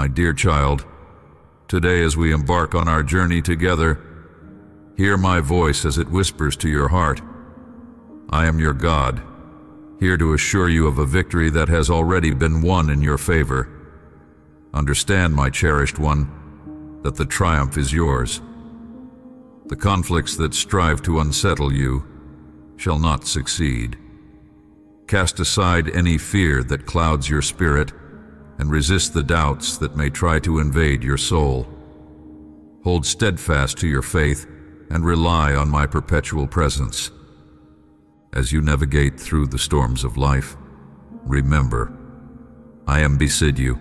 My dear child, today as we embark on our journey together, hear my voice as it whispers to your heart. I am your God, here to assure you of a victory that has already been won in your favor. Understand, my cherished one, that the triumph is yours. The conflicts that strive to unsettle you shall not succeed. Cast aside any fear that clouds your spirit and resist the doubts that may try to invade your soul. Hold steadfast to your faith and rely on my perpetual presence. As you navigate through the storms of life, remember, I am beside you.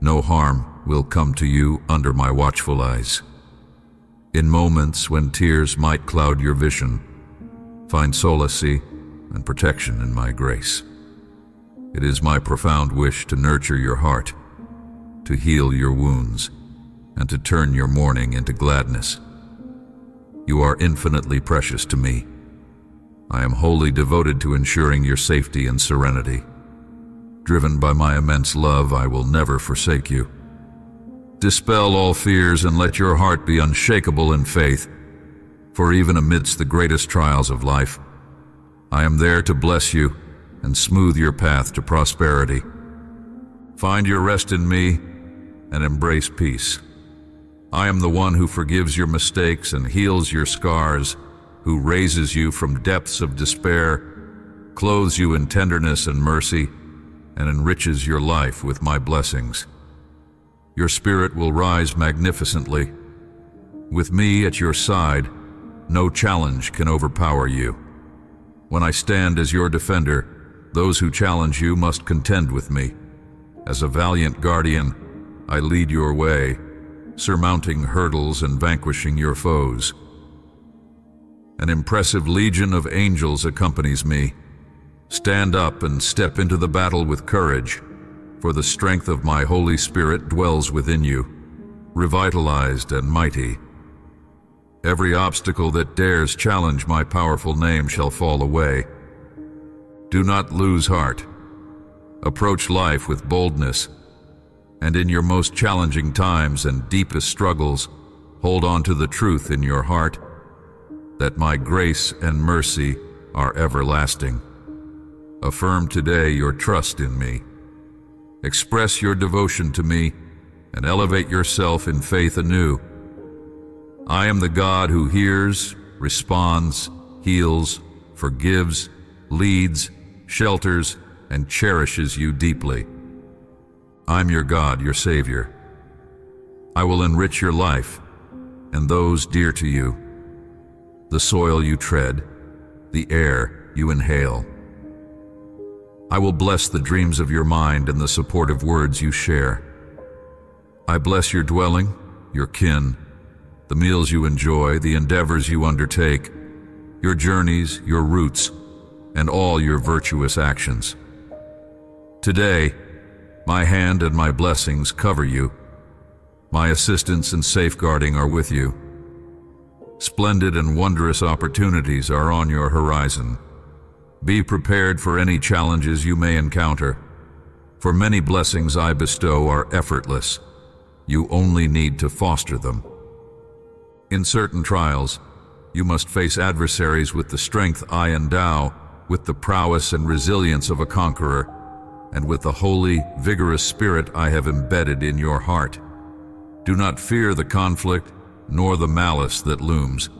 No harm will come to you under my watchful eyes. In moments when tears might cloud your vision, find solace and protection in my grace. It is my profound wish to nurture your heart, to heal your wounds, and to turn your mourning into gladness. You are infinitely precious to me. I am wholly devoted to ensuring your safety and serenity. Driven by my immense love, I will never forsake you. Dispel all fears and let your heart be unshakable in faith, for even amidst the greatest trials of life, I am there to bless you and smooth your path to prosperity. Find your rest in me and embrace peace. I am the one who forgives your mistakes and heals your scars, who raises you from depths of despair, clothes you in tenderness and mercy, and enriches your life with my blessings. Your spirit will rise magnificently. With me at your side, no challenge can overpower you. When I stand as your defender, those who challenge you must contend with me. As a valiant guardian, I lead your way, surmounting hurdles and vanquishing your foes. An impressive legion of angels accompanies me. Stand up and step into the battle with courage, for the strength of my Holy Spirit dwells within you, revitalized and mighty. Every obstacle that dares challenge my powerful name shall fall away. Do not lose heart. Approach life with boldness, and in your most challenging times and deepest struggles, hold on to the truth in your heart that my grace and mercy are everlasting. Affirm today your trust in me. Express your devotion to me and elevate yourself in faith anew. I am the God who hears, responds, heals, forgives, leads, shelters, and cherishes you deeply. I'm your God, your Savior. I will enrich your life and those dear to you, the soil you tread, the air you inhale. I will bless the dreams of your mind and the supportive words you share. I bless your dwelling, your kin, the meals you enjoy, the endeavors you undertake, your journeys, your routes, and all your virtuous actions. Today, my hand and my blessings cover you. My assistance and safeguarding are with you. Splendid and wondrous opportunities are on your horizon. Be prepared for any challenges you may encounter, for many blessings I bestow are effortless. You only need to foster them. In certain trials, you must face adversaries with the strength I endow, with the prowess and resilience of a conqueror, and with the holy, vigorous spirit I have embedded in your heart. Do not fear the conflict, nor the malice that looms.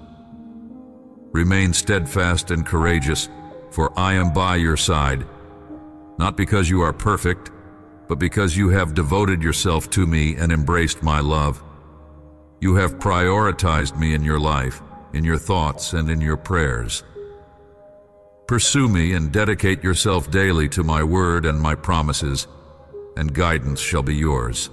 Remain steadfast and courageous, for I am by your side, not because you are perfect, but because you have devoted yourself to me and embraced my love. You have prioritized me in your life, in your thoughts, and in your prayers. Pursue me and dedicate yourself daily to my word and my promises, and guidance shall be yours.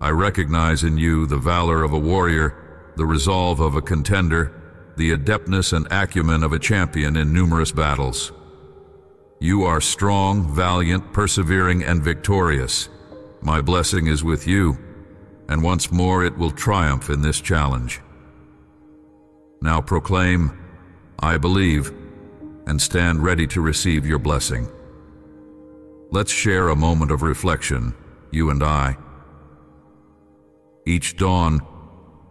I recognize in you the valor of a warrior, the resolve of a contender, the adeptness and acumen of a champion in numerous battles. You are strong, valiant, persevering, and victorious. My blessing is with you and once more it will triumph in this challenge. Now proclaim, I believe, and stand ready to receive your blessing. Let's share a moment of reflection, you and I. Each dawn,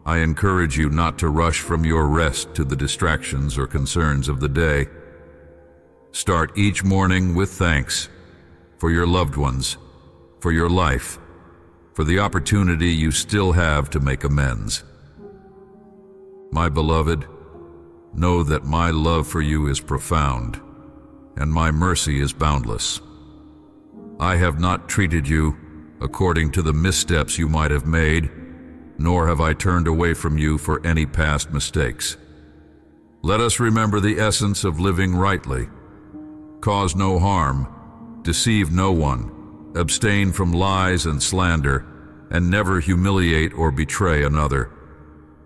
I encourage you not to rush from your rest to the distractions or concerns of the day. Start each morning with thanks for your loved ones, for your life, for the opportunity you still have to make amends. My beloved, know that my love for you is profound, and my mercy is boundless. I have not treated you according to the missteps you might have made, nor have I turned away from you for any past mistakes. Let us remember the essence of living rightly. Cause no harm, deceive no one, abstain from lies and slander, and never humiliate or betray another.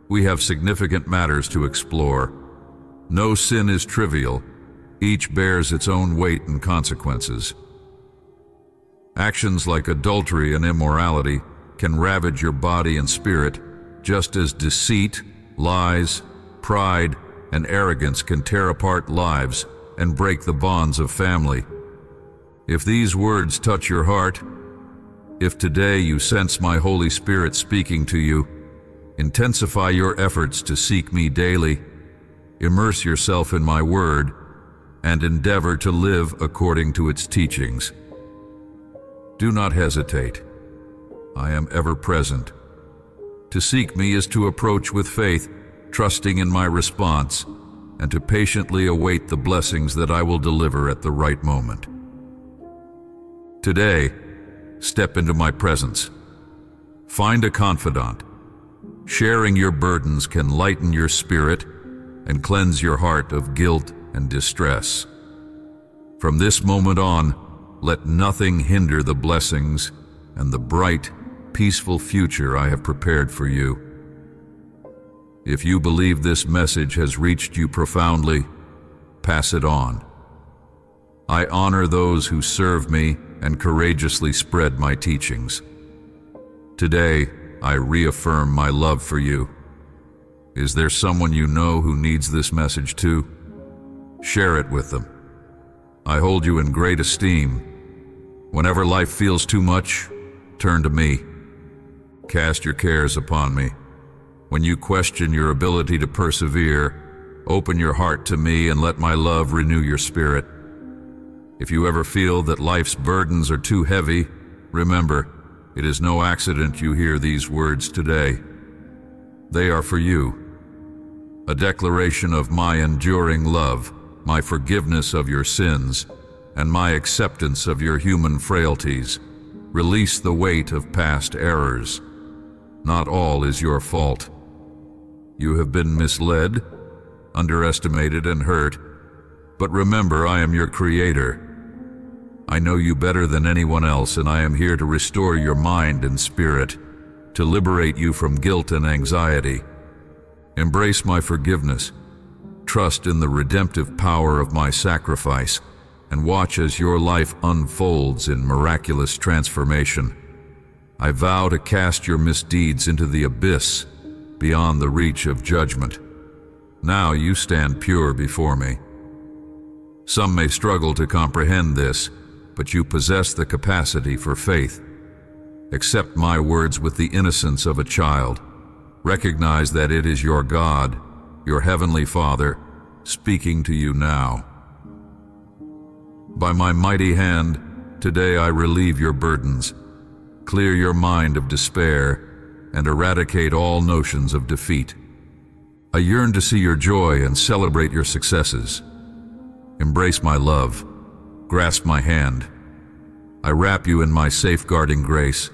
We have significant matters to explore. No sin is trivial. Each bears its own weight and consequences. Actions like adultery and immorality can ravage your body and spirit, just as deceit, lies, pride, and arrogance can tear apart lives and break the bonds of family. If these words touch your heart, if today you sense my Holy Spirit speaking to you, intensify your efforts to seek me daily, immerse yourself in my word, and endeavor to live according to its teachings. Do not hesitate. I am ever present. To seek me is to approach with faith, trusting in my response, and to patiently await the blessings that I will deliver at the right moment. Today, step into my presence. Find a confidant. Sharing your burdens can lighten your spirit and cleanse your heart of guilt and distress. From this moment on, let nothing hinder the blessings and the bright, peaceful future I have prepared for you. If you believe this message has reached you profoundly, pass it on. I honor those who serve me and courageously spread my teachings. Today, I reaffirm my love for you. Is there someone you know who needs this message too? Share it with them. I hold you in great esteem Whenever life feels too much, turn to me. Cast your cares upon me. When you question your ability to persevere, open your heart to me and let my love renew your spirit. If you ever feel that life's burdens are too heavy, remember, it is no accident you hear these words today. They are for you. A declaration of my enduring love, my forgiveness of your sins, and my acceptance of your human frailties. Release the weight of past errors. Not all is your fault. You have been misled, underestimated, and hurt, but remember I am your creator. I know you better than anyone else, and I am here to restore your mind and spirit, to liberate you from guilt and anxiety. Embrace my forgiveness. Trust in the redemptive power of my sacrifice and watch as your life unfolds in miraculous transformation. I vow to cast your misdeeds into the abyss, beyond the reach of judgment. Now you stand pure before me. Some may struggle to comprehend this, but you possess the capacity for faith. Accept my words with the innocence of a child. Recognize that it is your God, your Heavenly Father, speaking to you now. By my mighty hand, today I relieve your burdens, clear your mind of despair, and eradicate all notions of defeat. I yearn to see your joy and celebrate your successes. Embrace my love, grasp my hand. I wrap you in my safeguarding grace.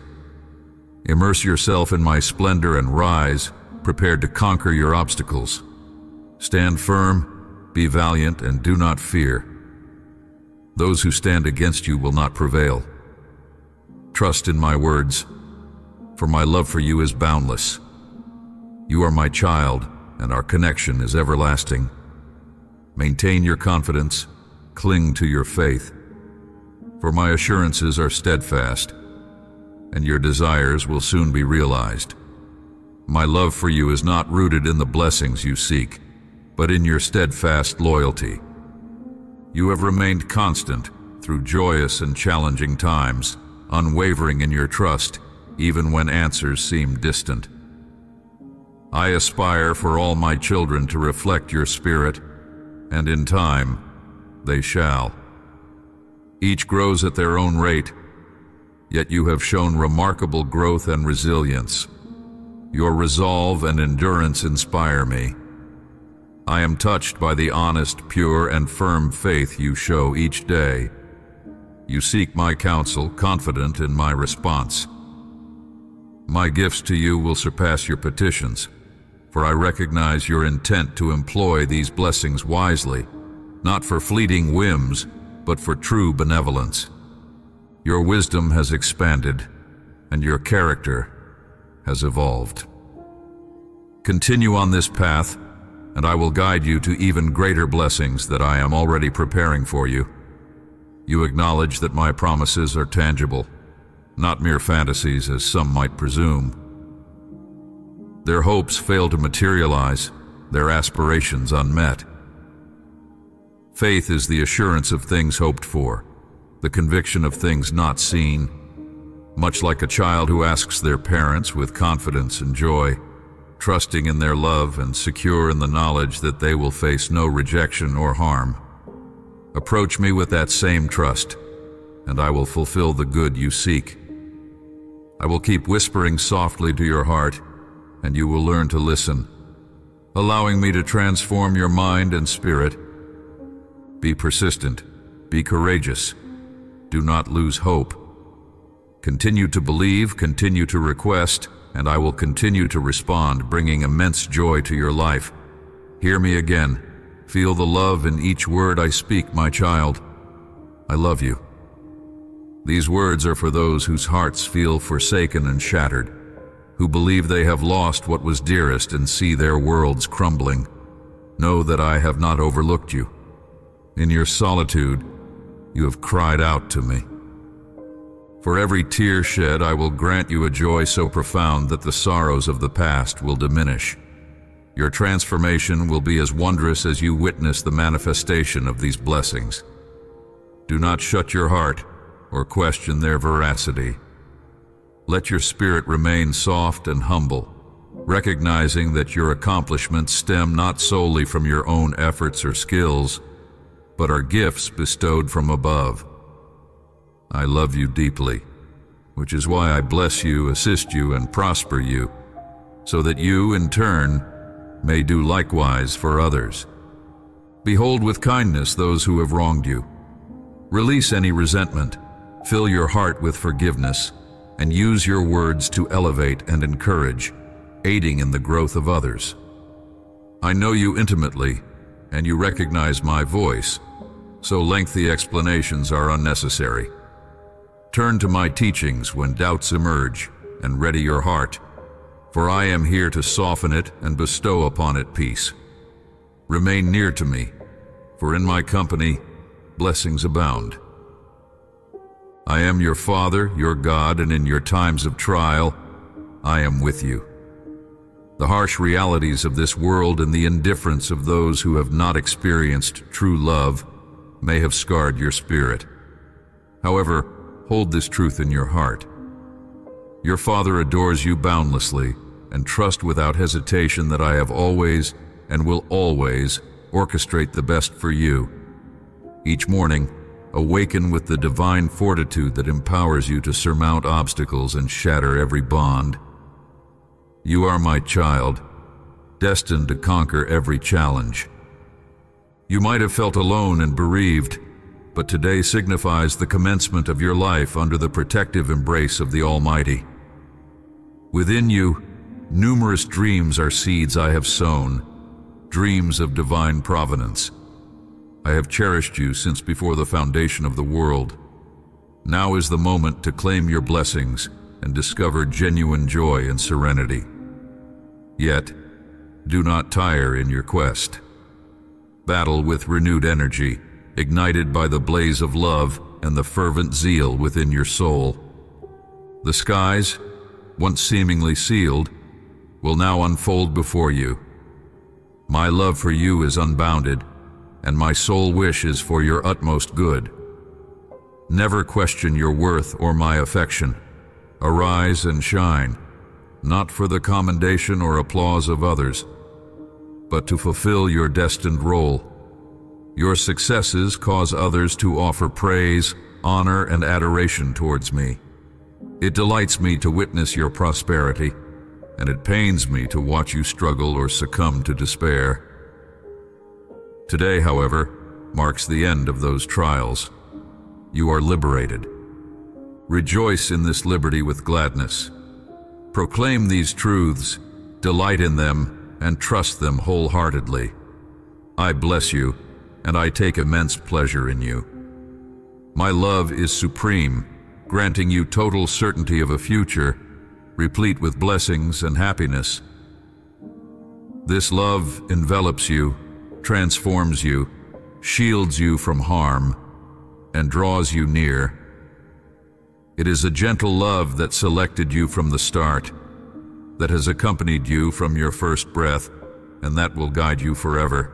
Immerse yourself in my splendor and rise, prepared to conquer your obstacles. Stand firm, be valiant, and do not fear. Those who stand against you will not prevail. Trust in my words, for my love for you is boundless. You are my child, and our connection is everlasting. Maintain your confidence, cling to your faith, for my assurances are steadfast, and your desires will soon be realized. My love for you is not rooted in the blessings you seek, but in your steadfast loyalty. You have remained constant through joyous and challenging times, unwavering in your trust, even when answers seem distant. I aspire for all my children to reflect your spirit, and in time, they shall. Each grows at their own rate, yet you have shown remarkable growth and resilience. Your resolve and endurance inspire me. I am touched by the honest, pure, and firm faith you show each day. You seek my counsel, confident in my response. My gifts to you will surpass your petitions, for I recognize your intent to employ these blessings wisely, not for fleeting whims, but for true benevolence. Your wisdom has expanded, and your character has evolved. Continue on this path, and I will guide you to even greater blessings that I am already preparing for you. You acknowledge that my promises are tangible, not mere fantasies as some might presume. Their hopes fail to materialize, their aspirations unmet. Faith is the assurance of things hoped for, the conviction of things not seen, much like a child who asks their parents with confidence and joy, trusting in their love and secure in the knowledge that they will face no rejection or harm. Approach me with that same trust, and I will fulfill the good you seek. I will keep whispering softly to your heart, and you will learn to listen, allowing me to transform your mind and spirit. Be persistent, be courageous, do not lose hope. Continue to believe, continue to request, and I will continue to respond, bringing immense joy to your life. Hear me again. Feel the love in each word I speak, my child. I love you. These words are for those whose hearts feel forsaken and shattered, who believe they have lost what was dearest and see their worlds crumbling. Know that I have not overlooked you. In your solitude, you have cried out to me. For every tear shed, I will grant you a joy so profound that the sorrows of the past will diminish. Your transformation will be as wondrous as you witness the manifestation of these blessings. Do not shut your heart or question their veracity. Let your spirit remain soft and humble, recognizing that your accomplishments stem not solely from your own efforts or skills, but are gifts bestowed from above. I love you deeply, which is why I bless you, assist you, and prosper you, so that you, in turn, may do likewise for others. Behold with kindness those who have wronged you. Release any resentment, fill your heart with forgiveness, and use your words to elevate and encourage, aiding in the growth of others. I know you intimately, and you recognize my voice, so lengthy explanations are unnecessary. Turn to my teachings when doubts emerge, and ready your heart, for I am here to soften it and bestow upon it peace. Remain near to me, for in my company blessings abound. I am your Father, your God, and in your times of trial, I am with you. The harsh realities of this world and the indifference of those who have not experienced true love may have scarred your spirit. However, hold this truth in your heart. Your Father adores you boundlessly, and trust without hesitation that I have always and will always orchestrate the best for you. Each morning, awaken with the divine fortitude that empowers you to surmount obstacles and shatter every bond. You are my child, destined to conquer every challenge. You might have felt alone and bereaved, but today signifies the commencement of your life under the protective embrace of the Almighty. Within you, numerous dreams are seeds I have sown, dreams of divine providence. I have cherished you since before the foundation of the world. Now is the moment to claim your blessings and discover genuine joy and serenity. Yet, do not tire in your quest battle with renewed energy, ignited by the blaze of love and the fervent zeal within your soul. The skies, once seemingly sealed, will now unfold before you. My love for you is unbounded, and my sole wish is for your utmost good. Never question your worth or my affection. Arise and shine, not for the commendation or applause of others, but to fulfill your destined role. Your successes cause others to offer praise, honor, and adoration towards me. It delights me to witness your prosperity, and it pains me to watch you struggle or succumb to despair. Today, however, marks the end of those trials. You are liberated. Rejoice in this liberty with gladness. Proclaim these truths, delight in them, and trust them wholeheartedly. I bless you, and I take immense pleasure in you. My love is supreme, granting you total certainty of a future, replete with blessings and happiness. This love envelops you, transforms you, shields you from harm, and draws you near. It is a gentle love that selected you from the start, that has accompanied you from your first breath, and that will guide you forever.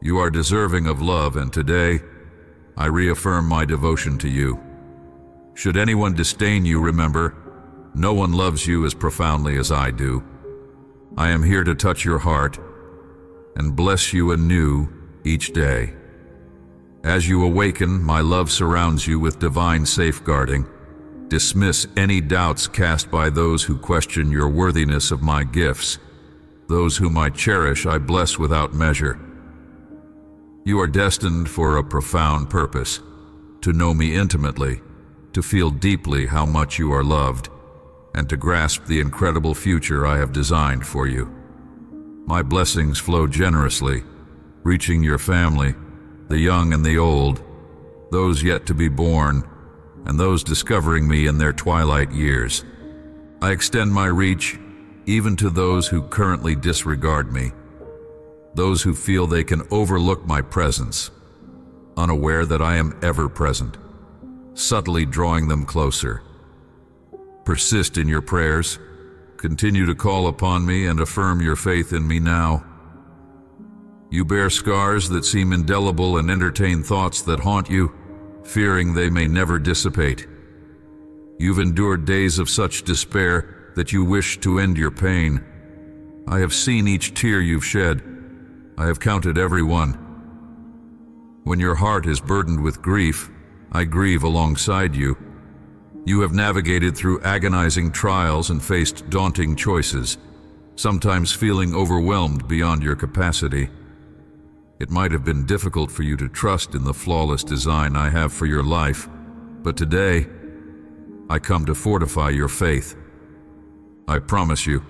You are deserving of love, and today I reaffirm my devotion to you. Should anyone disdain you, remember, no one loves you as profoundly as I do. I am here to touch your heart and bless you anew each day. As you awaken, my love surrounds you with divine safeguarding. Dismiss any doubts cast by those who question your worthiness of my gifts. Those whom I cherish, I bless without measure. You are destined for a profound purpose, to know me intimately, to feel deeply how much you are loved, and to grasp the incredible future I have designed for you. My blessings flow generously, reaching your family, the young and the old, those yet to be born, and those discovering me in their twilight years. I extend my reach even to those who currently disregard me, those who feel they can overlook my presence, unaware that I am ever present, subtly drawing them closer. Persist in your prayers, continue to call upon me and affirm your faith in me now. You bear scars that seem indelible and entertain thoughts that haunt you, fearing they may never dissipate. You've endured days of such despair that you wish to end your pain. I have seen each tear you've shed. I have counted every one. When your heart is burdened with grief, I grieve alongside you. You have navigated through agonizing trials and faced daunting choices, sometimes feeling overwhelmed beyond your capacity. It might have been difficult for you to trust in the flawless design I have for your life, but today, I come to fortify your faith. I promise you,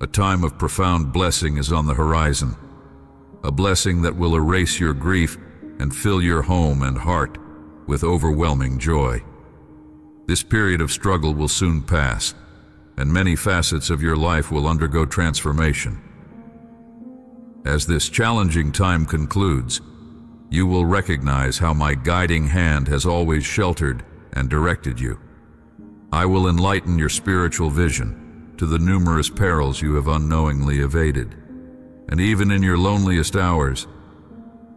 a time of profound blessing is on the horizon, a blessing that will erase your grief and fill your home and heart with overwhelming joy. This period of struggle will soon pass, and many facets of your life will undergo transformation. As this challenging time concludes, you will recognize how my guiding hand has always sheltered and directed you. I will enlighten your spiritual vision to the numerous perils you have unknowingly evaded. And even in your loneliest hours,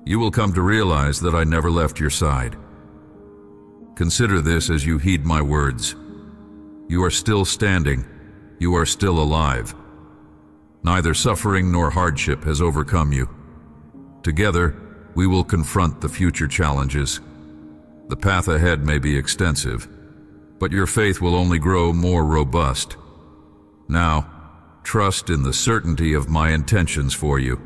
you will come to realize that I never left your side. Consider this as you heed my words. You are still standing. You are still alive. Neither suffering nor hardship has overcome you. Together, we will confront the future challenges. The path ahead may be extensive, but your faith will only grow more robust. Now, trust in the certainty of my intentions for you.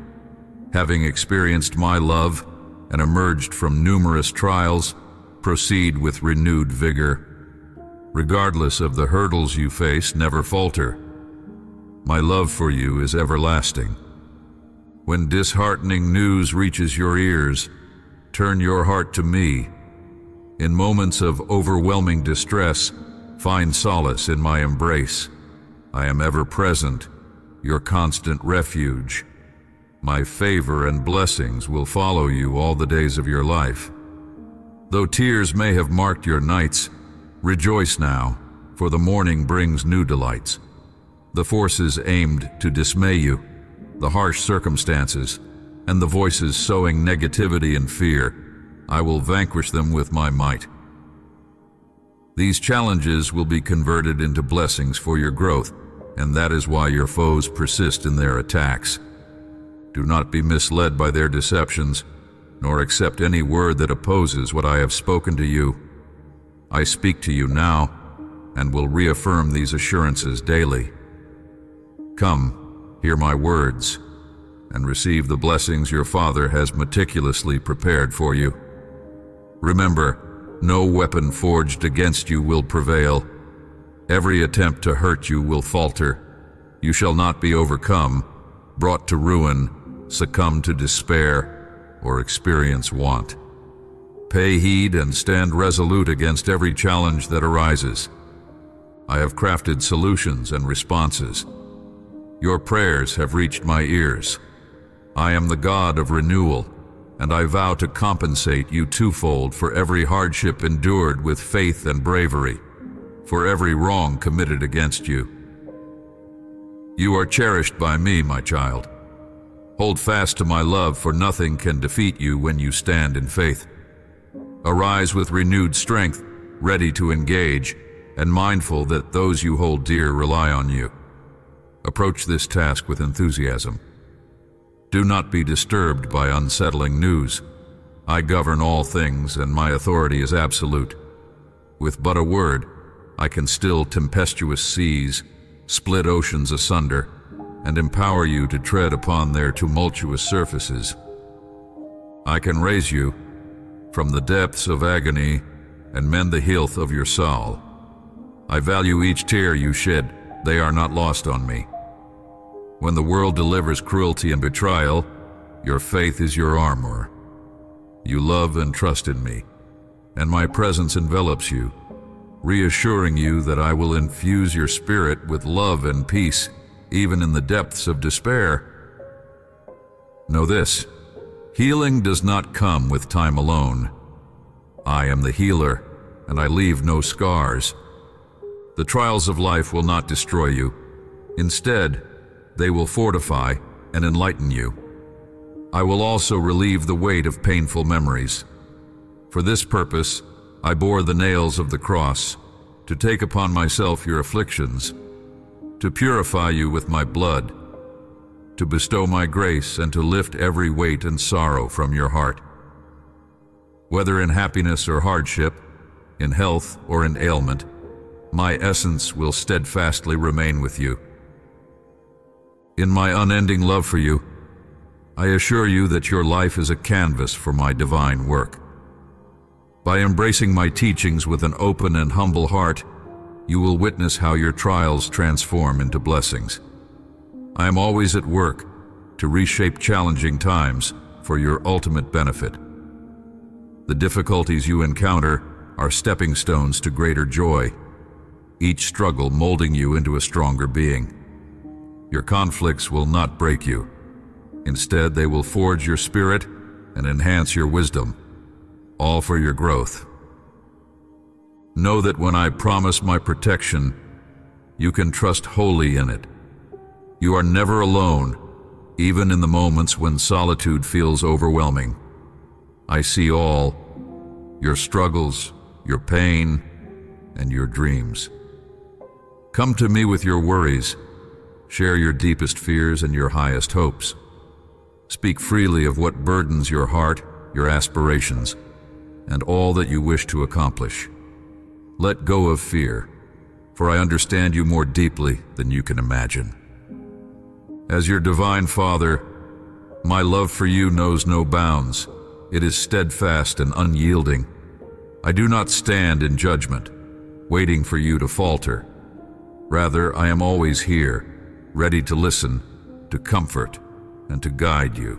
Having experienced my love and emerged from numerous trials, proceed with renewed vigor. Regardless of the hurdles you face, never falter. My love for you is everlasting. When disheartening news reaches your ears, turn your heart to me. In moments of overwhelming distress, find solace in my embrace. I am ever present, your constant refuge. My favor and blessings will follow you all the days of your life. Though tears may have marked your nights, rejoice now, for the morning brings new delights. The forces aimed to dismay you, the harsh circumstances, and the voices sowing negativity and fear, I will vanquish them with my might. These challenges will be converted into blessings for your growth, and that is why your foes persist in their attacks. Do not be misled by their deceptions, nor accept any word that opposes what I have spoken to you. I speak to you now, and will reaffirm these assurances daily. Come, hear my words, and receive the blessings your Father has meticulously prepared for you. Remember, no weapon forged against you will prevail. Every attempt to hurt you will falter. You shall not be overcome, brought to ruin, succumb to despair, or experience want. Pay heed and stand resolute against every challenge that arises. I have crafted solutions and responses. Your prayers have reached my ears. I am the God of renewal, and I vow to compensate you twofold for every hardship endured with faith and bravery, for every wrong committed against you. You are cherished by me, my child. Hold fast to my love, for nothing can defeat you when you stand in faith. Arise with renewed strength, ready to engage, and mindful that those you hold dear rely on you. Approach this task with enthusiasm. Do not be disturbed by unsettling news. I govern all things, and my authority is absolute. With but a word, I can still tempestuous seas, split oceans asunder, and empower you to tread upon their tumultuous surfaces. I can raise you from the depths of agony and mend the health of your soul. I value each tear you shed, they are not lost on me. When the world delivers cruelty and betrayal, your faith is your armor. You love and trust in me, and my presence envelops you, reassuring you that I will infuse your spirit with love and peace, even in the depths of despair. Know this, healing does not come with time alone. I am the healer, and I leave no scars. The trials of life will not destroy you. Instead, they will fortify and enlighten you. I will also relieve the weight of painful memories. For this purpose, I bore the nails of the cross, to take upon myself your afflictions, to purify you with my blood, to bestow my grace and to lift every weight and sorrow from your heart. Whether in happiness or hardship, in health or in ailment, my essence will steadfastly remain with you. In my unending love for you, I assure you that your life is a canvas for my divine work. By embracing my teachings with an open and humble heart, you will witness how your trials transform into blessings. I am always at work to reshape challenging times for your ultimate benefit. The difficulties you encounter are stepping stones to greater joy, each struggle molding you into a stronger being. Your conflicts will not break you. Instead, they will forge your spirit and enhance your wisdom, all for your growth. Know that when I promise my protection, you can trust wholly in it. You are never alone, even in the moments when solitude feels overwhelming. I see all, your struggles, your pain, and your dreams. Come to me with your worries, Share your deepest fears and your highest hopes. Speak freely of what burdens your heart, your aspirations, and all that you wish to accomplish. Let go of fear, for I understand you more deeply than you can imagine. As your divine Father, my love for you knows no bounds. It is steadfast and unyielding. I do not stand in judgment, waiting for you to falter. Rather, I am always here, ready to listen, to comfort, and to guide you.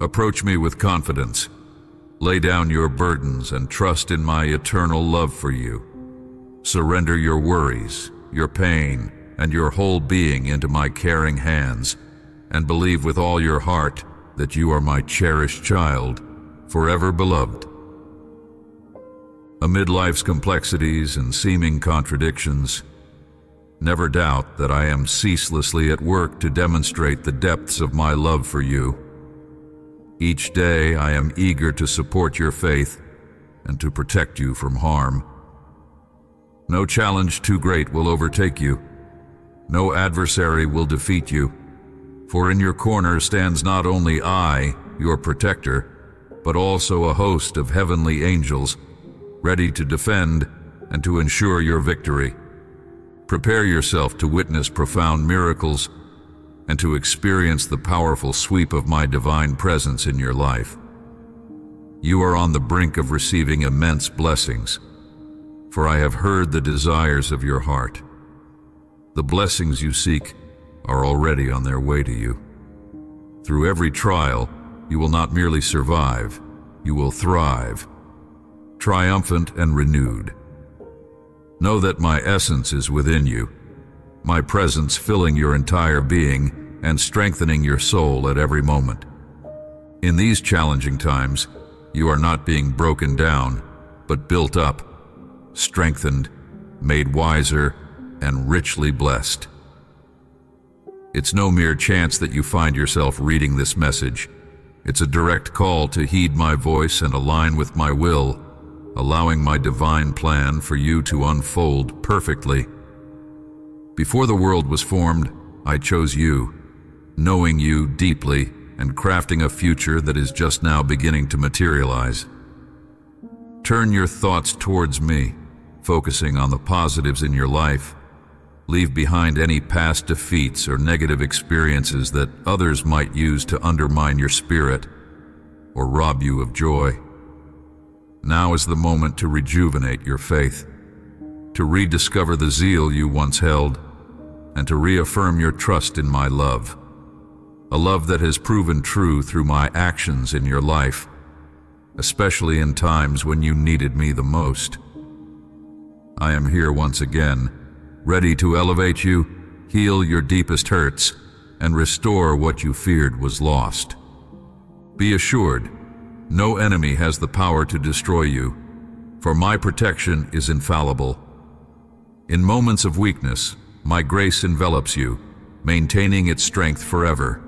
Approach me with confidence. Lay down your burdens and trust in my eternal love for you. Surrender your worries, your pain, and your whole being into my caring hands, and believe with all your heart that you are my cherished child, forever beloved. Amid life's complexities and seeming contradictions, Never doubt that I am ceaselessly at work to demonstrate the depths of my love for you. Each day I am eager to support your faith and to protect you from harm, No challenge too great will overtake you. No adversary will defeat you. For in your corner stands not only I, your protector, but also a host of heavenly angels, ready to defend and to ensure your victory. Prepare yourself to witness profound miracles and to experience the powerful sweep of my divine presence in your life. You are on the brink of receiving immense blessings, for I have heard the desires of your heart. The blessings you seek are already on their way to you. Through every trial, you will not merely survive, you will thrive, triumphant and renewed. Know that my essence is within you, my presence filling your entire being and strengthening your soul at every moment. In these challenging times, you are not being broken down, but built up, strengthened, made wiser, and richly blessed. It's no mere chance that you find yourself reading this message. It's a direct call to heed my voice and align with my will, allowing my divine plan for you to unfold perfectly. Before the world was formed, I chose you, knowing you deeply and crafting a future that is just now beginning to materialize. Turn your thoughts towards me, focusing on the positives in your life. Leave behind any past defeats or negative experiences that others might use to undermine your spirit or rob you of joy. Now is the moment to rejuvenate your faith, to rediscover the zeal you once held, and to reaffirm your trust in my love a love that has proven true through my actions in your life, especially in times when you needed me the most. I am here once again, ready to elevate you, heal your deepest hurts, and restore what you feared was lost. Be assured, no enemy has the power to destroy you, for my protection is infallible. In moments of weakness, my grace envelops you, maintaining its strength forever.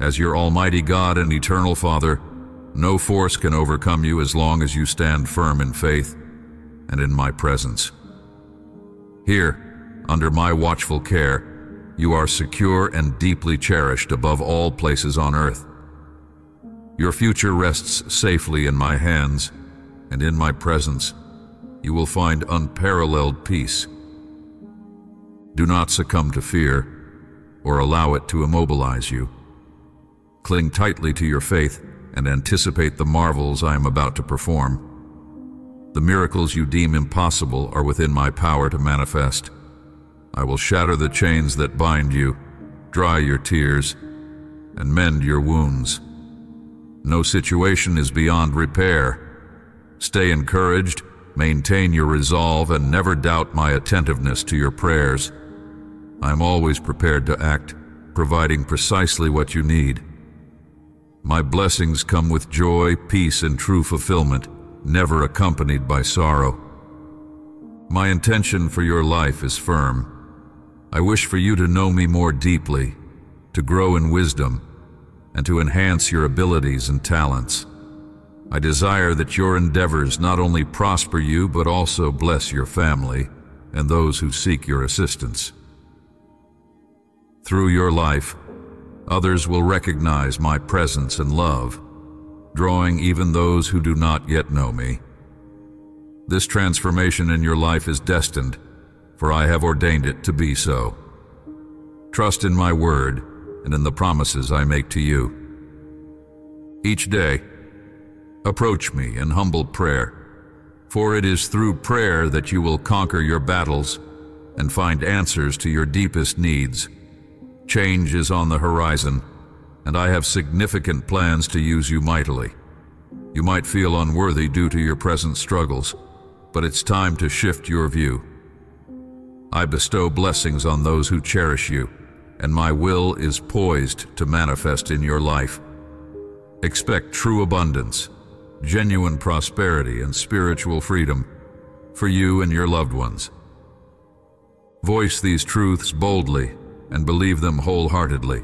As your Almighty God and Eternal Father, no force can overcome you as long as you stand firm in faith and in my presence. Here, under my watchful care, you are secure and deeply cherished above all places on earth. Your future rests safely in my hands, and in my presence you will find unparalleled peace. Do not succumb to fear or allow it to immobilize you. Cling tightly to your faith and anticipate the marvels I am about to perform. The miracles you deem impossible are within my power to manifest. I will shatter the chains that bind you, dry your tears, and mend your wounds. No situation is beyond repair. Stay encouraged, maintain your resolve, and never doubt my attentiveness to your prayers. I am always prepared to act, providing precisely what you need. My blessings come with joy, peace, and true fulfillment, never accompanied by sorrow. My intention for your life is firm. I wish for you to know me more deeply, to grow in wisdom, and to enhance your abilities and talents. I desire that your endeavors not only prosper you, but also bless your family and those who seek your assistance. Through your life, Others will recognize my presence and love, drawing even those who do not yet know me. This transformation in your life is destined, for I have ordained it to be so. Trust in my word and in the promises I make to you. Each day, approach me in humble prayer, for it is through prayer that you will conquer your battles and find answers to your deepest needs. Change is on the horizon, and I have significant plans to use you mightily. You might feel unworthy due to your present struggles, but it's time to shift your view. I bestow blessings on those who cherish you, and my will is poised to manifest in your life. Expect true abundance, genuine prosperity, and spiritual freedom for you and your loved ones. Voice these truths boldly and believe them wholeheartedly.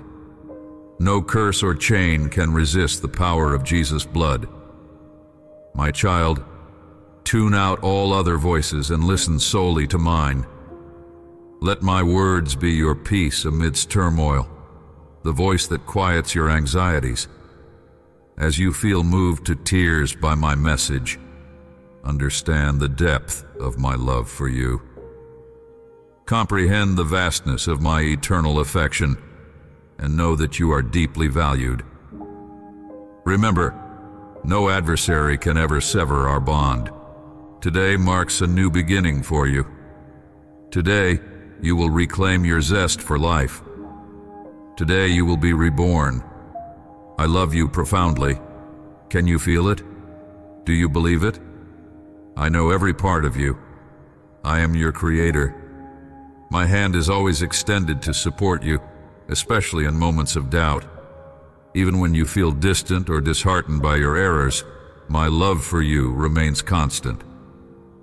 No curse or chain can resist the power of Jesus' blood. My child, Tune out all other voices and listen solely to mine. Let my words be your peace amidst turmoil, the voice that quiets your anxieties. As you feel moved to tears by my message, understand the depth of my love for you. Comprehend the vastness of my eternal affection and know that you are deeply valued. Remember, no adversary can ever sever our bond. Today marks a new beginning for you. Today, you will reclaim your zest for life. Today, you will be reborn. I love you profoundly. Can you feel it? Do you believe it? I know every part of you. I am your creator. My hand is always extended to support you, especially in moments of doubt. Even when you feel distant or disheartened by your errors, my love for you remains constant.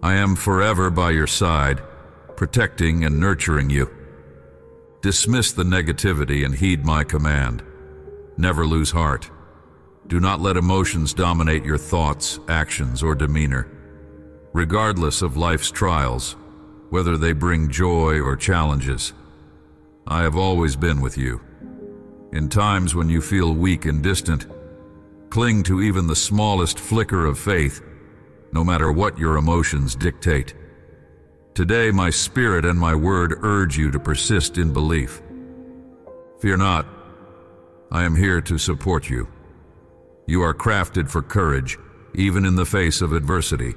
I am forever by your side, protecting and nurturing you. Dismiss the negativity and heed my command. Never lose heart. Do not let emotions dominate your thoughts, actions, or demeanor. Regardless of life's trials, whether they bring joy or challenges, I have always been with you. In times when you feel weak and distant, cling to even the smallest flicker of faith, no matter what your emotions dictate. Today, my spirit and my word urge you to persist in belief. Fear not, I am here to support you. You are crafted for courage, even in the face of adversity.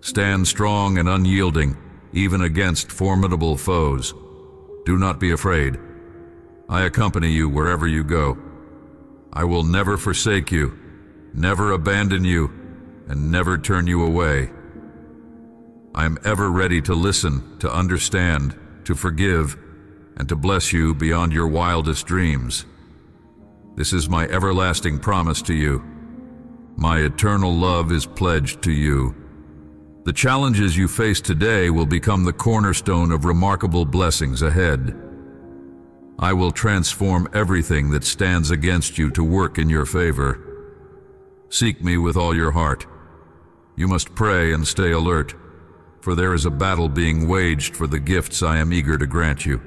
Stand strong and unyielding, even against formidable foes. Do not be afraid. I accompany you wherever you go. I will never forsake you, never abandon you, and never turn you away. I am ever ready to listen, to understand, to forgive, and to bless you beyond your wildest dreams. This is my everlasting promise to you. My eternal love is pledged to you. The challenges you face today will become the cornerstone of remarkable blessings ahead. I will transform everything that stands against you to work in your favor. Seek me with all your heart. You must pray and stay alert, for there is a battle being waged for the gifts I am eager to grant you.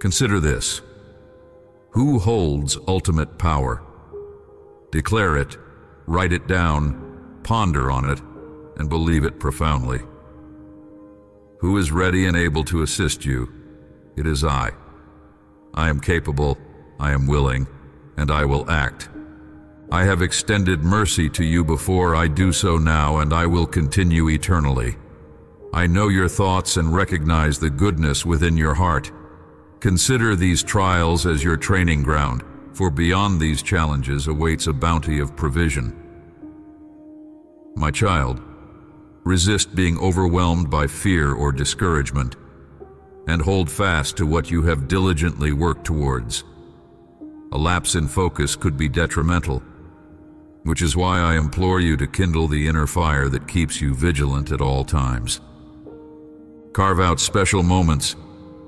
Consider this. Who holds ultimate power? Declare it, write it down, ponder on it, and believe it profoundly. Who is ready and able to assist you? It is I. I am capable, I am willing, and I will act. I have extended mercy to you before I do so now, and I will continue eternally. I know your thoughts and recognize the goodness within your heart. Consider these trials as your training ground, for beyond these challenges awaits a bounty of provision. My child, Resist being overwhelmed by fear or discouragement, and hold fast to what you have diligently worked towards. A lapse in focus could be detrimental, which is why I implore you to kindle the inner fire that keeps you vigilant at all times. Carve out special moments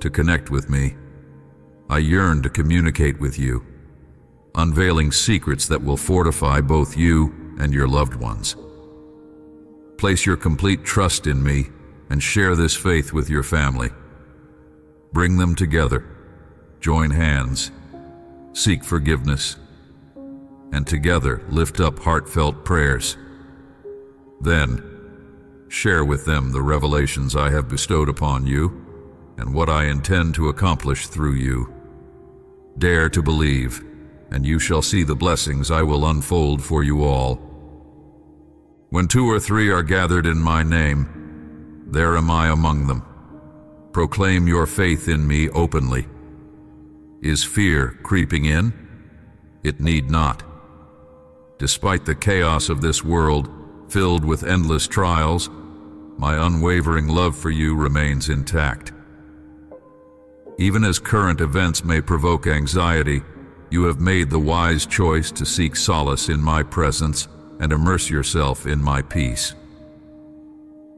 to connect with me. I yearn to communicate with you, unveiling secrets that will fortify both you and your loved ones. Place your complete trust in me and share this faith with your family. Bring them together, join hands, seek forgiveness, and together lift up heartfelt prayers. Then, share with them the revelations I have bestowed upon you and what I intend to accomplish through you. Dare to believe, and you shall see the blessings I will unfold for you all. When two or three are gathered in my name, there am I among them. Proclaim your faith in me openly. Is fear creeping in? It need not. Despite the chaos of this world, filled with endless trials, my unwavering love for you remains intact. Even as current events may provoke anxiety, you have made the wise choice to seek solace in my presence and immerse yourself in my peace.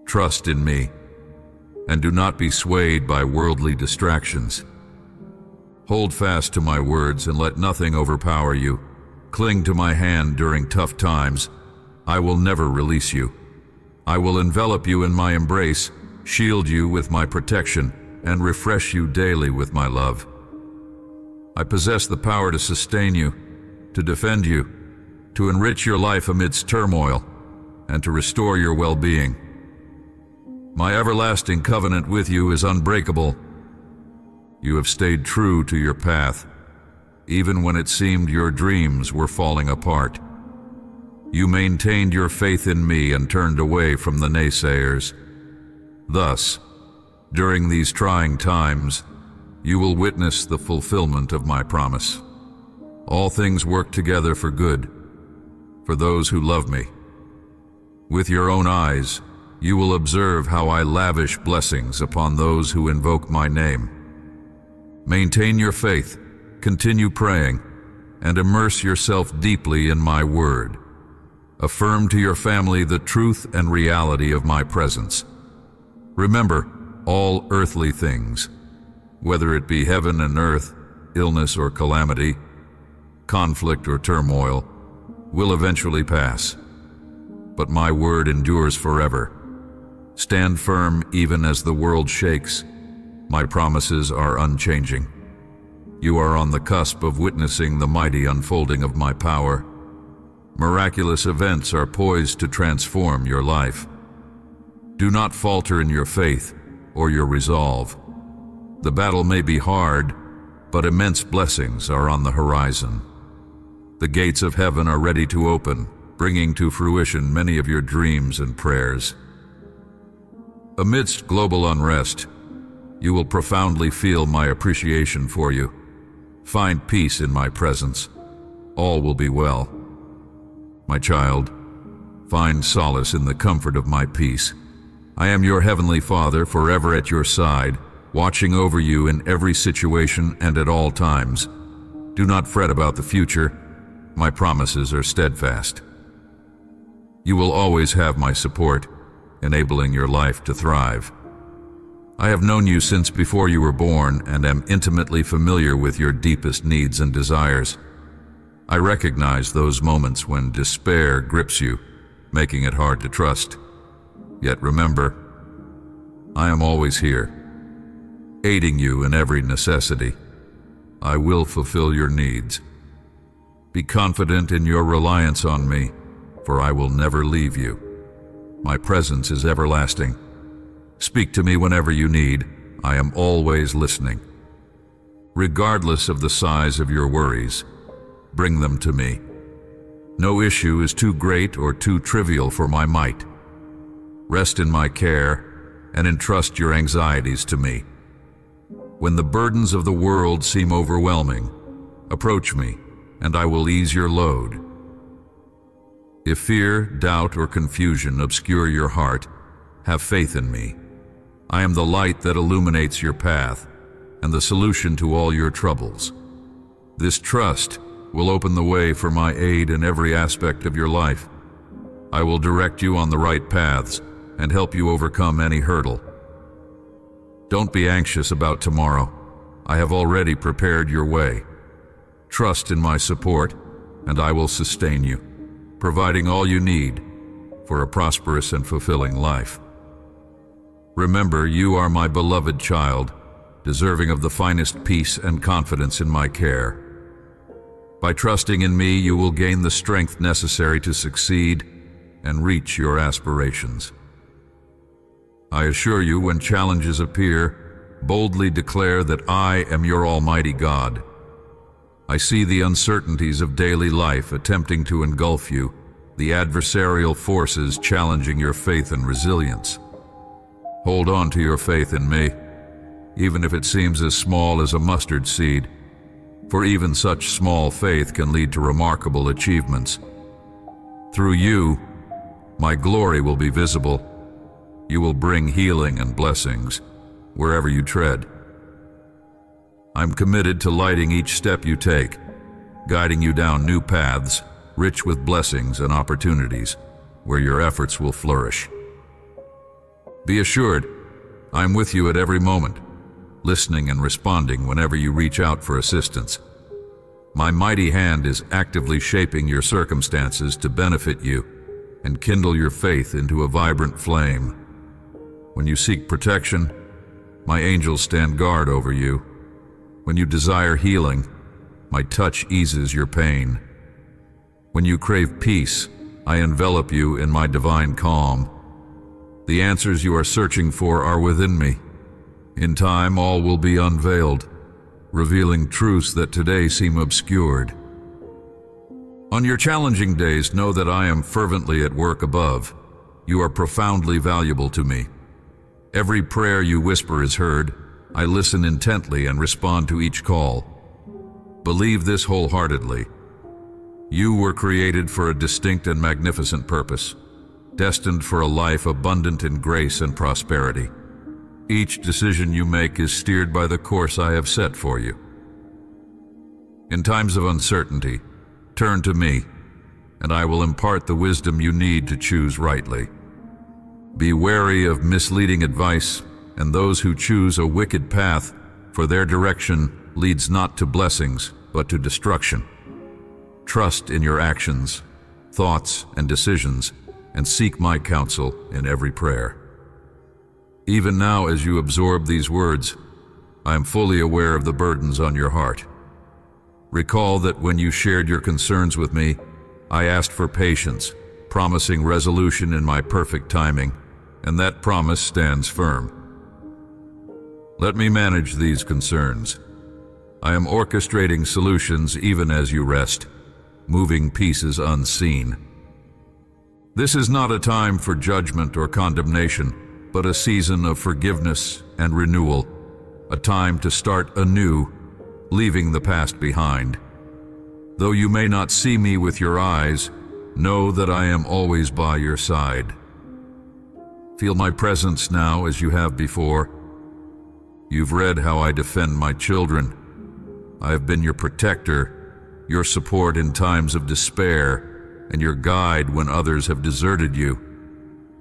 Trust in me, and do not be swayed by worldly distractions. Hold fast to my words and let nothing overpower you. Cling to my hand during tough times. I will never release you. I will envelop you in my embrace, shield you with my protection, and refresh you daily with my love. I possess the power to sustain you, to defend you, to enrich your life amidst turmoil, and to restore your well-being. My everlasting covenant with you is unbreakable. You have stayed true to your path, even when it seemed your dreams were falling apart. You maintained your faith in me and turned away from the naysayers. Thus, during these trying times, you will witness the fulfillment of my promise. All things work together for good, for those who love me. With your own eyes, you will observe how I lavish blessings upon those who invoke my name. Maintain your faith, continue praying, and immerse yourself deeply in my word. Affirm to your family the truth and reality of my presence. Remember, all earthly things, whether it be heaven and earth, illness or calamity, conflict or turmoil, will eventually pass. But my word endures forever. Stand firm even as the world shakes. My promises are unchanging. You are on the cusp of witnessing the mighty unfolding of my power Miraculous events are poised to transform your life. Do not falter in your faith or your resolve. The battle may be hard, but immense blessings are on the horizon. The gates of heaven are ready to open, bringing to fruition many of your dreams and prayers. Amidst global unrest, you will profoundly feel my appreciation for you. Find peace in my presence. All will be well. My child, find solace in the comfort of my peace. I am your heavenly Father, forever at your side, watching over you in every situation and at all times. Do not fret about the future. My promises are steadfast. You will always have my support, enabling your life to thrive. I have known you since before you were born and am intimately familiar with your deepest needs and desires. I recognize those moments when despair grips you, making it hard to trust. Yet remember, I am always here, aiding you in every necessity. I will fulfill your needs. Be confident in your reliance on me, for I will never leave you. My presence is everlasting. Speak to me whenever you need. I am always listening. Regardless of the size of your worries, bring them to me. No issue is too great or too trivial for my might. Rest in my care and entrust your anxieties to me. When the burdens of the world seem overwhelming, approach me, and I will ease your load. If fear, doubt, or confusion obscure your heart, have faith in me. I am the light that illuminates your path and the solution to all your troubles. This trust will open the way for my aid in every aspect of your life. I will direct you on the right paths and help you overcome any hurdle. Don't be anxious about tomorrow. I have already prepared your way. Trust in my support, and I will sustain you, providing all you need for a prosperous and fulfilling life. Remember, you are my beloved child, deserving of the finest peace and confidence in my care. By trusting in me, you will gain the strength necessary to succeed and reach your aspirations. I assure you, when challenges appear, boldly declare that I am your Almighty God. I see the uncertainties of daily life attempting to engulf you, the adversarial forces challenging your faith and resilience. Hold on to your faith in me, even if it seems as small as a mustard seed, for even such small faith can lead to remarkable achievements. Through you, my glory will be visible. You will bring healing and blessings wherever you tread. I'm committed to lighting each step you take, guiding you down new paths, rich with blessings and opportunities, where your efforts will flourish. Be assured, I'm with you at every moment listening and responding whenever you reach out for assistance. My mighty hand is actively shaping your circumstances to benefit you, and kindle your faith into a vibrant flame. When you seek protection, my angels stand guard over you. When you desire healing, my touch eases your pain. When you crave peace, I envelop you in my divine calm. The answers you are searching for are within me. In time, all will be unveiled, revealing truths that today seem obscured. On your challenging days, know that I am fervently at work above. You are profoundly valuable to me. Every prayer you whisper is heard. I listen intently and respond to each call. Believe this wholeheartedly. You were created for a distinct and magnificent purpose, destined for a life abundant in grace and prosperity. Each decision you make is steered by the course I have set for you. In times of uncertainty, turn to me, and I will impart the wisdom you need to choose rightly. Be wary of misleading advice and those who choose a wicked path, for their direction leads not to blessings, but to destruction. Trust in your actions, thoughts, and decisions, and seek my counsel in every prayer. Even now, as you absorb these words, I am fully aware of the burdens on your heart. Recall that when you shared your concerns with me, I asked for patience, promising resolution in my perfect timing, and that promise stands firm. Let me manage these concerns. I am orchestrating solutions even as you rest, moving pieces unseen. This is not a time for judgment or condemnation, but a season of forgiveness and renewal, a time to start anew, leaving the past behind. Though you may not see me with your eyes, know that I am always by your side. Feel my presence now as you have before. You've read how I defend my children. I have been your protector, your support in times of despair, and your guide when others have deserted you.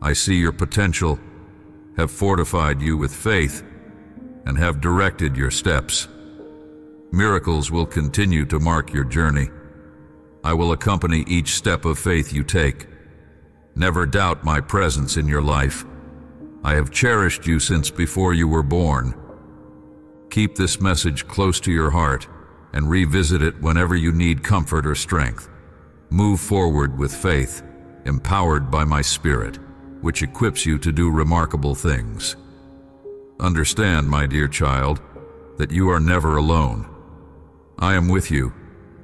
I see your potential, have fortified you with faith, and have directed your steps. Miracles will continue to mark your journey. I will accompany each step of faith you take. Never doubt my presence in your life. I have cherished you since before you were born. Keep this message close to your heart and revisit it whenever you need comfort or strength. Move forward with faith, empowered by my Spirit, which equips you to do remarkable things. Understand, my dear child, that you are never alone. I am with you,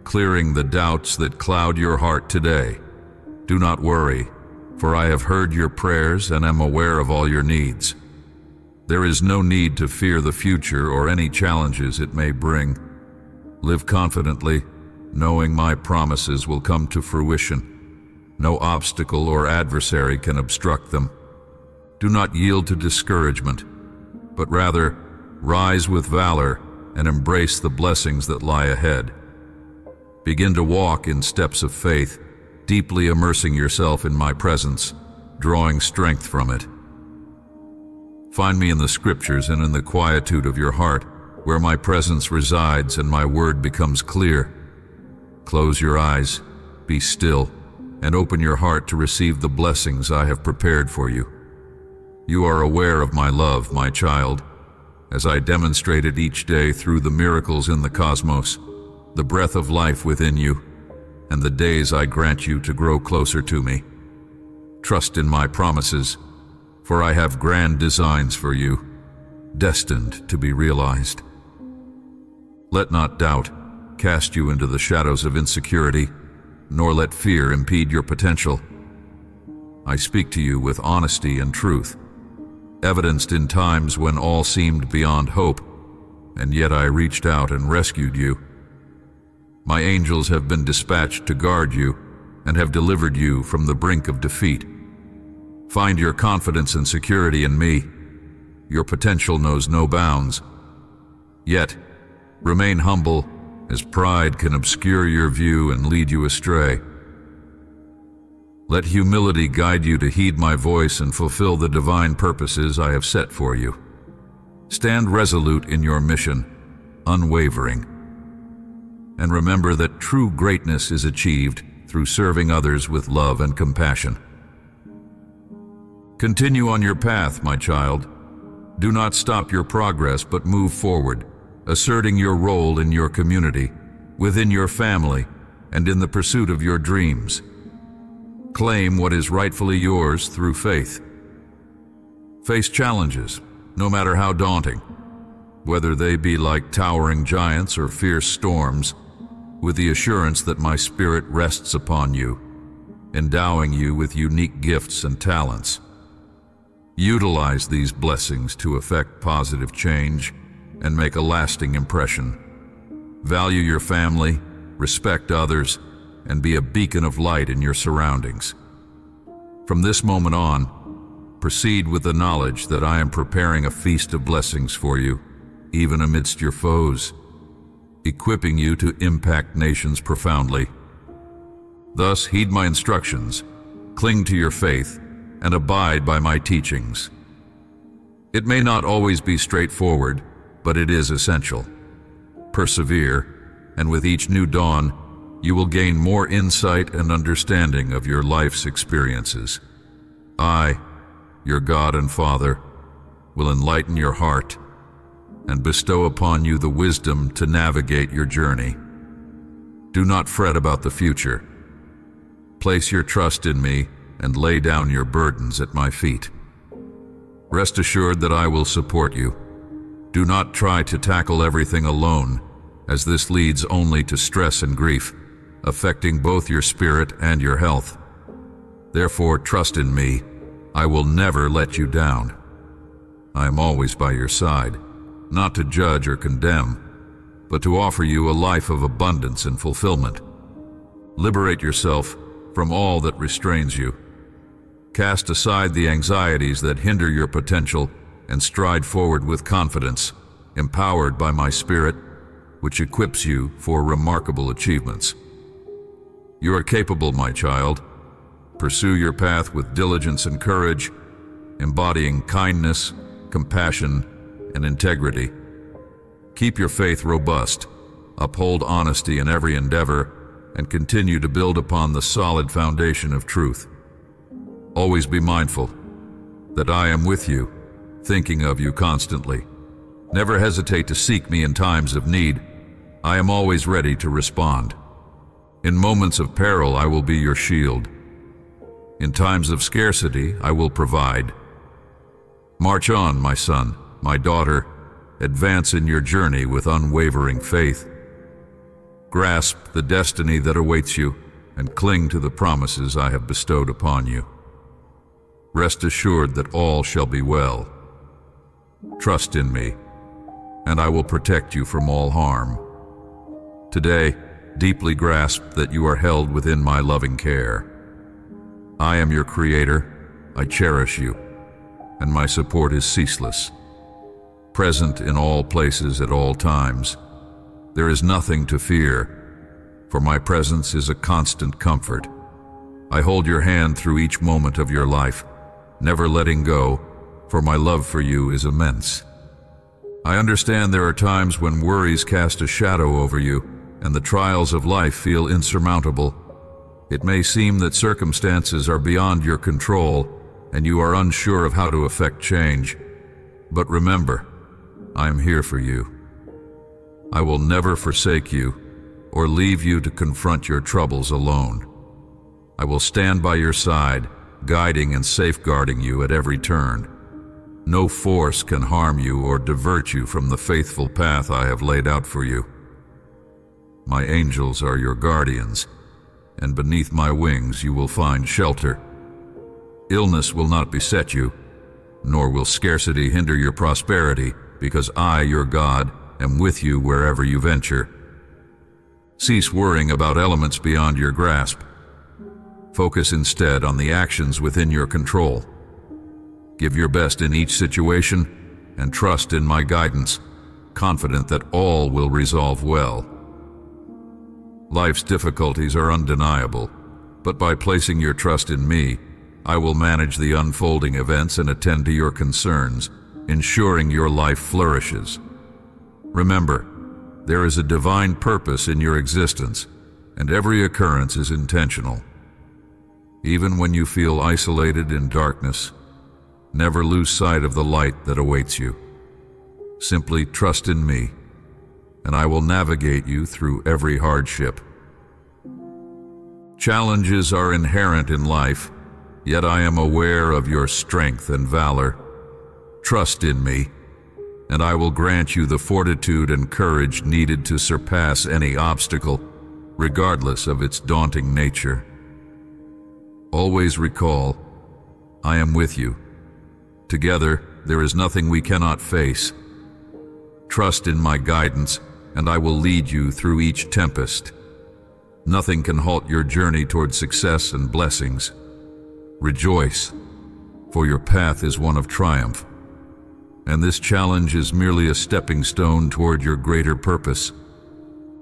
clearing the doubts that cloud your heart today. Do not worry, for I have heard your prayers and am aware of all your needs. There is no need to fear the future or any challenges it may bring. Live confidently, knowing my promises will come to fruition. No obstacle or adversary can obstruct them. Do not yield to discouragement, but rather rise with valor and embrace the blessings that lie ahead. Begin to walk in steps of faith, deeply immersing yourself in my presence, drawing strength from it. Find me in the scriptures and in the quietude of your heart, where my presence resides and my word becomes clear. Close your eyes, be still, and open your heart to receive the blessings I have prepared for you. You are aware of my love, my child, as I demonstrated each day through the miracles in the cosmos, the breath of life within you, and the days I grant you to grow closer to me. Trust in my promises, for I have grand designs for you, destined to be realized. Let not doubt cast you into the shadows of insecurity, nor let fear impede your potential. I speak to you with honesty and truth, evidenced in times when all seemed beyond hope, and yet I reached out and rescued you. My angels have been dispatched to guard you and have delivered you from the brink of defeat. Find your confidence and security in me. Your potential knows no bounds. Yet, remain humble, as pride can obscure your view and lead you astray. Let humility guide you to heed my voice and fulfill the divine purposes I have set for you. Stand resolute in your mission, unwavering and remember that true greatness is achieved through serving others with love and compassion. Continue on your path, my child. Do not stop your progress, but move forward, asserting your role in your community, within your family, and in the pursuit of your dreams. Claim what is rightfully yours through faith. Face challenges, no matter how daunting, whether they be like towering giants or fierce storms, with the assurance that my spirit rests upon you, endowing you with unique gifts and talents. Utilize these blessings to effect positive change and make a lasting impression. Value your family, respect others, and be a beacon of light in your surroundings. From this moment on, proceed with the knowledge that I am preparing a feast of blessings for you, even amidst your foes, equipping you to impact nations profoundly. Thus, heed my instructions, cling to your faith, and abide by my teachings. It may not always be straightforward, but it is essential. Persevere, and with each new dawn, you will gain more insight and understanding of your life's experiences. I, your God and Father, will enlighten your heart and bestow upon you the wisdom to navigate your journey. Do not fret about the future. Place your trust in me and lay down your burdens at my feet. Rest assured that I will support you. Do not try to tackle everything alone, as this leads only to stress and grief, affecting both your spirit and your health. Therefore, trust in me. I will never let you down. I am always by your side, not to judge or condemn, but to offer you a life of abundance and fulfillment. Liberate yourself from all that restrains you Cast aside the anxieties that hinder your potential and stride forward with confidence, empowered by my spirit, which equips you for remarkable achievements. You are capable, my child. Pursue your path with diligence and courage, embodying kindness, compassion, and integrity. Keep your faith robust, uphold honesty in every endeavor, and continue to build upon the solid foundation of truth. Always be mindful that I am with you, thinking of you constantly. Never hesitate to seek me in times of need. I am always ready to respond. In moments of peril, I will be your shield. In times of scarcity, I will provide. March on, my son, my daughter. Advance in your journey with unwavering faith. Grasp the destiny that awaits you and cling to the promises I have bestowed upon you. Rest assured that all shall be well. Trust in me, and I will protect you from all harm. Today, deeply grasp that you are held within my loving care. I am your creator, I cherish you, and my support is ceaseless. Present in all places at all times, there is nothing to fear, for my presence is a constant comfort. I hold your hand through each moment of your life, never letting go, for my love for you is immense. I understand there are times when worries cast a shadow over you and the trials of life feel insurmountable. It may seem that circumstances are beyond your control and you are unsure of how to effect change. But remember, I am here for you. I will never forsake you or leave you to confront your troubles alone. I will stand by your side guiding and safeguarding you at every turn. No force can harm you or divert you from the faithful path I have laid out for you. My angels are your guardians, and beneath my wings you will find shelter. Illness will not beset you, nor will scarcity hinder your prosperity, because I, your God, am with you wherever you venture. Cease worrying about elements beyond your grasp Focus instead on the actions within your control. Give your best in each situation and trust in my guidance, confident that all will resolve well. Life's difficulties are undeniable, but by placing your trust in me, I will manage the unfolding events and attend to your concerns, ensuring your life flourishes. Remember, there is a divine purpose in your existence, and every occurrence is intentional. Even when you feel isolated in darkness, never lose sight of the light that awaits you. Simply trust in me, and I will navigate you through every hardship. Challenges are inherent in life, yet I am aware of your strength and valor. Trust in me, and I will grant you the fortitude and courage needed to surpass any obstacle, regardless of its daunting nature. Always recall, I am with you. Together, there is nothing we cannot face. Trust in my guidance, and I will lead you through each tempest. Nothing can halt your journey toward success and blessings. Rejoice, for your path is one of triumph. And this challenge is merely a stepping stone toward your greater purpose.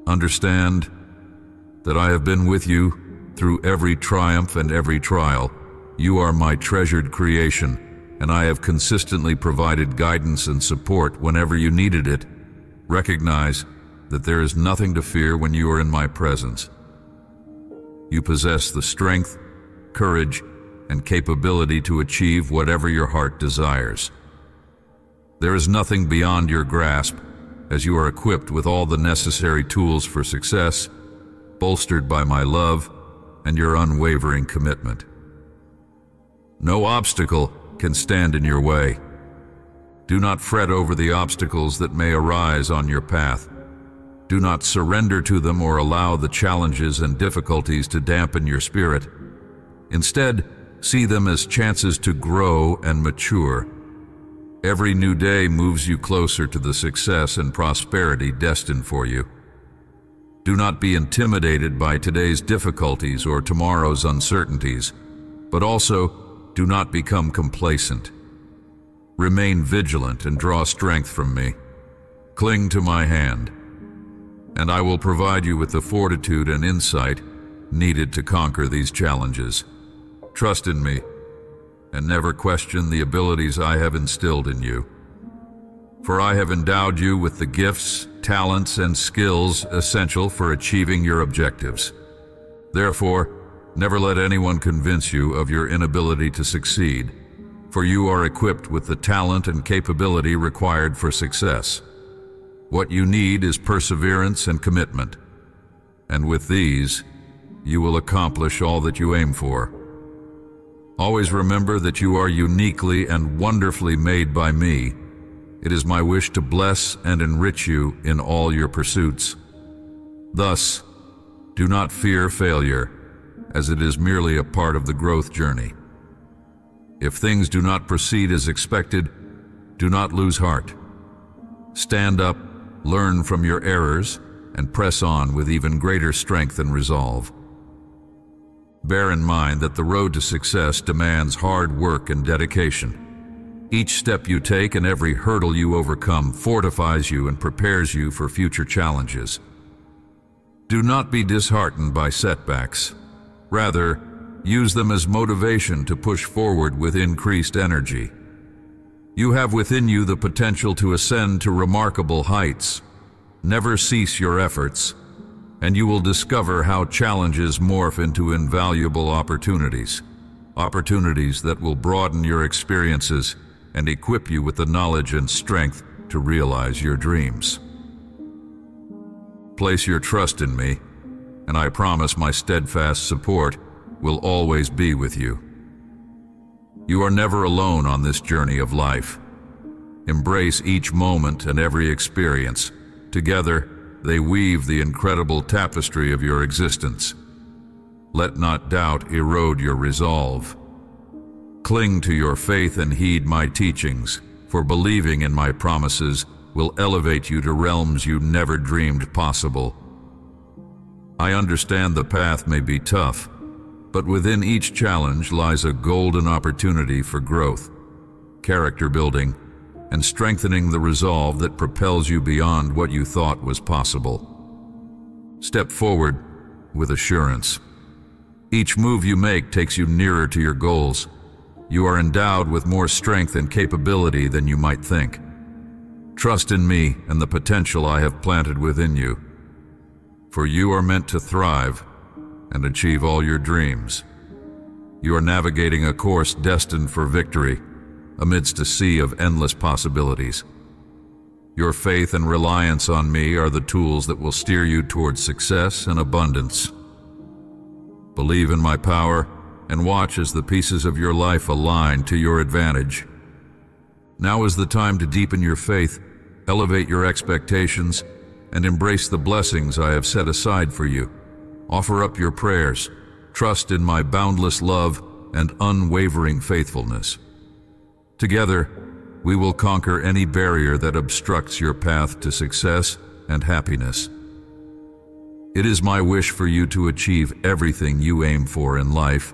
Understand that I have been with you through every triumph and every trial. You are my treasured creation, and I have consistently provided guidance and support whenever you needed it. Recognize that there is nothing to fear when you are in my presence. You possess the strength, courage, and capability to achieve whatever your heart desires. There is nothing beyond your grasp, as you are equipped with all the necessary tools for success, bolstered by my love and your unwavering commitment. No obstacle can stand in your way. Do not fret over the obstacles that may arise on your path. Do not surrender to them or allow the challenges and difficulties to dampen your spirit. Instead, see them as chances to grow and mature. Every new day moves you closer to the success and prosperity destined for you. Do not be intimidated by today's difficulties or tomorrow's uncertainties, but also do not become complacent. Remain vigilant and draw strength from me. Cling to my hand and I will provide you with the fortitude and insight needed to conquer these challenges. Trust in me, and never question the abilities I have instilled in you. For I have endowed you with the gifts, talents, and skills essential for achieving your objectives. Therefore, never let anyone convince you of your inability to succeed, for you are equipped with the talent and capability required for success. What you need is perseverance and commitment. And with these, you will accomplish all that you aim for. Always remember that you are uniquely and wonderfully made by me. It is my wish to bless and enrich you in all your pursuits. Thus, do not fear failure, as it is merely a part of the growth journey. If things do not proceed as expected, do not lose heart. Stand up learn from your errors, and press on with even greater strength and resolve. Bear in mind that the road to success demands hard work and dedication. Each step you take and every hurdle you overcome fortifies you and prepares you for future challenges. Do not be disheartened by setbacks. Rather, use them as motivation to push forward with increased energy. You have within you the potential to ascend to remarkable heights. Never cease your efforts, and you will discover how challenges morph into invaluable opportunities. Opportunities that will broaden your experiences and equip you with the knowledge and strength to realize your dreams. Place your trust in me, and I promise my steadfast support will always be with you. You are never alone on this journey of life. Embrace each moment and every experience. Together, they weave the incredible tapestry of your existence. Let not doubt erode your resolve. Cling to your faith and heed my teachings, for believing in my promises will elevate you to realms you never dreamed possible. I understand the path may be tough, but within each challenge lies a golden opportunity for growth, character building, and strengthening the resolve that propels you beyond what you thought was possible. Step forward with assurance. Each move you make takes you nearer to your goals. You are endowed with more strength and capability than you might think. Trust in me and the potential I have planted within you. For you are meant to thrive and achieve all your dreams. You are navigating a course destined for victory, amidst a sea of endless possibilities. Your faith and reliance on me are the tools that will steer you towards success and abundance. Believe in my power and watch as the pieces of your life align to your advantage. Now is the time to deepen your faith, elevate your expectations, and embrace the blessings I have set aside for you. Offer up your prayers, trust in my boundless love and unwavering faithfulness. Together, we will conquer any barrier that obstructs your path to success and happiness. It is my wish for you to achieve everything you aim for in life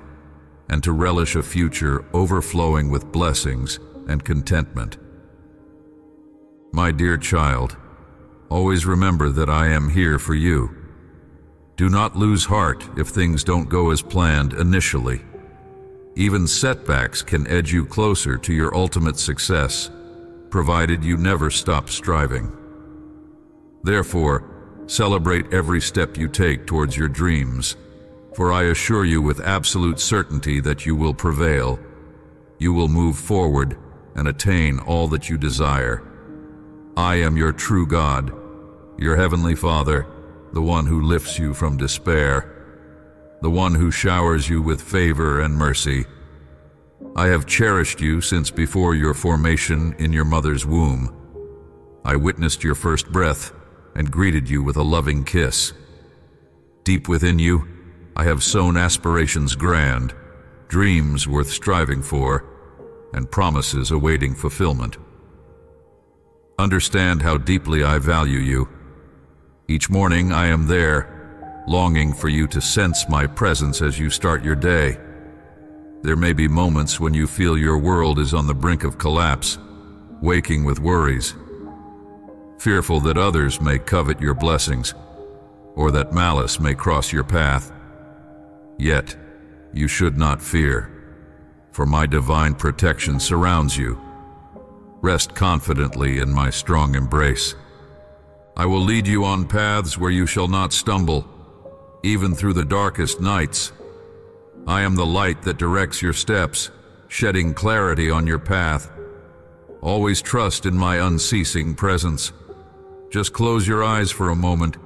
and to relish a future overflowing with blessings and contentment. My dear child, always remember that I am here for you. Do not lose heart if things don't go as planned initially. Even setbacks can edge you closer to your ultimate success, provided you never stop striving. Therefore, celebrate every step you take towards your dreams, for I assure you with absolute certainty that you will prevail. You will move forward and attain all that you desire. I am your true God, your heavenly Father, the one who lifts you from despair the one who showers you with favor and mercy. I have cherished you since before your formation in your mother's womb. I witnessed your first breath and greeted you with a loving kiss. Deep within you, I have sown aspirations grand, dreams worth striving for, and promises awaiting fulfillment. Understand how deeply I value you. Each morning I am there longing for you to sense my presence as you start your day. There may be moments when you feel your world is on the brink of collapse, waking with worries, fearful that others may covet your blessings, or that malice may cross your path. Yet, you should not fear, for my divine protection surrounds you. Rest confidently in my strong embrace. I will lead you on paths where you shall not stumble, even through the darkest nights. I am the light that directs your steps, shedding clarity on your path. Always trust in my unceasing presence. Just close your eyes for a moment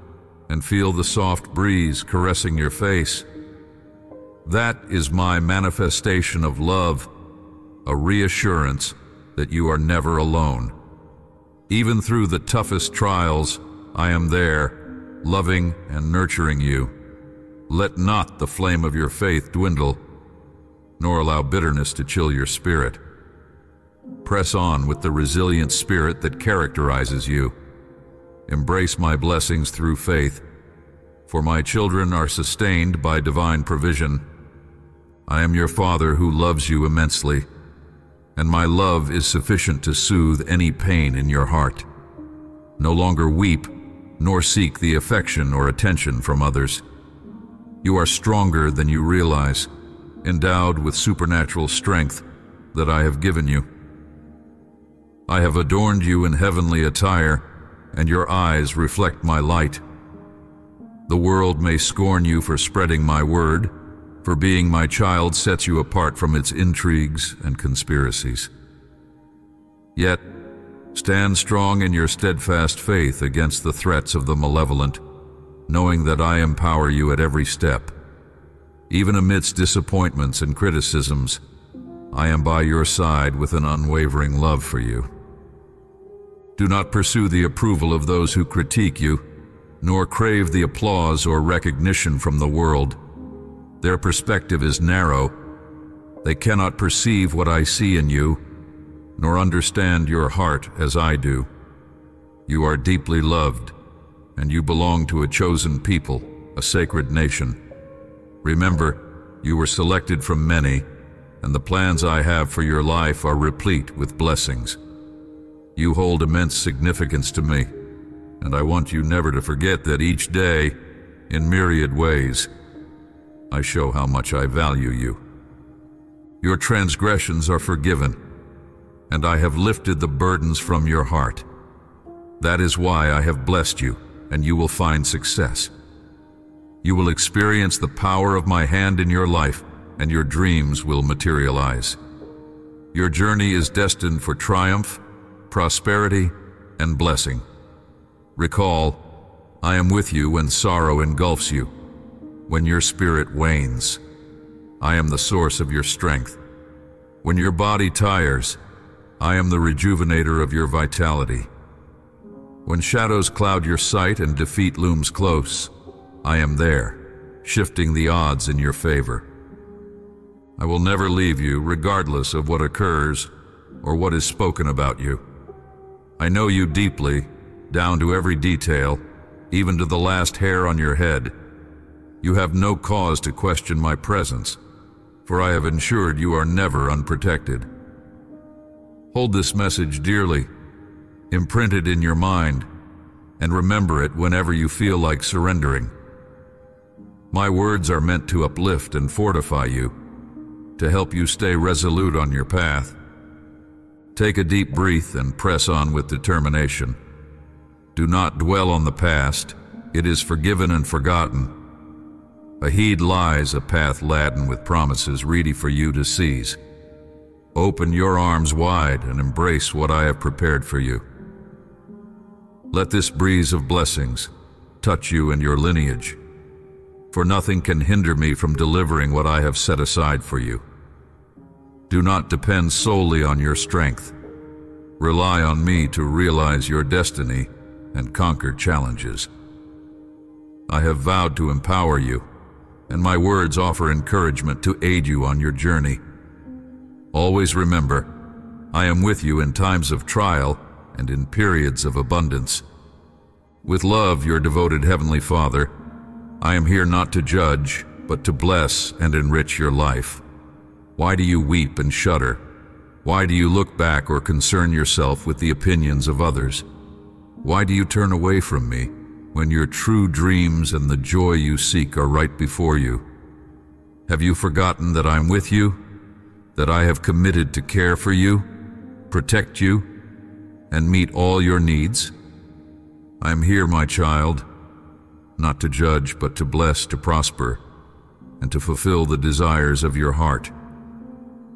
and feel the soft breeze caressing your face. That is my manifestation of love, a reassurance that you are never alone. Even through the toughest trials, I am there, loving and nurturing you. Let not the flame of your faith dwindle, nor allow bitterness to chill your spirit. Press on with the resilient spirit that characterizes you. Embrace my blessings through faith, for my children are sustained by divine provision. I am your Father who loves you immensely, and my love is sufficient to soothe any pain in your heart. No longer weep, nor seek the affection or attention from others. You are stronger than you realize, endowed with supernatural strength that I have given you. I have adorned you in heavenly attire, and your eyes reflect my light. The world may scorn you for spreading my word, for being my child sets you apart from its intrigues and conspiracies. Yet, stand strong in your steadfast faith against the threats of the malevolent knowing that I empower you at every step. Even amidst disappointments and criticisms, I am by your side with an unwavering love for you. Do not pursue the approval of those who critique you, nor crave the applause or recognition from the world. Their perspective is narrow. They cannot perceive what I see in you, nor understand your heart as I do. You are deeply loved, and you belong to a chosen people, a sacred nation. Remember, you were selected from many, and the plans I have for your life are replete with blessings. You hold immense significance to me, and I want you never to forget that each day, in myriad ways, I show how much I value you. Your transgressions are forgiven, and I have lifted the burdens from your heart. That is why I have blessed you and you will find success. You will experience the power of my hand in your life, and your dreams will materialize. Your journey is destined for triumph, prosperity, and blessing. Recall, I am with you when sorrow engulfs you, when your spirit wanes. I am the source of your strength. When your body tires, I am the rejuvenator of your vitality. When shadows cloud your sight and defeat looms close, I am there, shifting the odds in your favor. I will never leave you regardless of what occurs or what is spoken about you. I know you deeply, down to every detail, even to the last hair on your head. You have no cause to question my presence, for I have ensured you are never unprotected. Hold this message dearly, imprint it in your mind, and remember it whenever you feel like surrendering. My words are meant to uplift and fortify you, to help you stay resolute on your path. Take a deep breath and press on with determination. Do not dwell on the past, it is forgiven and forgotten. Ahead lies a path laden with promises ready for you to seize. Open your arms wide and embrace what I have prepared for you. Let this breeze of blessings touch you and your lineage, for nothing can hinder me from delivering what I have set aside for you. Do not depend solely on your strength. Rely on me to realize your destiny and conquer challenges. I have vowed to empower you, and my words offer encouragement to aid you on your journey. Always remember, I am with you in times of trial and in periods of abundance. With love, your devoted Heavenly Father, I am here not to judge, but to bless and enrich your life. Why do you weep and shudder? Why do you look back or concern yourself with the opinions of others? Why do you turn away from me when your true dreams and the joy you seek are right before you? Have you forgotten that I'm with you? That I have committed to care for you, protect you, and meet all your needs? I am here, my child, not to judge, but to bless, to prosper, and to fulfill the desires of your heart.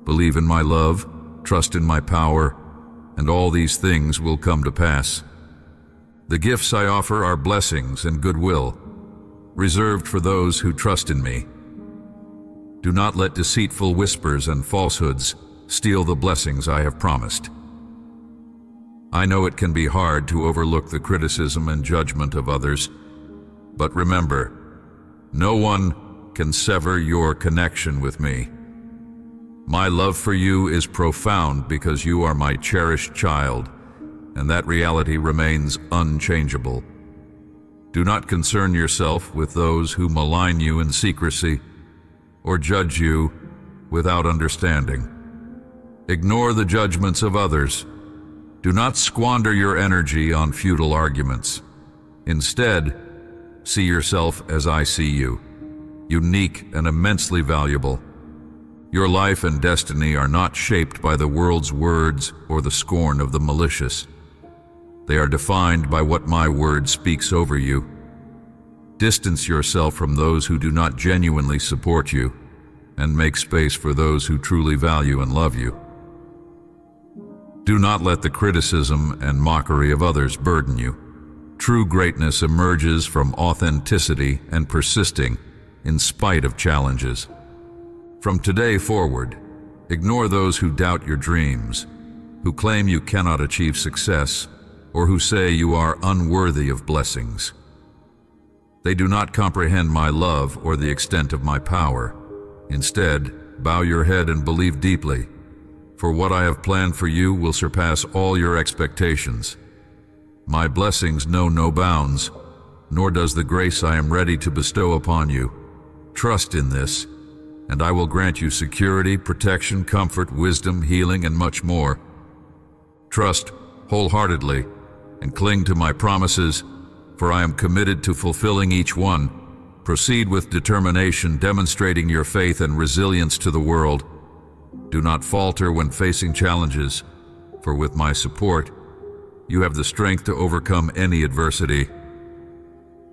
Believe in my love, trust in my power, and all these things will come to pass. The gifts I offer are blessings and goodwill, reserved for those who trust in me. Do not let deceitful whispers and falsehoods steal the blessings I have promised. I know it can be hard to overlook the criticism and judgment of others, but remember, no one can sever your connection with me. My love for you is profound because you are my cherished child, and that reality remains unchangeable. Do not concern yourself with those who malign you in secrecy or judge you without understanding. Ignore the judgments of others. Do not squander your energy on futile arguments. Instead, see yourself as I see you, unique and immensely valuable. Your life and destiny are not shaped by the world's words or the scorn of the malicious. They are defined by what my word speaks over you. Distance yourself from those who do not genuinely support you, and make space for those who truly value and love you. Do not let the criticism and mockery of others burden you. True greatness emerges from authenticity and persisting in spite of challenges. From today forward, ignore those who doubt your dreams, who claim you cannot achieve success, or who say you are unworthy of blessings. They do not comprehend my love or the extent of my power. Instead, bow your head and believe deeply, for what I have planned for you will surpass all your expectations. My blessings know no bounds, nor does the grace I am ready to bestow upon you. Trust in this, and I will grant you security, protection, comfort, wisdom, healing, and much more. Trust wholeheartedly and cling to my promises, for I am committed to fulfilling each one. Proceed with determination, demonstrating your faith and resilience to the world. Do not falter when facing challenges, for with my support, you have the strength to overcome any adversity.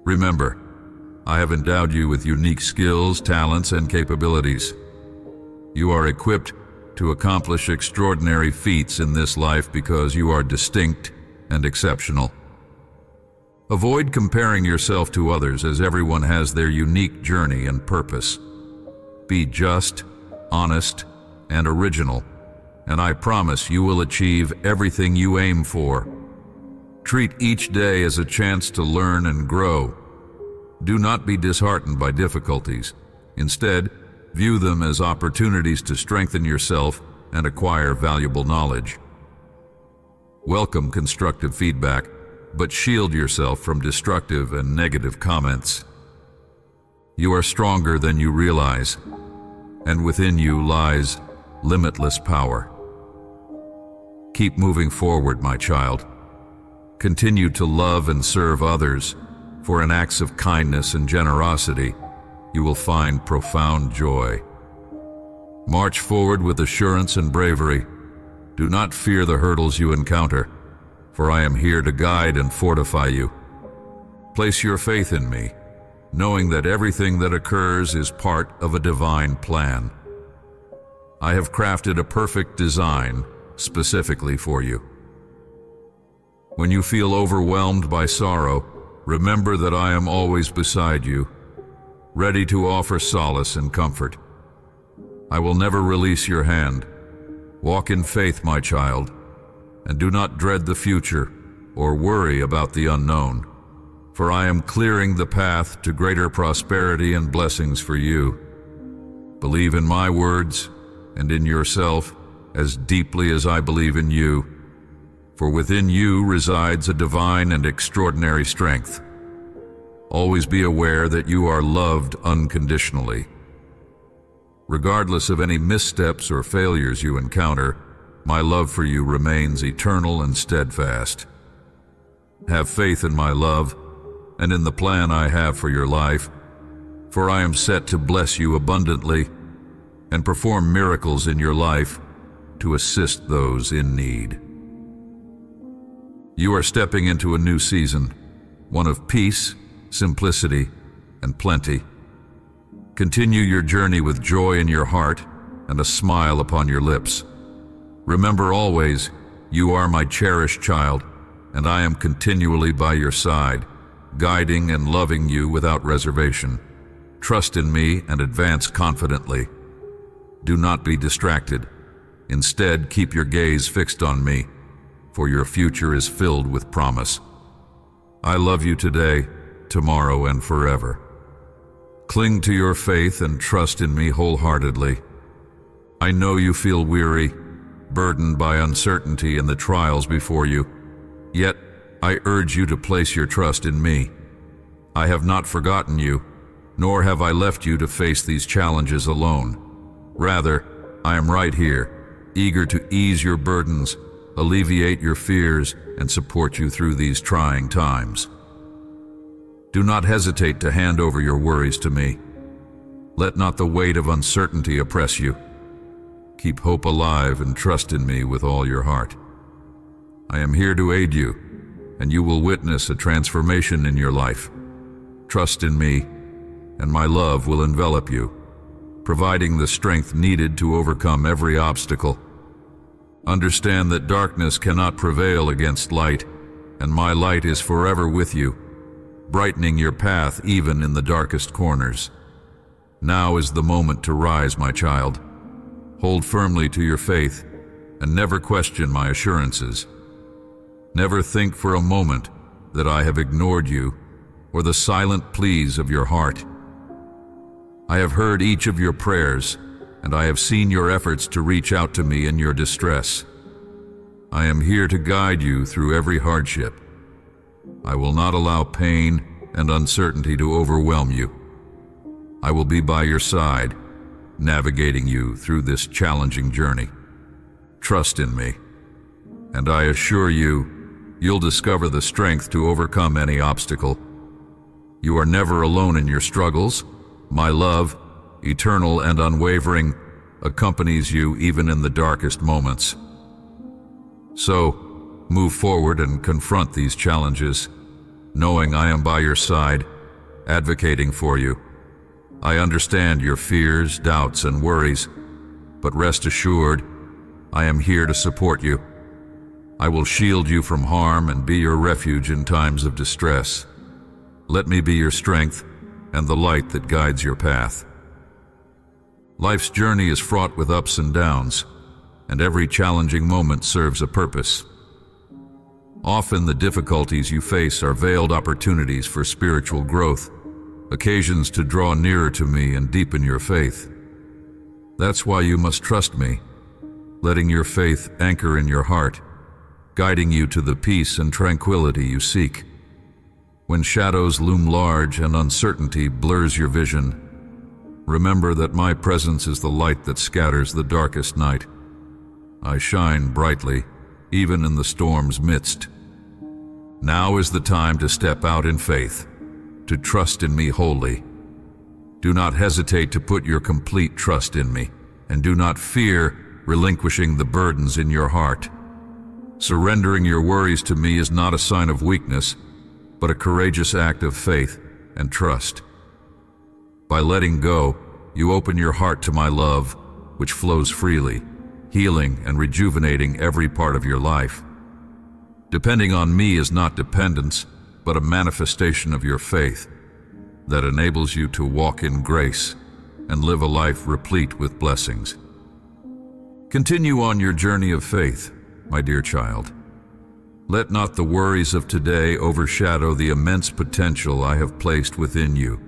Remember, I have endowed you with unique skills, talents, and capabilities. You are equipped to accomplish extraordinary feats in this life because you are distinct and exceptional. Avoid comparing yourself to others as everyone has their unique journey and purpose. Be just, honest, and original, and I promise you will achieve everything you aim for. Treat each day as a chance to learn and grow. Do not be disheartened by difficulties. Instead, view them as opportunities to strengthen yourself and acquire valuable knowledge. Welcome constructive feedback, but shield yourself from destructive and negative comments. You are stronger than you realize, and within you lies limitless power. Keep moving forward, my child. Continue to love and serve others, for in acts of kindness and generosity, you will find profound joy. March forward with assurance and bravery. Do not fear the hurdles you encounter, for I am here to guide and fortify you. Place your faith in me, knowing that everything that occurs is part of a divine plan. I have crafted a perfect design specifically for you. When you feel overwhelmed by sorrow, remember that I am always beside you ready to offer solace and comfort. I will never release your hand. Walk in faith, my child, and do not dread the future or worry about the unknown, for I am clearing the path to greater prosperity and blessings for you. Believe in my words and in yourself as deeply as I believe in you, for within you resides a divine and extraordinary strength. Always be aware that you are loved unconditionally. Regardless of any missteps or failures you encounter, my love for you remains eternal and steadfast. Have faith in my love and in the plan I have for your life, for I am set to bless you abundantly and perform miracles in your life to assist those in need. You are stepping into a new season, one of peace simplicity, and plenty. Continue your journey with joy in your heart and a smile upon your lips. Remember always, you are my cherished child, and I am continually by your side, guiding and loving you without reservation. Trust in me and advance confidently. Do not be distracted. Instead, keep your gaze fixed on me, for your future is filled with promise. I love you today, tomorrow and forever. Cling to your faith and trust in me wholeheartedly. I know you feel weary, burdened by uncertainty and the trials before you, yet I urge you to place your trust in me. I have not forgotten you, nor have I left you to face these challenges alone. Rather, I am right here, eager to ease your burdens, alleviate your fears, and support you through these trying times. Do not hesitate to hand over your worries to me. Let not the weight of uncertainty oppress you. Keep hope alive and trust in me with all your heart. I am here to aid you, and you will witness a transformation in your life. Trust in me, and my love will envelop you, providing the strength needed to overcome every obstacle. Understand that darkness cannot prevail against light, and my light is forever with you brightening your path even in the darkest corners. Now is the moment to rise, my child. Hold firmly to your faith and never question my assurances. Never think for a moment that I have ignored you or the silent pleas of your heart. I have heard each of your prayers, and I have seen your efforts to reach out to me in your distress. I am here to guide you through every hardship I will not allow pain and uncertainty to overwhelm you. I will be by your side, navigating you through this challenging journey. Trust in me, and I assure you, you'll discover the strength to overcome any obstacle. You are never alone in your struggles. My love, eternal and unwavering, accompanies you even in the darkest moments. So, Move forward and confront these challenges, knowing I am by your side, advocating for you. I understand your fears, doubts, and worries, but rest assured, I am here to support you. I will shield you from harm and be your refuge in times of distress. Let me be your strength and the light that guides your path. Life's journey is fraught with ups and downs, and every challenging moment serves a purpose. Often the difficulties you face are veiled opportunities for spiritual growth, occasions to draw nearer to me and deepen your faith. That's why you must trust me, letting your faith anchor in your heart, guiding you to the peace and tranquility you seek. When shadows loom large and uncertainty blurs your vision, remember that my presence is the light that scatters the darkest night. I shine brightly, even in the storm's midst. Now is the time to step out in faith, to trust in me wholly. Do not hesitate to put your complete trust in me, and do not fear relinquishing the burdens in your heart. Surrendering your worries to me is not a sign of weakness, but a courageous act of faith and trust. By letting go, you open your heart to my love, which flows freely, healing and rejuvenating every part of your life. Depending on me is not dependence, but a manifestation of your faith that enables you to walk in grace and live a life replete with blessings. Continue on your journey of faith, my dear child. Let not the worries of today overshadow the immense potential I have placed within you.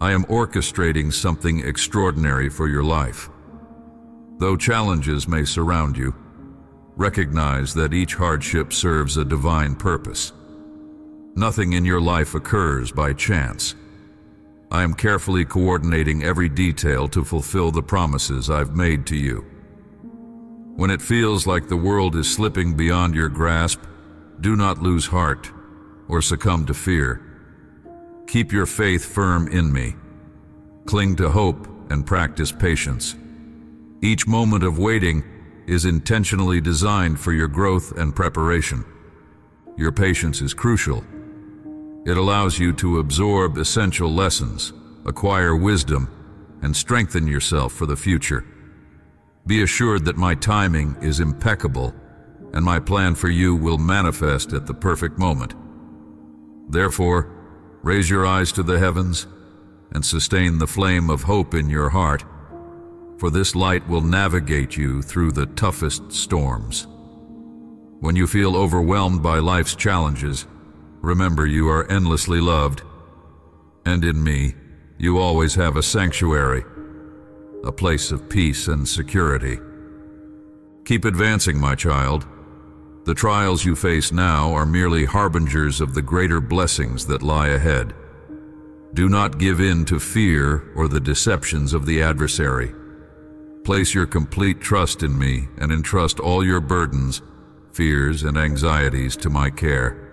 I am orchestrating something extraordinary for your life. Though challenges may surround you, recognize that each hardship serves a divine purpose. Nothing in your life occurs by chance. I am carefully coordinating every detail to fulfill the promises I've made to you. When it feels like the world is slipping beyond your grasp, do not lose heart or succumb to fear. Keep your faith firm in me. Cling to hope and practice patience. Each moment of waiting is intentionally designed for your growth and preparation. Your patience is crucial. It allows you to absorb essential lessons, acquire wisdom, and strengthen yourself for the future. Be assured that my timing is impeccable and my plan for you will manifest at the perfect moment. Therefore, raise your eyes to the heavens and sustain the flame of hope in your heart, for this light will navigate you through the toughest storms. When you feel overwhelmed by life's challenges, remember you are endlessly loved, and in me, you always have a sanctuary a place of peace and security. Keep advancing, my child. The trials you face now are merely harbingers of the greater blessings that lie ahead. Do not give in to fear or the deceptions of the adversary. Place your complete trust in me and entrust all your burdens, fears, and anxieties to my care.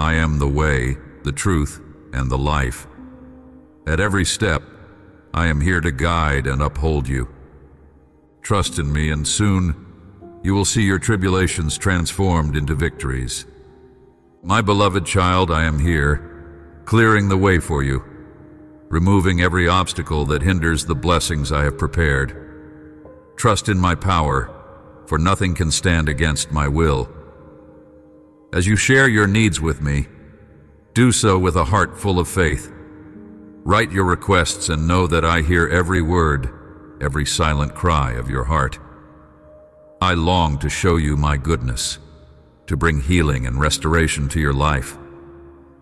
I am the way, the truth, and the life. At every step, I am here to guide and uphold you. Trust in me, and soon you will see your tribulations transformed into victories. My beloved child, I am here, clearing the way for you, removing every obstacle that hinders the blessings I have prepared. Trust in my power, for nothing can stand against my will. As you share your needs with me, do so with a heart full of faith Write your requests and know that I hear every word, every silent cry of your heart. I long to show you my goodness, to bring healing and restoration to your life.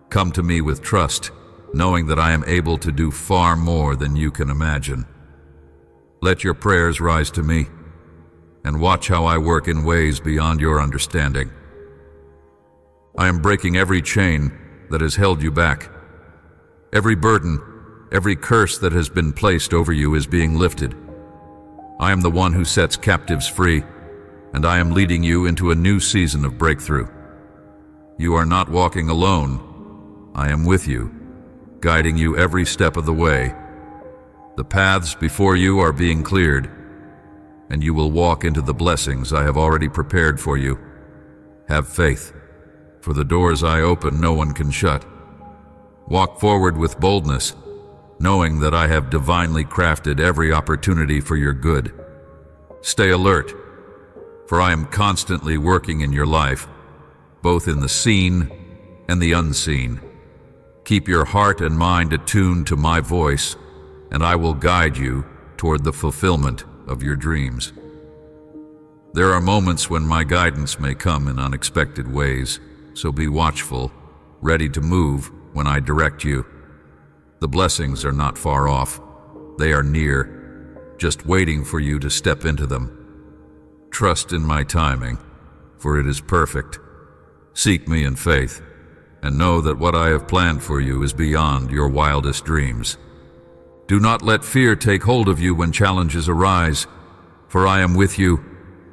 Come to me with trust, knowing that I am able to do far more than you can imagine. Let your prayers rise to me, and watch how I work in ways beyond your understanding. I am breaking every chain that has held you back Every burden, every curse that has been placed over you is being lifted. I am the one who sets captives free, and I am leading you into a new season of breakthrough. You are not walking alone. I am with you, guiding you every step of the way. The paths before you are being cleared, and you will walk into the blessings I have already prepared for you. Have faith, for the doors I open no one can shut. Walk forward with boldness, knowing that I have divinely crafted every opportunity for your good. Stay alert, for I am constantly working in your life, both in the seen and the unseen. Keep your heart and mind attuned to my voice, and I will guide you toward the fulfillment of your dreams. There are moments when my guidance may come in unexpected ways, so be watchful, ready to move when I direct you. The blessings are not far off. They are near, just waiting for you to step into them. Trust in my timing, for it is perfect. Seek me in faith, and know that what I have planned for you is beyond your wildest dreams. Do not let fear take hold of you when challenges arise, for I am with you,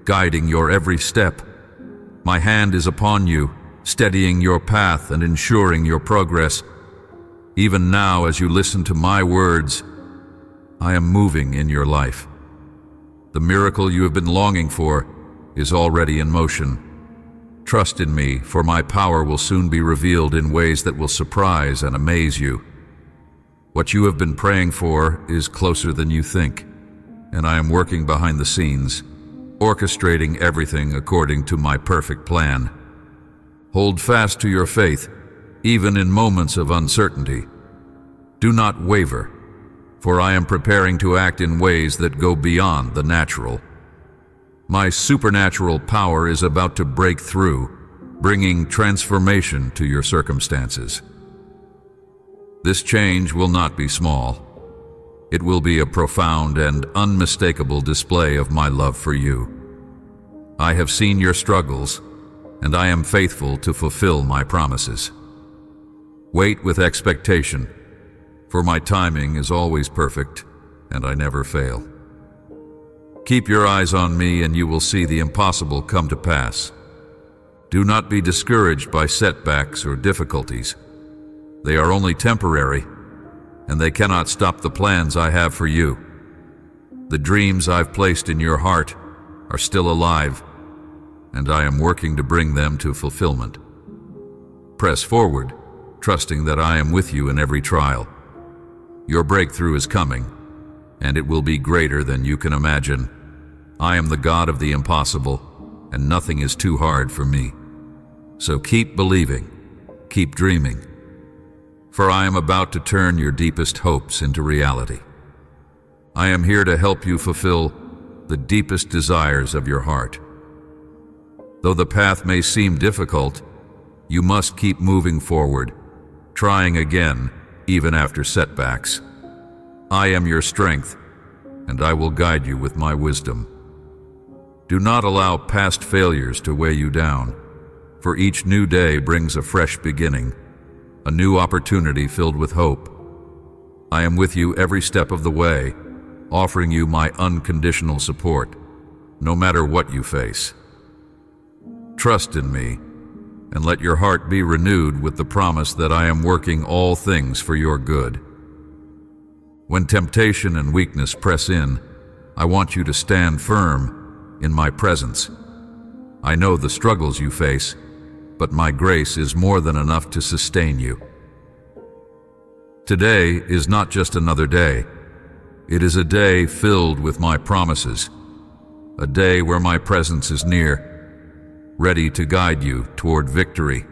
guiding your every step. My hand is upon you, steadying your path and ensuring your progress. Even now, as you listen to my words, I am moving in your life. The miracle you have been longing for is already in motion. Trust in me, for my power will soon be revealed in ways that will surprise and amaze you. What you have been praying for is closer than you think, and I am working behind the scenes, orchestrating everything according to my perfect plan. Hold fast to your faith, even in moments of uncertainty. Do not waver, for I am preparing to act in ways that go beyond the natural. My supernatural power is about to break through, bringing transformation to your circumstances. This change will not be small. It will be a profound and unmistakable display of my love for you. I have seen your struggles, and I am faithful to fulfill my promises. Wait with expectation, for my timing is always perfect, and I never fail. Keep your eyes on me, and you will see the impossible come to pass. Do not be discouraged by setbacks or difficulties. They are only temporary, and they cannot stop the plans I have for you. The dreams I've placed in your heart are still alive, and I am working to bring them to fulfillment. Press forward, trusting that I am with you in every trial. Your breakthrough is coming, and it will be greater than you can imagine. I am the God of the impossible, and nothing is too hard for me. So keep believing, keep dreaming, for I am about to turn your deepest hopes into reality. I am here to help you fulfill the deepest desires of your heart. Though the path may seem difficult, you must keep moving forward, trying again even after setbacks. I am your strength, and I will guide you with my wisdom. Do not allow past failures to weigh you down, for each new day brings a fresh beginning a new opportunity filled with hope. I am with you every step of the way, offering you my unconditional support, no matter what you face. Trust in me, and let your heart be renewed with the promise that I am working all things for your good. When temptation and weakness press in, I want you to stand firm in my presence. I know the struggles you face, but my grace is more than enough to sustain you. Today is not just another day. It is a day filled with my promises, a day where my presence is near, ready to guide you toward victory.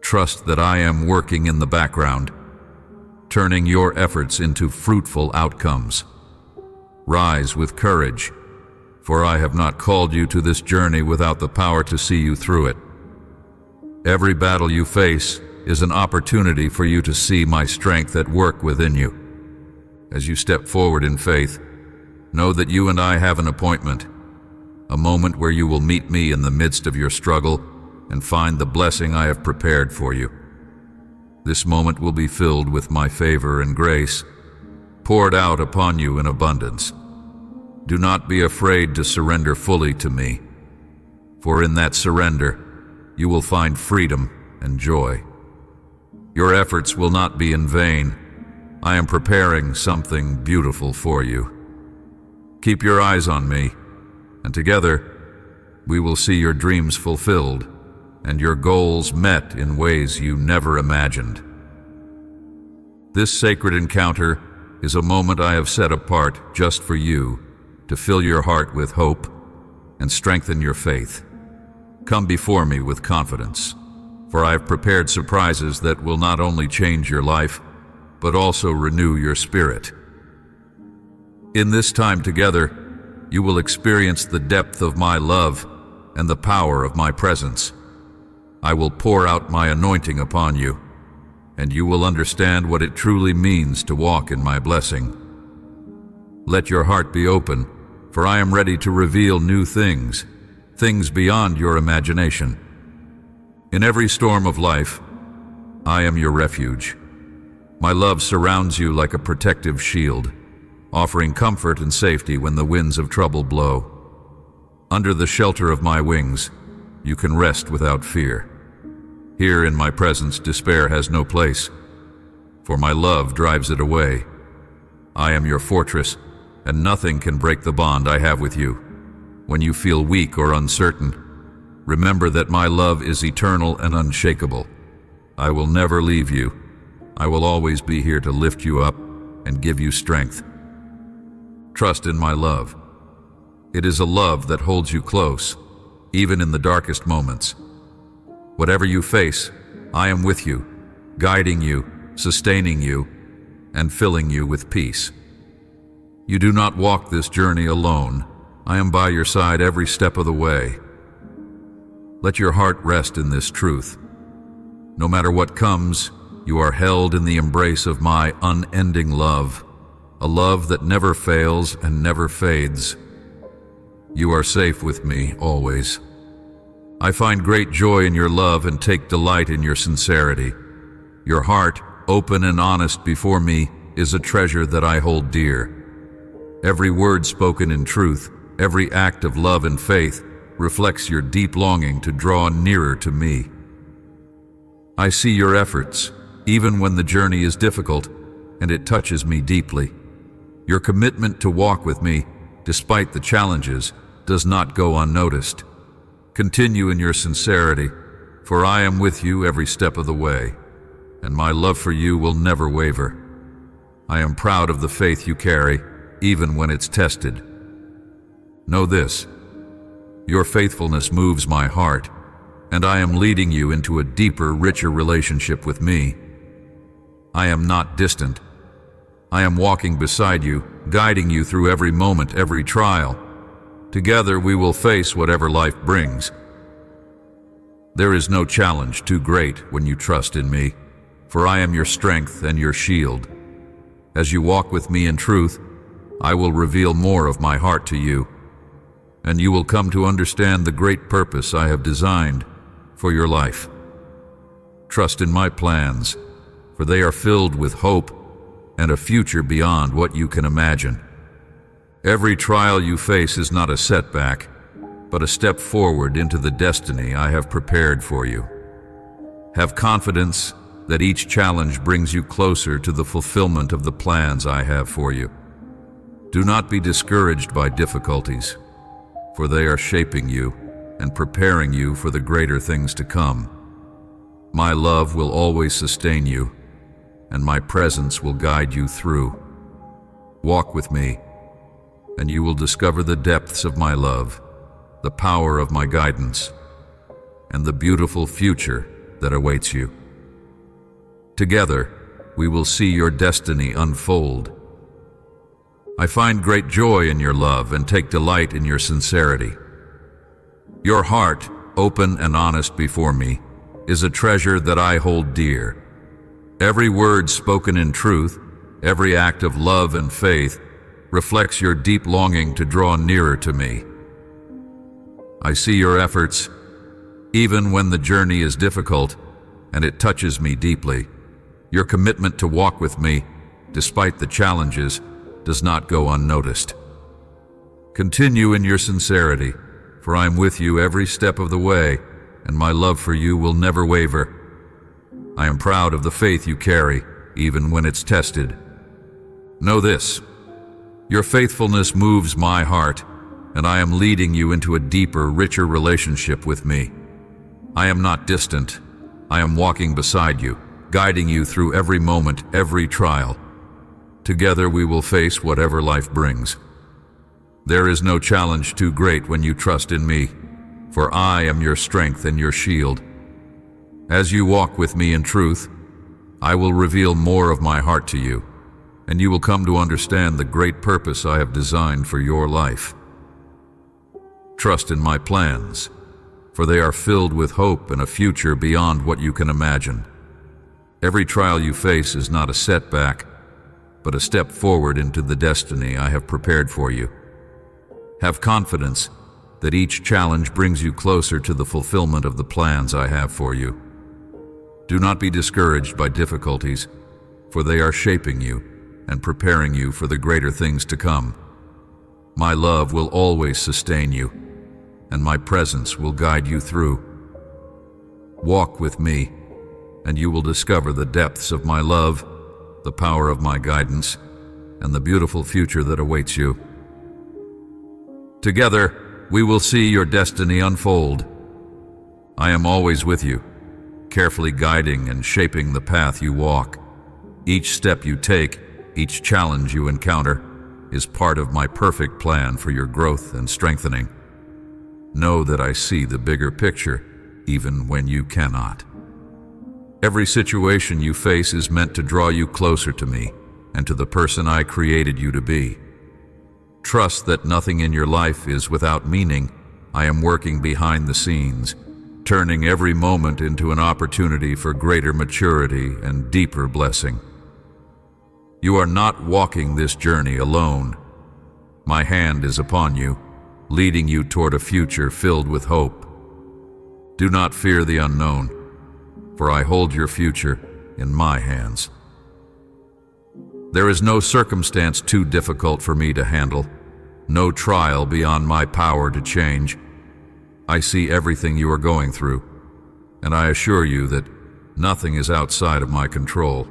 Trust that I am working in the background, turning your efforts into fruitful outcomes. Rise with courage, for I have not called you to this journey without the power to see you through it. Every battle you face is an opportunity for you to see my strength at work within you. As you step forward in faith, know that you and I have an appointment, a moment where you will meet me in the midst of your struggle and find the blessing I have prepared for you. This moment will be filled with my favor and grace, poured out upon you in abundance. Do not be afraid to surrender fully to me, for in that surrender, you will find freedom and joy. Your efforts will not be in vain. I am preparing something beautiful for you. Keep your eyes on me, and together we will see your dreams fulfilled and your goals met in ways you never imagined. This sacred encounter is a moment I have set apart just for you to fill your heart with hope and strengthen your faith. Come before me with confidence, for I have prepared surprises that will not only change your life, but also renew your spirit. In this time together, you will experience the depth of my love and the power of my presence. I will pour out my anointing upon you, and you will understand what it truly means to walk in my blessing. Let your heart be open, for I am ready to reveal new things, things beyond your imagination. In every storm of life, I am your refuge. My love surrounds you like a protective shield, offering comfort and safety when the winds of trouble blow. Under the shelter of my wings, you can rest without fear. Here in my presence, despair has no place, for my love drives it away. I am your fortress, and nothing can break the bond I have with you. When you feel weak or uncertain, remember that my love is eternal and unshakable. I will never leave you. I will always be here to lift you up and give you strength. Trust in my love. It is a love that holds you close, even in the darkest moments. Whatever you face, I am with you, guiding you, sustaining you, and filling you with peace. You do not walk this journey alone. I am by your side every step of the way. Let your heart rest in this truth. No matter what comes, you are held in the embrace of my unending love, a love that never fails and never fades. You are safe with me always. I find great joy in your love and take delight in your sincerity. Your heart, open and honest before me, is a treasure that I hold dear. Every word spoken in truth, every act of love and faith, reflects your deep longing to draw nearer to me. I see your efforts, even when the journey is difficult, and it touches me deeply. Your commitment to walk with me, despite the challenges, does not go unnoticed. Continue in your sincerity, for I am with you every step of the way, and my love for you will never waver. I am proud of the faith you carry, even when it's tested. Know this, your faithfulness moves my heart, and I am leading you into a deeper, richer relationship with me. I am not distant. I am walking beside you, guiding you through every moment, every trial, Together we will face whatever life brings. There is no challenge too great when you trust in me, for I am your strength and your shield. As you walk with me in truth, I will reveal more of my heart to you, and you will come to understand the great purpose I have designed for your life. Trust in my plans, for they are filled with hope and a future beyond what you can imagine. Every trial you face is not a setback, but a step forward into the destiny I have prepared for you. Have confidence that each challenge brings you closer to the fulfillment of the plans I have for you. Do not be discouraged by difficulties, for they are shaping you and preparing you for the greater things to come. My love will always sustain you, and my presence will guide you through. Walk with me and you will discover the depths of my love, the power of my guidance, and the beautiful future that awaits you. Together, we will see your destiny unfold. I find great joy in your love and take delight in your sincerity. Your heart, open and honest before me, is a treasure that I hold dear. Every word spoken in truth, every act of love and faith reflects your deep longing to draw nearer to me. I see your efforts, even when the journey is difficult and it touches me deeply. Your commitment to walk with me, despite the challenges, does not go unnoticed. Continue in your sincerity, for I am with you every step of the way, and my love for you will never waver. I am proud of the faith you carry, even when it's tested. Know this, your faithfulness moves my heart, and I am leading you into a deeper, richer relationship with me. I am not distant. I am walking beside you, guiding you through every moment, every trial. Together we will face whatever life brings. There is no challenge too great when you trust in me, for I am your strength and your shield. As you walk with me in truth, I will reveal more of my heart to you, and you will come to understand the great purpose I have designed for your life. Trust in my plans, for they are filled with hope and a future beyond what you can imagine. Every trial you face is not a setback, but a step forward into the destiny I have prepared for you. Have confidence that each challenge brings you closer to the fulfillment of the plans I have for you. Do not be discouraged by difficulties, for they are shaping you and preparing you for the greater things to come. My love will always sustain you, and my presence will guide you through. Walk with me, and you will discover the depths of my love, the power of my guidance, and the beautiful future that awaits you. Together, we will see your destiny unfold. I am always with you, carefully guiding and shaping the path you walk. Each step you take, each challenge you encounter, is part of my perfect plan for your growth and strengthening. Know that I see the bigger picture, even when you cannot. Every situation you face is meant to draw you closer to me and to the person I created you to be. Trust that nothing in your life is without meaning. I am working behind the scenes, turning every moment into an opportunity for greater maturity and deeper blessing. You are not walking this journey alone. My hand is upon you, leading you toward a future filled with hope. Do not fear the unknown, for I hold your future in my hands. There is no circumstance too difficult for me to handle, no trial beyond my power to change. I see everything you are going through, and I assure you that nothing is outside of my control.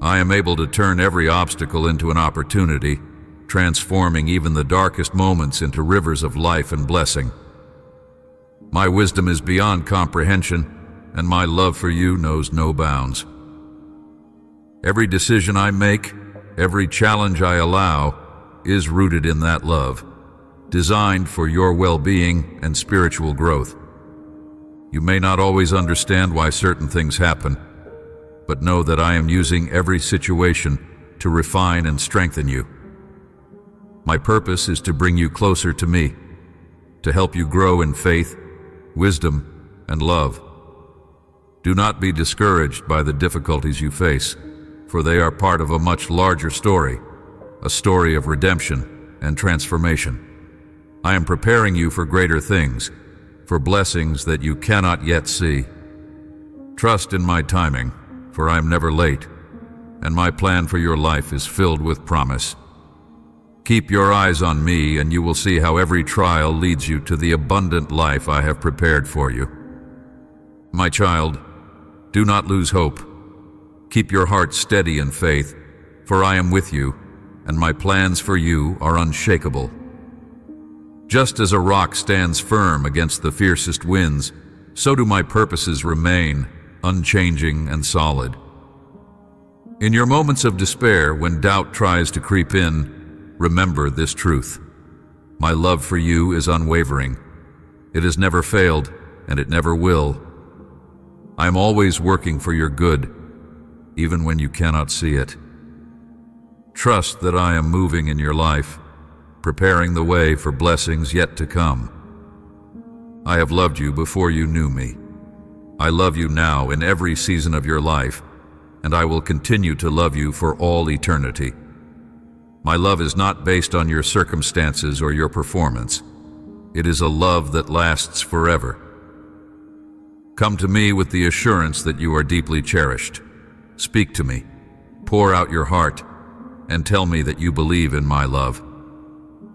I am able to turn every obstacle into an opportunity, transforming even the darkest moments into rivers of life and blessing. My wisdom is beyond comprehension, and my love for you knows no bounds. Every decision I make, every challenge I allow, is rooted in that love, designed for your well-being and spiritual growth. You may not always understand why certain things happen, but know that I am using every situation to refine and strengthen you. My purpose is to bring you closer to me, to help you grow in faith, wisdom, and love. Do not be discouraged by the difficulties you face for they are part of a much larger story, a story of redemption and transformation. I am preparing you for greater things, for blessings that you cannot yet see. Trust in my timing, for I am never late, and my plan for your life is filled with promise. Keep your eyes on me, and you will see how every trial leads you to the abundant life I have prepared for you. My child, do not lose hope. Keep your heart steady in faith, for I am with you, and my plans for you are unshakable. Just as a rock stands firm against the fiercest winds, so do my purposes remain, unchanging and solid. In your moments of despair, when doubt tries to creep in, remember this truth. My love for you is unwavering. It has never failed, and it never will. I am always working for your good, even when you cannot see it. Trust that I am moving in your life, preparing the way for blessings yet to come. I have loved you before you knew me. I love you now in every season of your life, and I will continue to love you for all eternity. My love is not based on your circumstances or your performance. It is a love that lasts forever. Come to me with the assurance that you are deeply cherished. Speak to me, pour out your heart, and tell me that you believe in my love.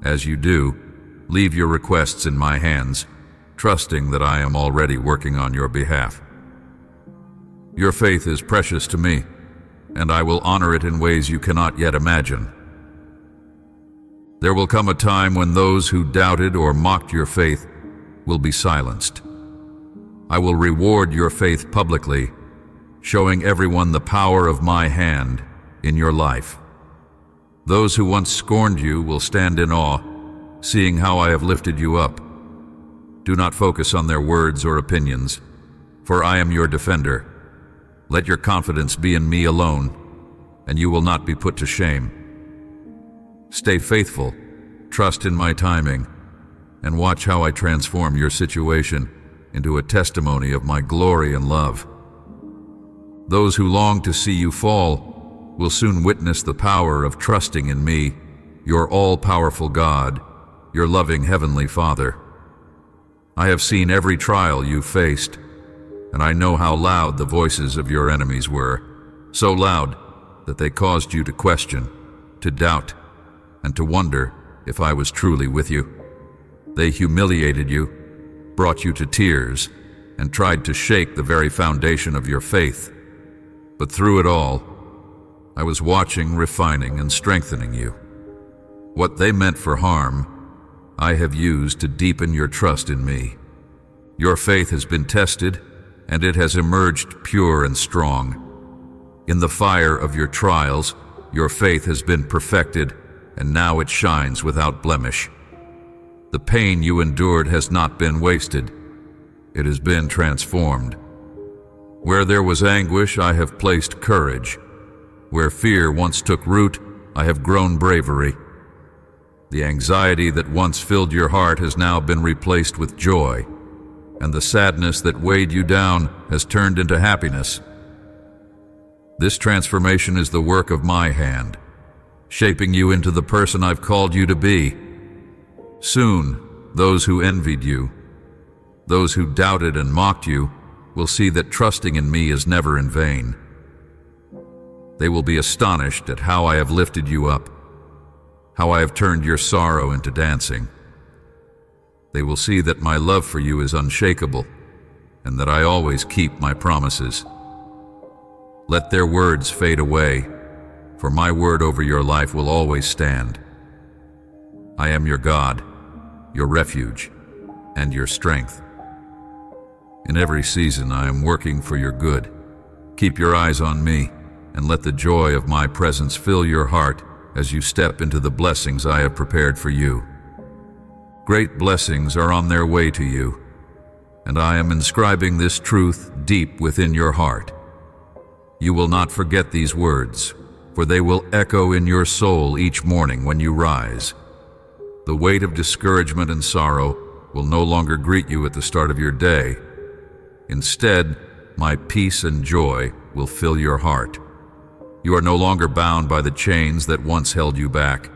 As you do, leave your requests in my hands, trusting that I am already working on your behalf. Your faith is precious to me, and I will honor it in ways you cannot yet imagine. There will come a time when those who doubted or mocked your faith will be silenced. I will reward your faith publicly showing everyone the power of my hand in your life. Those who once scorned you will stand in awe, seeing how I have lifted you up. Do not focus on their words or opinions, for I am your defender. Let your confidence be in me alone, and you will not be put to shame. Stay faithful, trust in my timing, and watch how I transform your situation into a testimony of my glory and love. Those who long to see you fall will soon witness the power of trusting in me, your all-powerful God, your loving Heavenly Father. I have seen every trial you faced, and I know how loud the voices of your enemies were, so loud that they caused you to question, to doubt, and to wonder if I was truly with you. They humiliated you, brought you to tears, and tried to shake the very foundation of your faith. But through it all, I was watching, refining, and strengthening you. What they meant for harm, I have used to deepen your trust in me. Your faith has been tested, and it has emerged pure and strong. In the fire of your trials, your faith has been perfected, and now it shines without blemish. The pain you endured has not been wasted. It has been transformed. Where there was anguish, I have placed courage. Where fear once took root, I have grown bravery. The anxiety that once filled your heart has now been replaced with joy, and the sadness that weighed you down has turned into happiness. This transformation is the work of my hand, shaping you into the person I've called you to be. Soon, those who envied you, those who doubted and mocked you, will see that trusting in me is never in vain. They will be astonished at how I have lifted you up, how I have turned your sorrow into dancing. They will see that my love for you is unshakable, and that I always keep my promises. Let their words fade away, for my word over your life will always stand. I am your God, your refuge, and your strength. In every season I am working for your good. Keep your eyes on me, and let the joy of my presence fill your heart as you step into the blessings I have prepared for you. Great blessings are on their way to you, and I am inscribing this truth deep within your heart. You will not forget these words, for they will echo in your soul each morning when you rise. The weight of discouragement and sorrow will no longer greet you at the start of your day, Instead, my peace and joy will fill your heart. You are no longer bound by the chains that once held you back.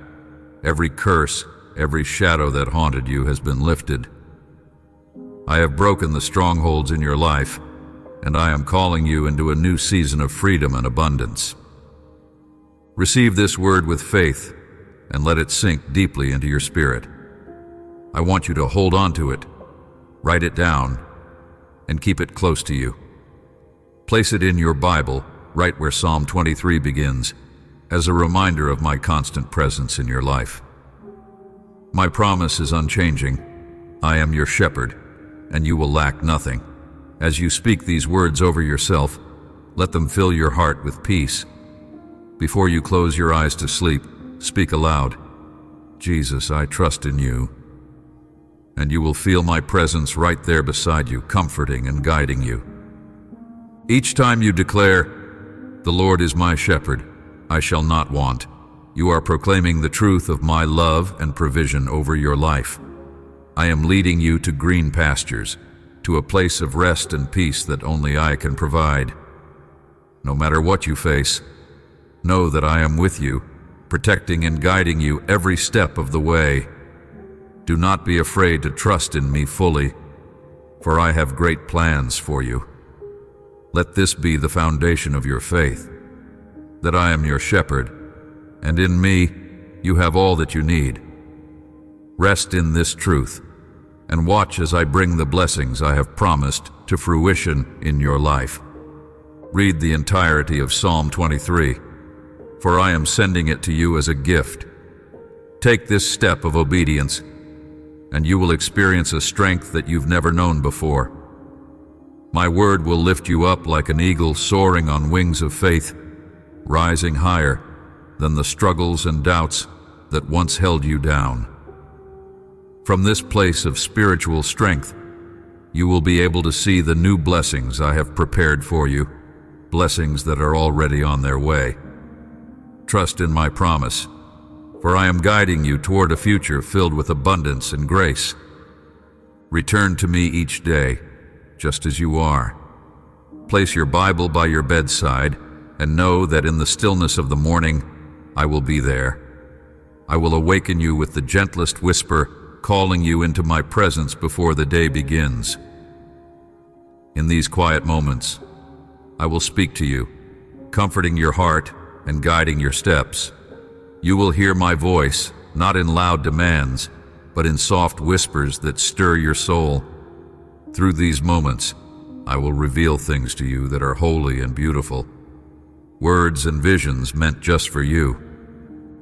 Every curse, every shadow that haunted you has been lifted. I have broken the strongholds in your life, and I am calling you into a new season of freedom and abundance. Receive this word with faith and let it sink deeply into your spirit. I want you to hold on to it, write it down, and keep it close to you. Place it in your Bible, right where Psalm 23 begins, as a reminder of my constant presence in your life. My promise is unchanging. I am your shepherd, and you will lack nothing. As you speak these words over yourself, let them fill your heart with peace. Before you close your eyes to sleep, speak aloud, Jesus, I trust in you and you will feel my presence right there beside you, comforting and guiding you. Each time you declare, The Lord is my shepherd, I shall not want, you are proclaiming the truth of my love and provision over your life. I am leading you to green pastures, to a place of rest and peace that only I can provide. No matter what you face, know that I am with you, protecting and guiding you every step of the way. Do not be afraid to trust in me fully, for I have great plans for you. Let this be the foundation of your faith, that I am your shepherd, and in me you have all that you need. Rest in this truth, and watch as I bring the blessings I have promised to fruition in your life. Read the entirety of Psalm 23, for I am sending it to you as a gift. Take this step of obedience and you will experience a strength that you've never known before. My word will lift you up like an eagle soaring on wings of faith, rising higher than the struggles and doubts that once held you down. From this place of spiritual strength, you will be able to see the new blessings I have prepared for you, blessings that are already on their way. Trust in my promise, for I am guiding you toward a future filled with abundance and grace. Return to me each day, just as you are. Place your Bible by your bedside and know that in the stillness of the morning I will be there. I will awaken you with the gentlest whisper, calling you into my presence before the day begins. In these quiet moments, I will speak to you, comforting your heart and guiding your steps. You will hear my voice, not in loud demands, but in soft whispers that stir your soul. Through these moments, I will reveal things to you that are holy and beautiful, words and visions meant just for you.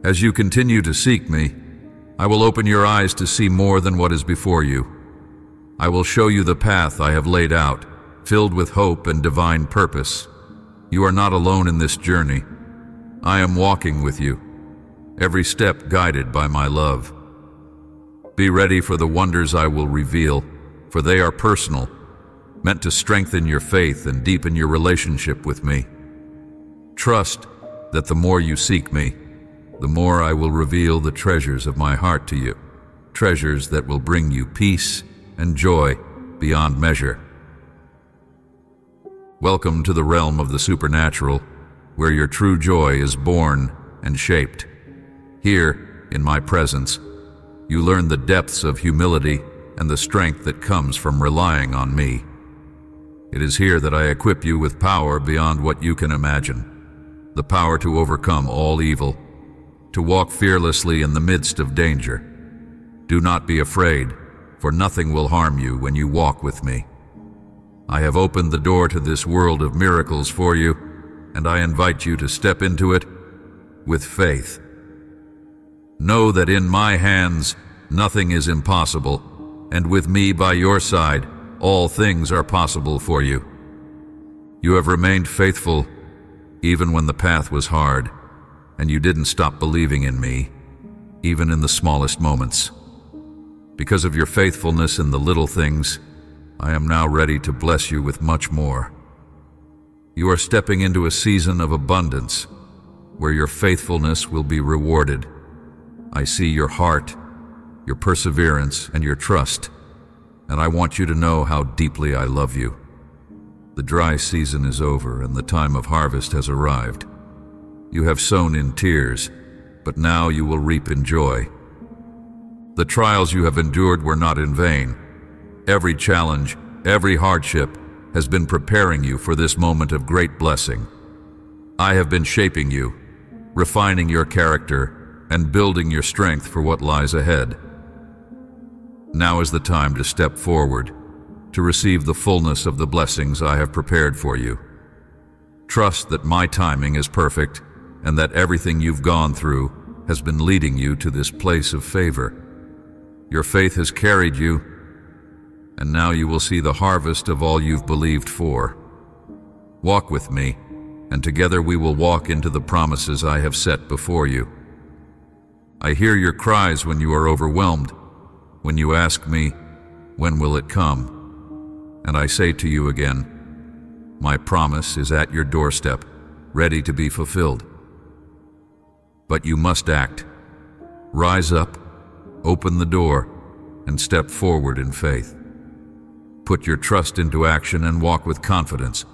As you continue to seek me, I will open your eyes to see more than what is before you. I will show you the path I have laid out, filled with hope and divine purpose. You are not alone in this journey. I am walking with you, every step guided by my love. Be ready for the wonders I will reveal, for they are personal, meant to strengthen your faith and deepen your relationship with me. Trust that the more you seek me, the more I will reveal the treasures of my heart to you, treasures that will bring you peace and joy beyond measure. Welcome to the realm of the supernatural, where your true joy is born and shaped. Here, in my presence, you learn the depths of humility and the strength that comes from relying on me. It is here that I equip you with power beyond what you can imagine, the power to overcome all evil, to walk fearlessly in the midst of danger. Do not be afraid, for nothing will harm you when you walk with me. I have opened the door to this world of miracles for you, and I invite you to step into it with faith. Know that in my hands nothing is impossible, and with me by your side, all things are possible for you. You have remained faithful even when the path was hard, and you didn't stop believing in me, even in the smallest moments. Because of your faithfulness in the little things, I am now ready to bless you with much more. You are stepping into a season of abundance, where your faithfulness will be rewarded. I see your heart, your perseverance, and your trust, and I want you to know how deeply I love you. The dry season is over and the time of harvest has arrived. You have sown in tears, but now you will reap in joy. The trials you have endured were not in vain. Every challenge, every hardship has been preparing you for this moment of great blessing. I have been shaping you, refining your character, and building your strength for what lies ahead. Now is the time to step forward, to receive the fullness of the blessings I have prepared for you. Trust that my timing is perfect and that everything you've gone through has been leading you to this place of favor. Your faith has carried you, and now you will see the harvest of all you've believed for. Walk with me, and together we will walk into the promises I have set before you. I hear your cries when you are overwhelmed, when you ask me, When will it come? And I say to you again, My promise is at your doorstep, ready to be fulfilled. But you must act. Rise up, open the door, and step forward in faith. Put your trust into action and walk with confidence,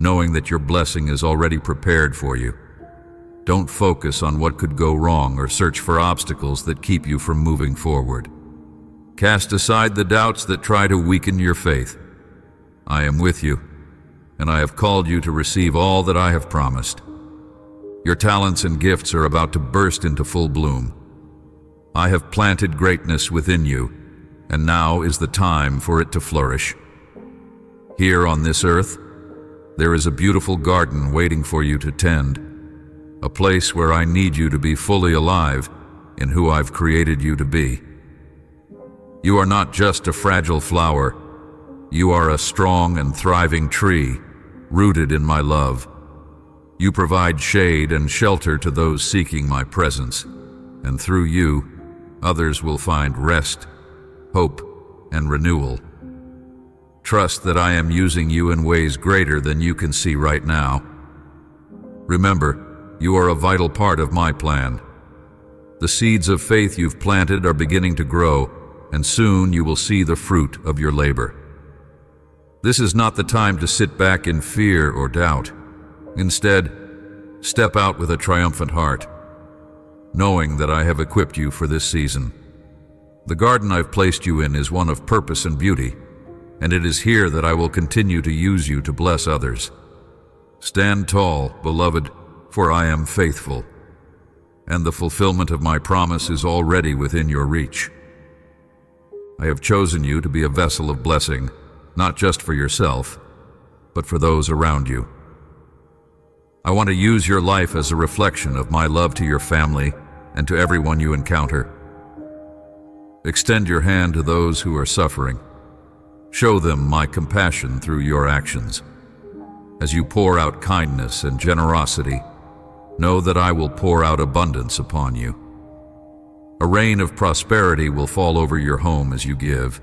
knowing that your blessing is already prepared for you. Don't focus on what could go wrong or search for obstacles that keep you from moving forward. Cast aside the doubts that try to weaken your faith. I am with you, and I have called you to receive all that I have promised. Your talents and gifts are about to burst into full bloom. I have planted greatness within you, and now is the time for it to flourish. Here on this earth, there is a beautiful garden waiting for you to tend a place where I need you to be fully alive in who I've created you to be. You are not just a fragile flower, you are a strong and thriving tree, rooted in my love. You provide shade and shelter to those seeking my presence, and through you, others will find rest, hope, and renewal. Trust that I am using you in ways greater than you can see right now. Remember, you are a vital part of my plan. The seeds of faith you've planted are beginning to grow, and soon you will see the fruit of your labor. This is not the time to sit back in fear or doubt. Instead, step out with a triumphant heart, knowing that I have equipped you for this season. The garden I've placed you in is one of purpose and beauty, and it is here that I will continue to use you to bless others. Stand tall, beloved, for I am faithful, and the fulfillment of my promise is already within your reach. I have chosen you to be a vessel of blessing, not just for yourself, but for those around you. I want to use your life as a reflection of my love to your family and to everyone you encounter. Extend your hand to those who are suffering. Show them my compassion through your actions. As you pour out kindness and generosity, know that I will pour out abundance upon you. A rain of prosperity will fall over your home as you give,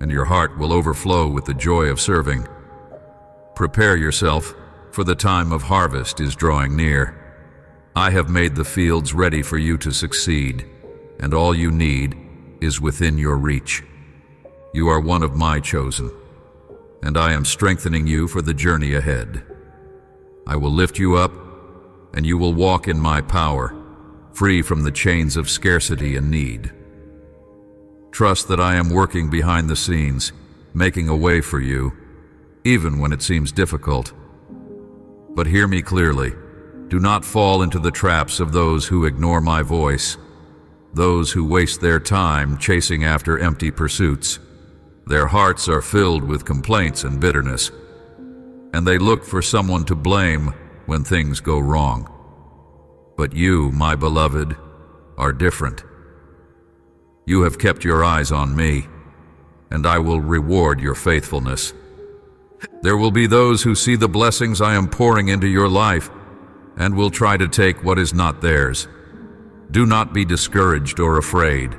and your heart will overflow with the joy of serving. Prepare yourself, for the time of harvest is drawing near. I have made the fields ready for you to succeed, and all you need is within your reach. You are one of my chosen, and I am strengthening you for the journey ahead. I will lift you up, and you will walk in my power, free from the chains of scarcity and need. Trust that I am working behind the scenes, making a way for you, even when it seems difficult. But hear me clearly. Do not fall into the traps of those who ignore my voice, those who waste their time chasing after empty pursuits. Their hearts are filled with complaints and bitterness, and they look for someone to blame when things go wrong. But you, my beloved, are different. You have kept your eyes on me, and I will reward your faithfulness. There will be those who see the blessings I am pouring into your life and will try to take what is not theirs. Do not be discouraged or afraid.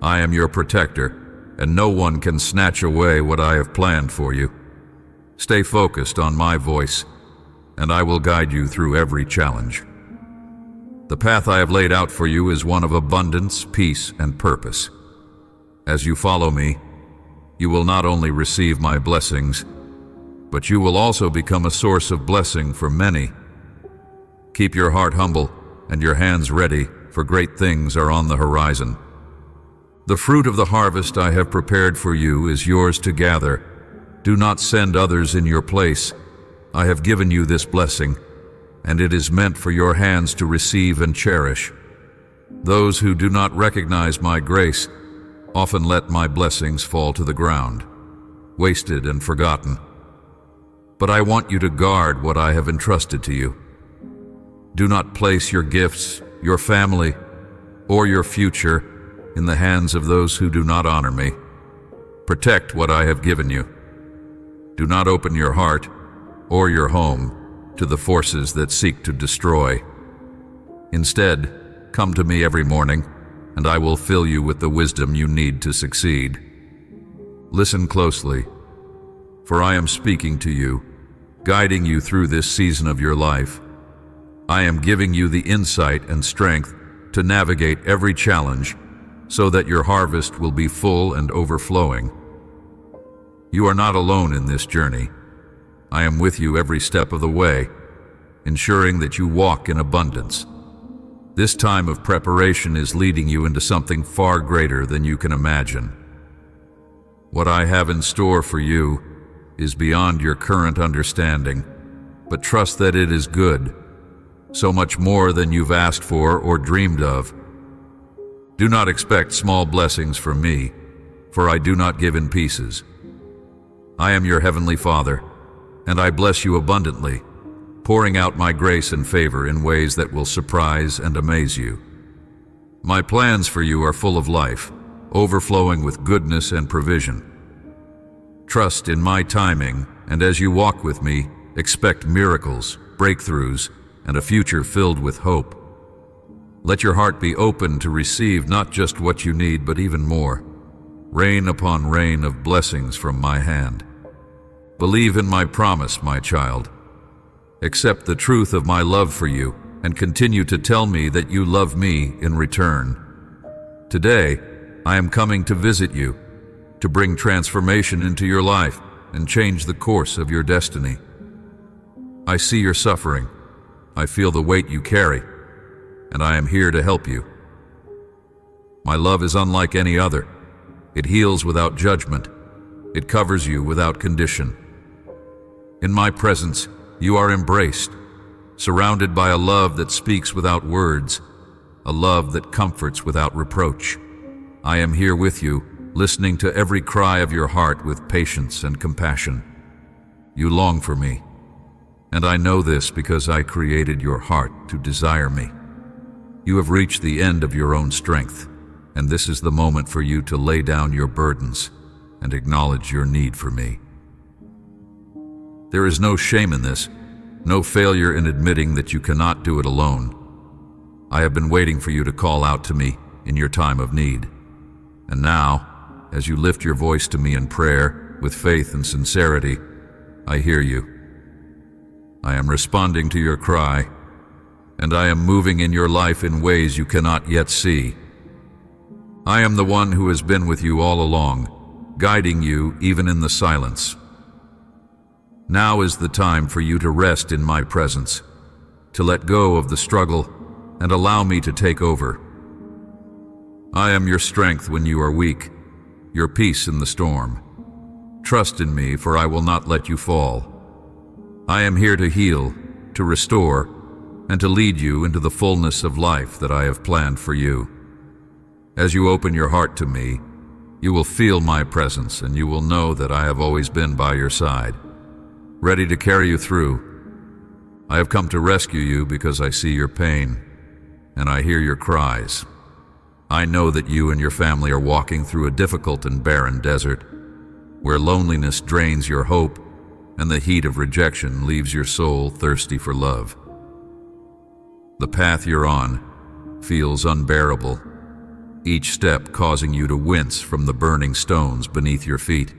I am your protector, and no one can snatch away what I have planned for you. Stay focused on my voice, and I will guide you through every challenge. The path I have laid out for you is one of abundance, peace, and purpose. As you follow me, you will not only receive my blessings, but you will also become a source of blessing for many. Keep your heart humble and your hands ready, for great things are on the horizon. The fruit of the harvest I have prepared for you is yours to gather. Do not send others in your place. I have given you this blessing and it is meant for your hands to receive and cherish. Those who do not recognize my grace often let my blessings fall to the ground, wasted and forgotten. But I want you to guard what I have entrusted to you. Do not place your gifts, your family, or your future in the hands of those who do not honor me. Protect what I have given you. Do not open your heart or your home to the forces that seek to destroy. Instead, come to me every morning, and I will fill you with the wisdom you need to succeed. Listen closely, for I am speaking to you, guiding you through this season of your life. I am giving you the insight and strength to navigate every challenge so that your harvest will be full and overflowing. You are not alone in this journey. I am with you every step of the way, ensuring that you walk in abundance. This time of preparation is leading you into something far greater than you can imagine. What I have in store for you is beyond your current understanding, but trust that it is good, so much more than you've asked for or dreamed of. Do not expect small blessings from me, for I do not give in pieces. I am your heavenly Father and I bless you abundantly, pouring out my grace and favor in ways that will surprise and amaze you. My plans for you are full of life, overflowing with goodness and provision. Trust in my timing, and as you walk with me, expect miracles, breakthroughs, and a future filled with hope. Let your heart be open to receive not just what you need, but even more. Rain upon rain of blessings from my hand. Believe in my promise, my child. Accept the truth of my love for you and continue to tell me that you love me in return. Today, I am coming to visit you, to bring transformation into your life and change the course of your destiny. I see your suffering. I feel the weight you carry, and I am here to help you. My love is unlike any other. It heals without judgment. It covers you without condition. In my presence, you are embraced, surrounded by a love that speaks without words, a love that comforts without reproach. I am here with you, listening to every cry of your heart with patience and compassion. You long for me, and I know this because I created your heart to desire me. You have reached the end of your own strength, and this is the moment for you to lay down your burdens and acknowledge your need for me. There is no shame in this, no failure in admitting that you cannot do it alone. I have been waiting for you to call out to me in your time of need. And now, as you lift your voice to me in prayer, with faith and sincerity, I hear you. I am responding to your cry, and I am moving in your life in ways you cannot yet see. I am the one who has been with you all along, guiding you even in the silence. Now is the time for you to rest in my presence, to let go of the struggle and allow me to take over. I am your strength when you are weak, your peace in the storm. Trust in me, for I will not let you fall. I am here to heal, to restore, and to lead you into the fullness of life that I have planned for you. As you open your heart to me, you will feel my presence and you will know that I have always been by your side ready to carry you through. I have come to rescue you because I see your pain, and I hear your cries. I know that you and your family are walking through a difficult and barren desert, where loneliness drains your hope and the heat of rejection leaves your soul thirsty for love. The path you're on feels unbearable, each step causing you to wince from the burning stones beneath your feet.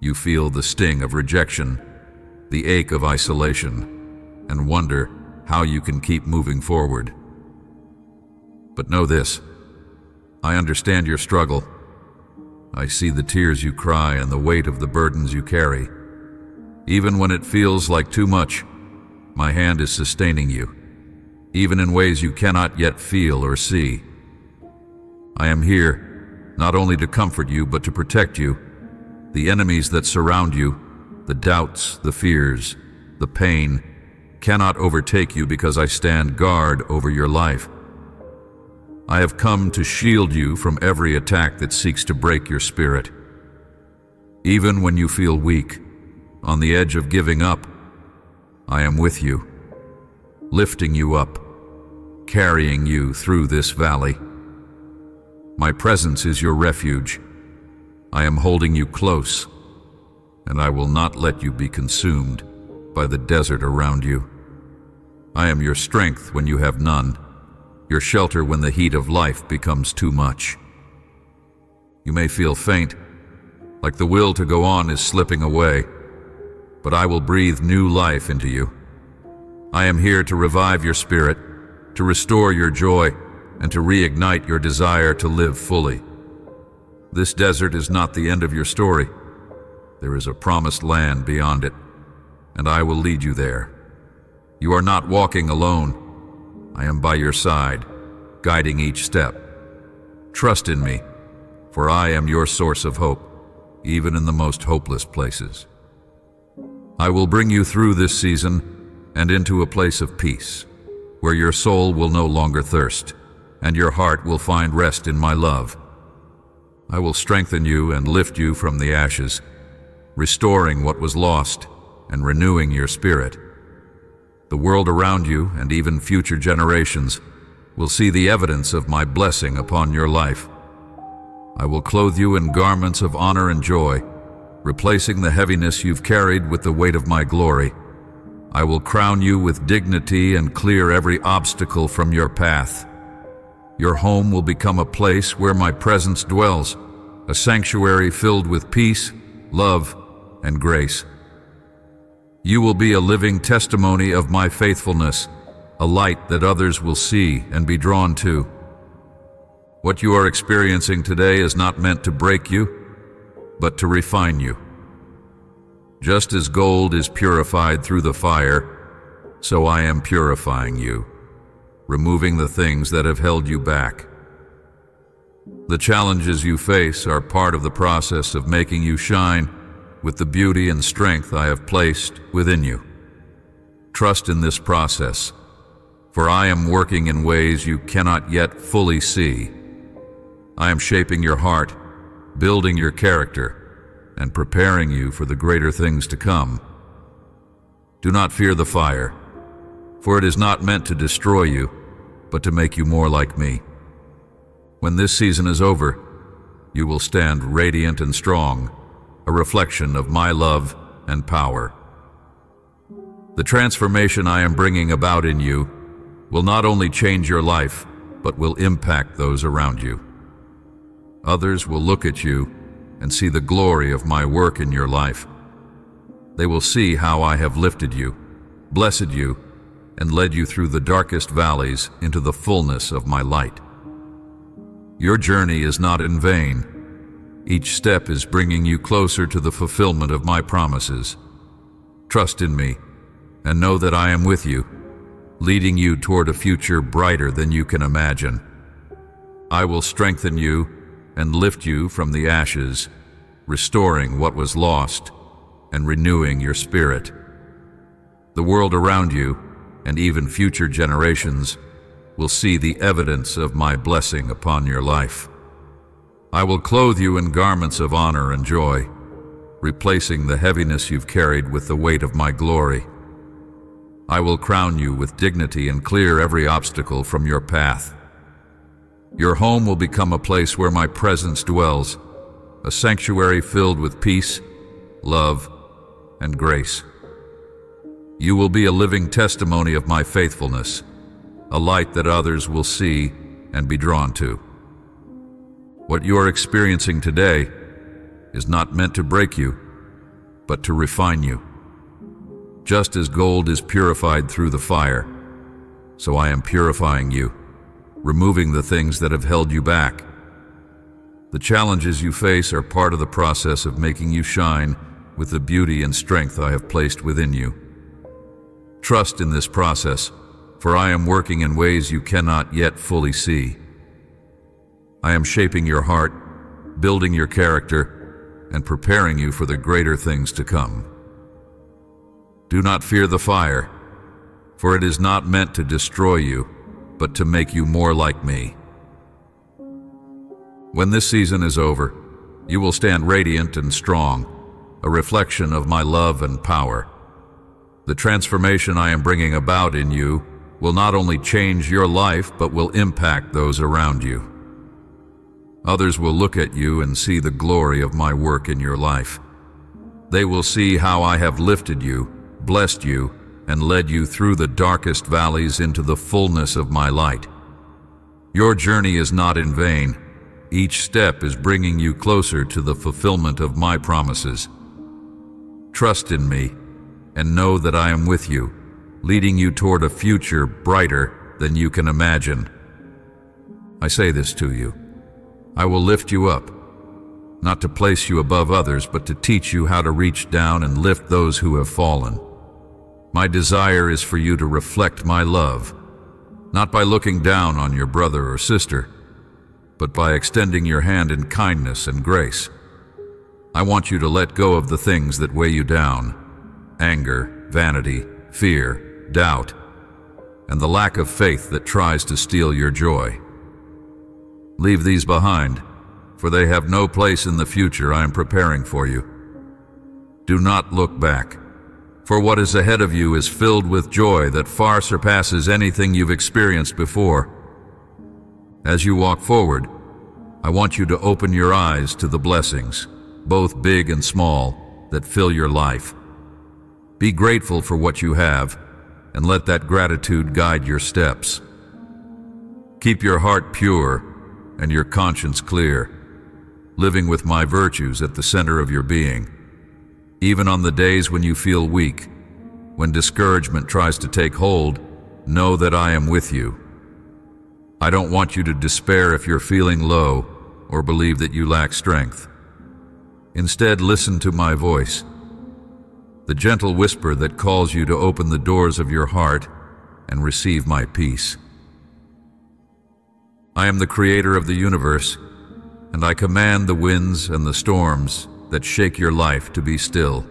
You feel the sting of rejection the ache of isolation, and wonder how you can keep moving forward. But know this I understand your struggle. I see the tears you cry and the weight of the burdens you carry. Even when it feels like too much, my hand is sustaining you, even in ways you cannot yet feel or see. I am here, not only to comfort you, but to protect you. The enemies that surround you the doubts, the fears, the pain cannot overtake you because I stand guard over your life. I have come to shield you from every attack that seeks to break your spirit. Even when you feel weak, on the edge of giving up, I am with you, lifting you up, carrying you through this valley. My presence is your refuge. I am holding you close and I will not let you be consumed by the desert around you. I am your strength when you have none, your shelter when the heat of life becomes too much. You may feel faint, like the will to go on is slipping away, but I will breathe new life into you. I am here to revive your spirit, to restore your joy, and to reignite your desire to live fully. This desert is not the end of your story. There is a promised land beyond it, and I will lead you there. You are not walking alone. I am by your side, guiding each step. Trust in me, for I am your source of hope, even in the most hopeless places. I will bring you through this season and into a place of peace, where your soul will no longer thirst, and your heart will find rest in my love. I will strengthen you and lift you from the ashes restoring what was lost and renewing your spirit. The world around you and even future generations will see the evidence of my blessing upon your life. I will clothe you in garments of honor and joy, replacing the heaviness you've carried with the weight of my glory. I will crown you with dignity and clear every obstacle from your path. Your home will become a place where my presence dwells, a sanctuary filled with peace, love, and grace. You will be a living testimony of my faithfulness, a light that others will see and be drawn to. What you are experiencing today is not meant to break you, but to refine you. Just as gold is purified through the fire, so I am purifying you, removing the things that have held you back. The challenges you face are part of the process of making you shine with the beauty and strength I have placed within you. Trust in this process, for I am working in ways you cannot yet fully see. I am shaping your heart, building your character, and preparing you for the greater things to come. Do not fear the fire, for it is not meant to destroy you, but to make you more like me. When this season is over, you will stand radiant and strong, a reflection of my love and power. The transformation I am bringing about in you will not only change your life, but will impact those around you. Others will look at you and see the glory of my work in your life. They will see how I have lifted you, blessed you, and led you through the darkest valleys into the fullness of my light. Your journey is not in vain. Each step is bringing you closer to the fulfillment of my promises. Trust in me and know that I am with you, leading you toward a future brighter than you can imagine. I will strengthen you and lift you from the ashes, restoring what was lost and renewing your spirit. The world around you, and even future generations, will see the evidence of my blessing upon your life. I will clothe you in garments of honor and joy, replacing the heaviness you've carried with the weight of my glory. I will crown you with dignity and clear every obstacle from your path. Your home will become a place where my presence dwells, a sanctuary filled with peace, love, and grace. You will be a living testimony of my faithfulness, a light that others will see and be drawn to. What you are experiencing today is not meant to break you, but to refine you. Just as gold is purified through the fire, so I am purifying you removing the things that have held you back. The challenges you face are part of the process of making you shine with the beauty and strength I have placed within you. Trust in this process, for I am working in ways you cannot yet fully see. I am shaping your heart, building your character, and preparing you for the greater things to come. Do not fear the fire, for it is not meant to destroy you, but to make you more like me. When this season is over, you will stand radiant and strong, a reflection of my love and power. The transformation I am bringing about in you will not only change your life, but will impact those around you. Others will look at you and see the glory of my work in your life. They will see how I have lifted you, blessed you, and led you through the darkest valleys into the fullness of my light. Your journey is not in vain. Each step is bringing you closer to the fulfillment of my promises. Trust in me and know that I am with you, leading you toward a future brighter than you can imagine. I say this to you. I will lift you up, not to place you above others, but to teach you how to reach down and lift those who have fallen. My desire is for you to reflect my love, not by looking down on your brother or sister, but by extending your hand in kindness and grace. I want you to let go of the things that weigh you down anger, vanity, fear, doubt, and the lack of faith that tries to steal your joy. Leave these behind, for they have no place in the future I am preparing for you. Do not look back for what is ahead of you is filled with joy that far surpasses anything you've experienced before. As you walk forward, I want you to open your eyes to the blessings, both big and small, that fill your life. Be grateful for what you have, and let that gratitude guide your steps. Keep your heart pure and your conscience clear, living with my virtues at the center of your being. Even on the days when you feel weak, when discouragement tries to take hold, know that I am with you. I don't want you to despair if you're feeling low or believe that you lack strength. Instead, listen to my voice, the gentle whisper that calls you to open the doors of your heart and receive my peace. I am the creator of the universe, and I command the winds and the storms that shake your life to be still.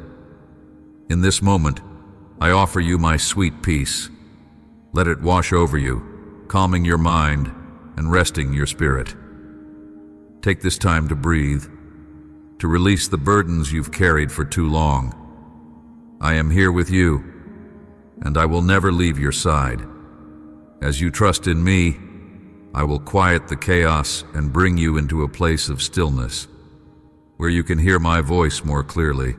In this moment, I offer you my sweet peace. Let it wash over you, calming your mind and resting your spirit. Take this time to breathe, to release the burdens you've carried for too long. I am here with you, and I will never leave your side. As you trust in me, I will quiet the chaos and bring you into a place of stillness, where you can hear my voice more clearly.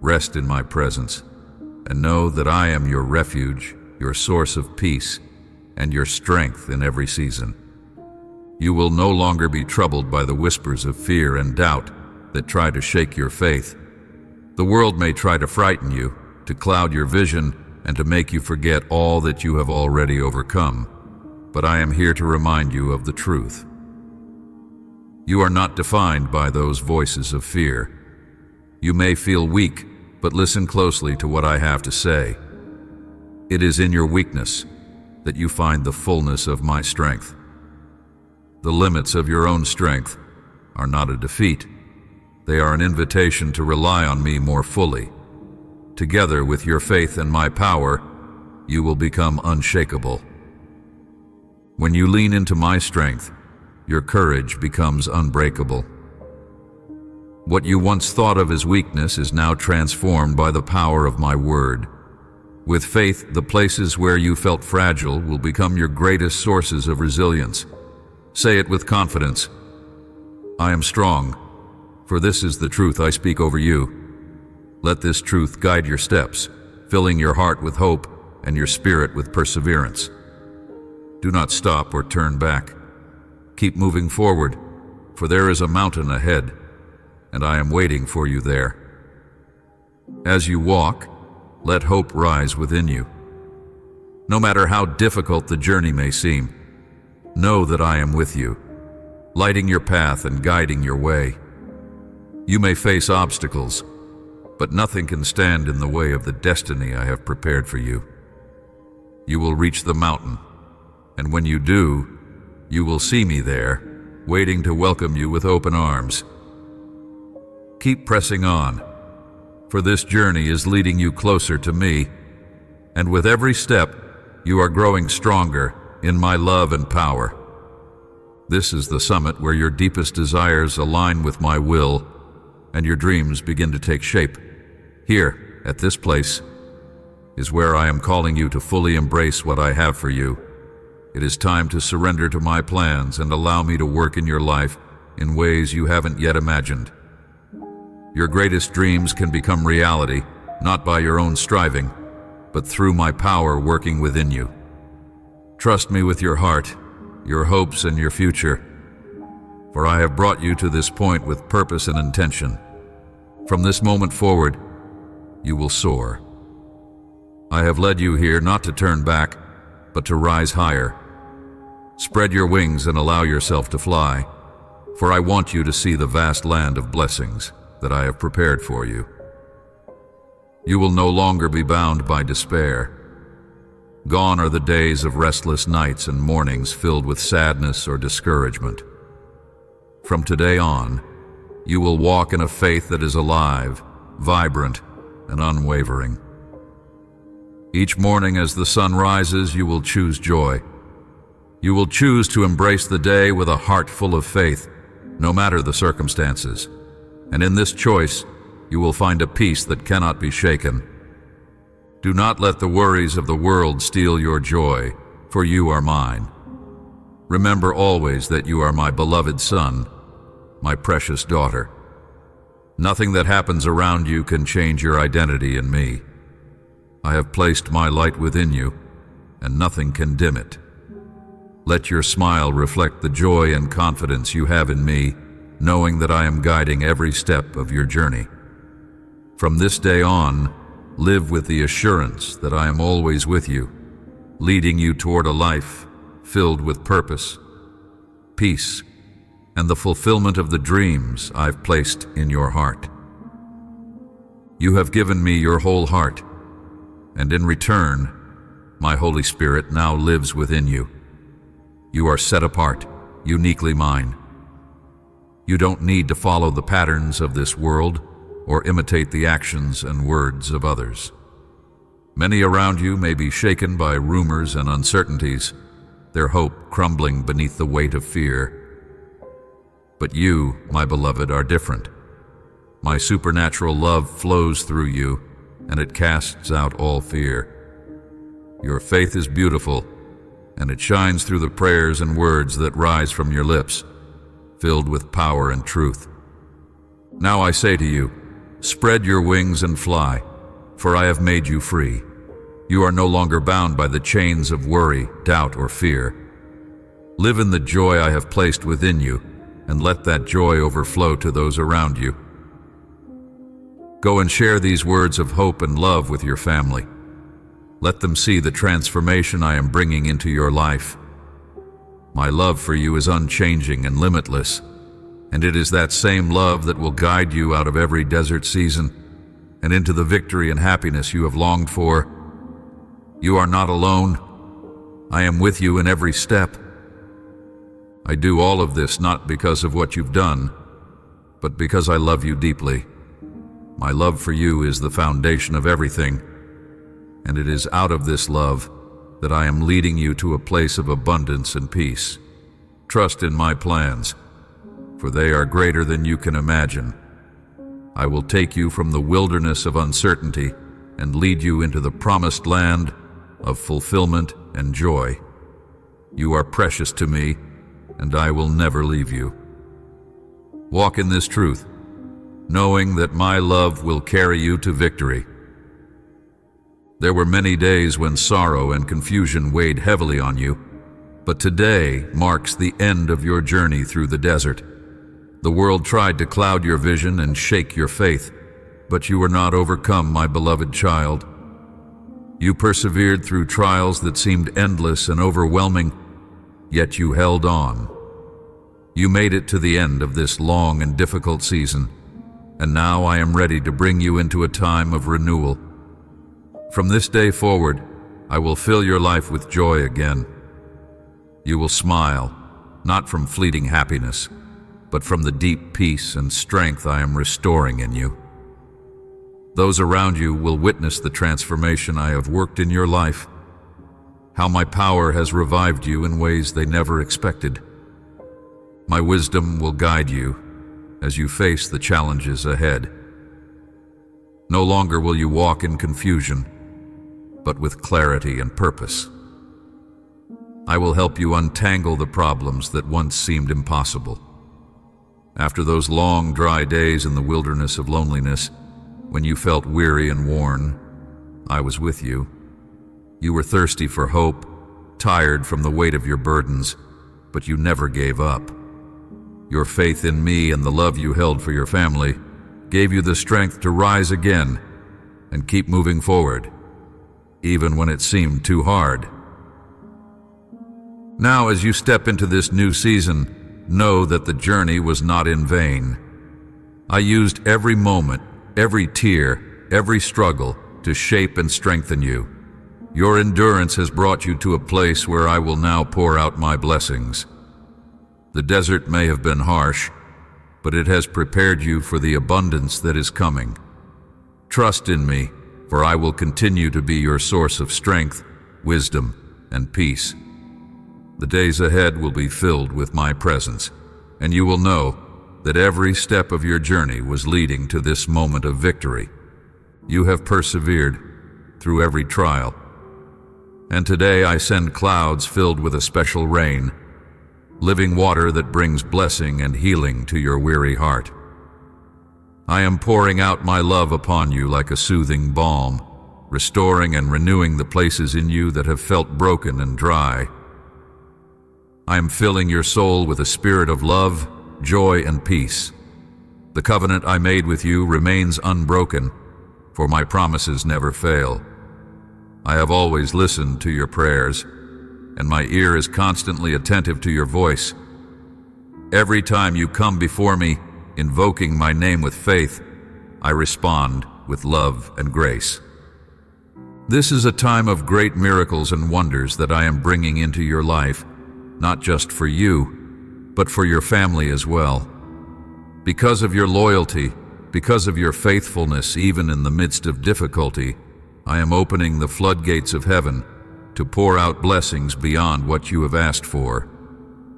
Rest in my presence, and know that I am your refuge, your source of peace, and your strength in every season. You will no longer be troubled by the whispers of fear and doubt that try to shake your faith. The world may try to frighten you, to cloud your vision, and to make you forget all that you have already overcome. But I am here to remind you of the truth. You are not defined by those voices of fear. You may feel weak, but listen closely to what I have to say. It is in your weakness that you find the fullness of my strength. The limits of your own strength are not a defeat. They are an invitation to rely on me more fully. Together with your faith and my power, you will become unshakable. When you lean into my strength, your courage becomes unbreakable. What you once thought of as weakness is now transformed by the power of my word. With faith, the places where you felt fragile will become your greatest sources of resilience. Say it with confidence. I am strong, for this is the truth I speak over you. Let this truth guide your steps, filling your heart with hope and your spirit with perseverance. Do not stop or turn back. Keep moving forward, for there is a mountain ahead, and I am waiting for you there. As you walk, let hope rise within you. No matter how difficult the journey may seem, Know that I am with you, lighting your path and guiding your way. You may face obstacles, but nothing can stand in the way of the destiny I have prepared for you. You will reach the mountain, and when you do, you will see me there, waiting to welcome you with open arms. Keep pressing on, for this journey is leading you closer to me, and with every step, you are growing stronger in my love and power. This is the summit where your deepest desires align with my will and your dreams begin to take shape. Here, at this place, is where I am calling you to fully embrace what I have for you. It is time to surrender to my plans and allow me to work in your life in ways you haven't yet imagined. Your greatest dreams can become reality, not by your own striving, but through my power working within you. Trust me with your heart, your hopes, and your future, for I have brought you to this point with purpose and intention. From this moment forward, you will soar. I have led you here not to turn back, but to rise higher. Spread your wings and allow yourself to fly, for I want you to see the vast land of blessings that I have prepared for you. You will no longer be bound by despair, Gone are the days of restless nights and mornings filled with sadness or discouragement. From today on, you will walk in a faith that is alive, vibrant, and unwavering. Each morning as the sun rises, you will choose joy. You will choose to embrace the day with a heart full of faith, no matter the circumstances. And in this choice, you will find a peace that cannot be shaken do not let the worries of the world steal your joy, for you are mine. Remember always that you are my beloved son, my precious daughter. Nothing that happens around you can change your identity in me. I have placed my light within you, and nothing can dim it. Let your smile reflect the joy and confidence you have in me, knowing that I am guiding every step of your journey. From this day on, live with the assurance that I am always with you, leading you toward a life filled with purpose, peace, and the fulfillment of the dreams I've placed in your heart. You have given me your whole heart, and in return, my Holy Spirit now lives within you. You are set apart, uniquely mine. You don't need to follow the patterns of this world or imitate the actions and words of others. Many around you may be shaken by rumors and uncertainties, their hope crumbling beneath the weight of fear. But you, my beloved, are different. My supernatural love flows through you, and it casts out all fear. Your faith is beautiful, and it shines through the prayers and words that rise from your lips, filled with power and truth. Now I say to you, spread your wings and fly, for I have made you free. You are no longer bound by the chains of worry, doubt, or fear. Live in the joy I have placed within you, and let that joy overflow to those around you. Go and share these words of hope and love with your family. Let them see the transformation I am bringing into your life. My love for you is unchanging and limitless, and it is that same love that will guide you out of every desert season and into the victory and happiness you have longed for. You are not alone. I am with you in every step. I do all of this not because of what you've done, but because I love you deeply. My love for you is the foundation of everything and it is out of this love that I am leading you to a place of abundance and peace. Trust in my plans, for they are greater than you can imagine. I will take you from the wilderness of uncertainty and lead you into the promised land of fulfillment and joy. You are precious to me, and I will never leave you. Walk in this truth, knowing that my love will carry you to victory. There were many days when sorrow and confusion weighed heavily on you, but today marks the end of your journey through the desert. The world tried to cloud your vision and shake your faith, but you were not overcome, my beloved child. You persevered through trials that seemed endless and overwhelming, yet you held on. You made it to the end of this long and difficult season, and now I am ready to bring you into a time of renewal. From this day forward, I will fill your life with joy again. You will smile, not from fleeting happiness, but from the deep peace and strength I am restoring in you. Those around you will witness the transformation I have worked in your life, how my power has revived you in ways they never expected. My wisdom will guide you as you face the challenges ahead. No longer will you walk in confusion, but with clarity and purpose. I will help you untangle the problems that once seemed impossible. After those long, dry days in the wilderness of loneliness, when you felt weary and worn, I was with you. You were thirsty for hope, tired from the weight of your burdens, but you never gave up. Your faith in me and the love you held for your family gave you the strength to rise again and keep moving forward even when it seemed too hard. Now, as you step into this new season, know that the journey was not in vain. I used every moment, every tear, every struggle to shape and strengthen you. Your endurance has brought you to a place where I will now pour out my blessings. The desert may have been harsh, but it has prepared you for the abundance that is coming. Trust in me for I will continue to be your source of strength, wisdom, and peace. The days ahead will be filled with my presence, and you will know that every step of your journey was leading to this moment of victory. You have persevered through every trial. And today I send clouds filled with a special rain, living water that brings blessing and healing to your weary heart. I am pouring out my love upon you like a soothing balm, restoring and renewing the places in you that have felt broken and dry. I am filling your soul with a spirit of love, joy, and peace. The covenant I made with you remains unbroken, for my promises never fail. I have always listened to your prayers, and my ear is constantly attentive to your voice. Every time you come before me, invoking my name with faith, I respond with love and grace. This is a time of great miracles and wonders that I am bringing into your life not just for you, but for your family as well. Because of your loyalty, because of your faithfulness even in the midst of difficulty, I am opening the floodgates of heaven to pour out blessings beyond what you have asked for.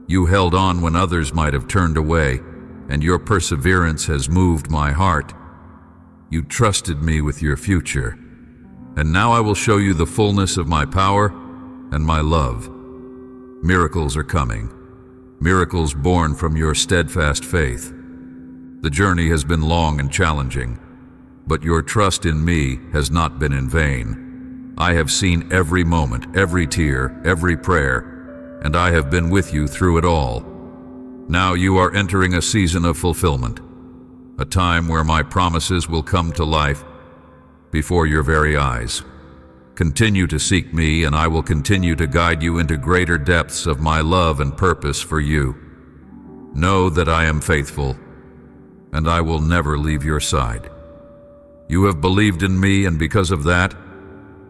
You held on when others might have turned away, and your perseverance has moved my heart. You trusted me with your future, and now I will show you the fullness of my power and my love. Miracles are coming, miracles born from your steadfast faith. The journey has been long and challenging, but your trust in me has not been in vain. I have seen every moment, every tear, every prayer, and I have been with you through it all. Now you are entering a season of fulfillment, a time where my promises will come to life before your very eyes. Continue to seek me, and I will continue to guide you into greater depths of my love and purpose for you. Know that I am faithful, and I will never leave your side. You have believed in me, and because of that,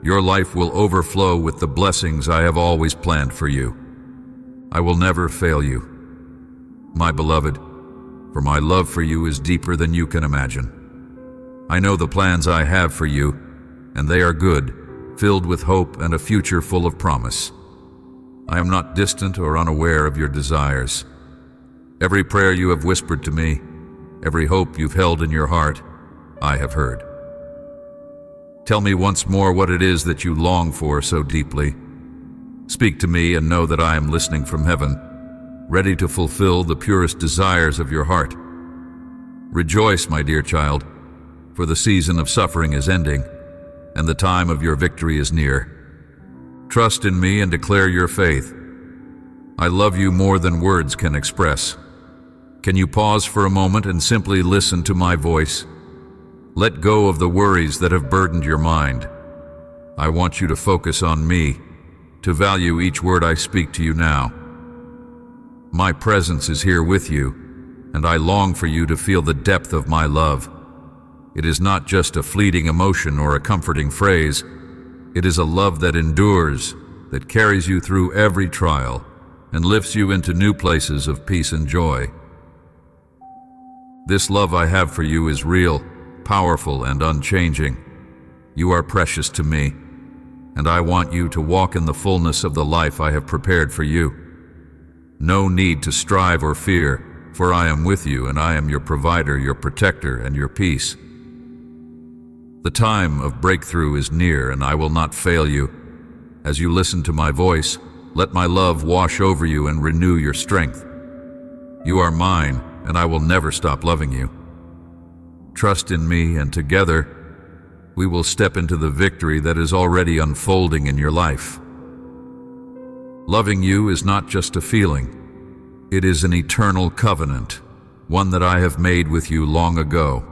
your life will overflow with the blessings I have always planned for you. I will never fail you, my beloved, for my love for you is deeper than you can imagine. I know the plans I have for you, and they are good filled with hope and a future full of promise. I am not distant or unaware of your desires. Every prayer you have whispered to me, every hope you've held in your heart, I have heard. Tell me once more what it is that you long for so deeply. Speak to me and know that I am listening from heaven, ready to fulfill the purest desires of your heart. Rejoice, my dear child, for the season of suffering is ending and the time of your victory is near. Trust in me and declare your faith. I love you more than words can express. Can you pause for a moment and simply listen to my voice? Let go of the worries that have burdened your mind. I want you to focus on me, to value each word I speak to you now. My presence is here with you, and I long for you to feel the depth of my love. It is not just a fleeting emotion or a comforting phrase. It is a love that endures, that carries you through every trial, and lifts you into new places of peace and joy. This love I have for you is real, powerful, and unchanging. You are precious to me, and I want you to walk in the fullness of the life I have prepared for you. No need to strive or fear, for I am with you, and I am your provider, your protector, and your peace. The time of breakthrough is near, and I will not fail you. As you listen to my voice, let my love wash over you and renew your strength. You are mine, and I will never stop loving you. Trust in me, and together, we will step into the victory that is already unfolding in your life. Loving you is not just a feeling, it is an eternal covenant, one that I have made with you long ago.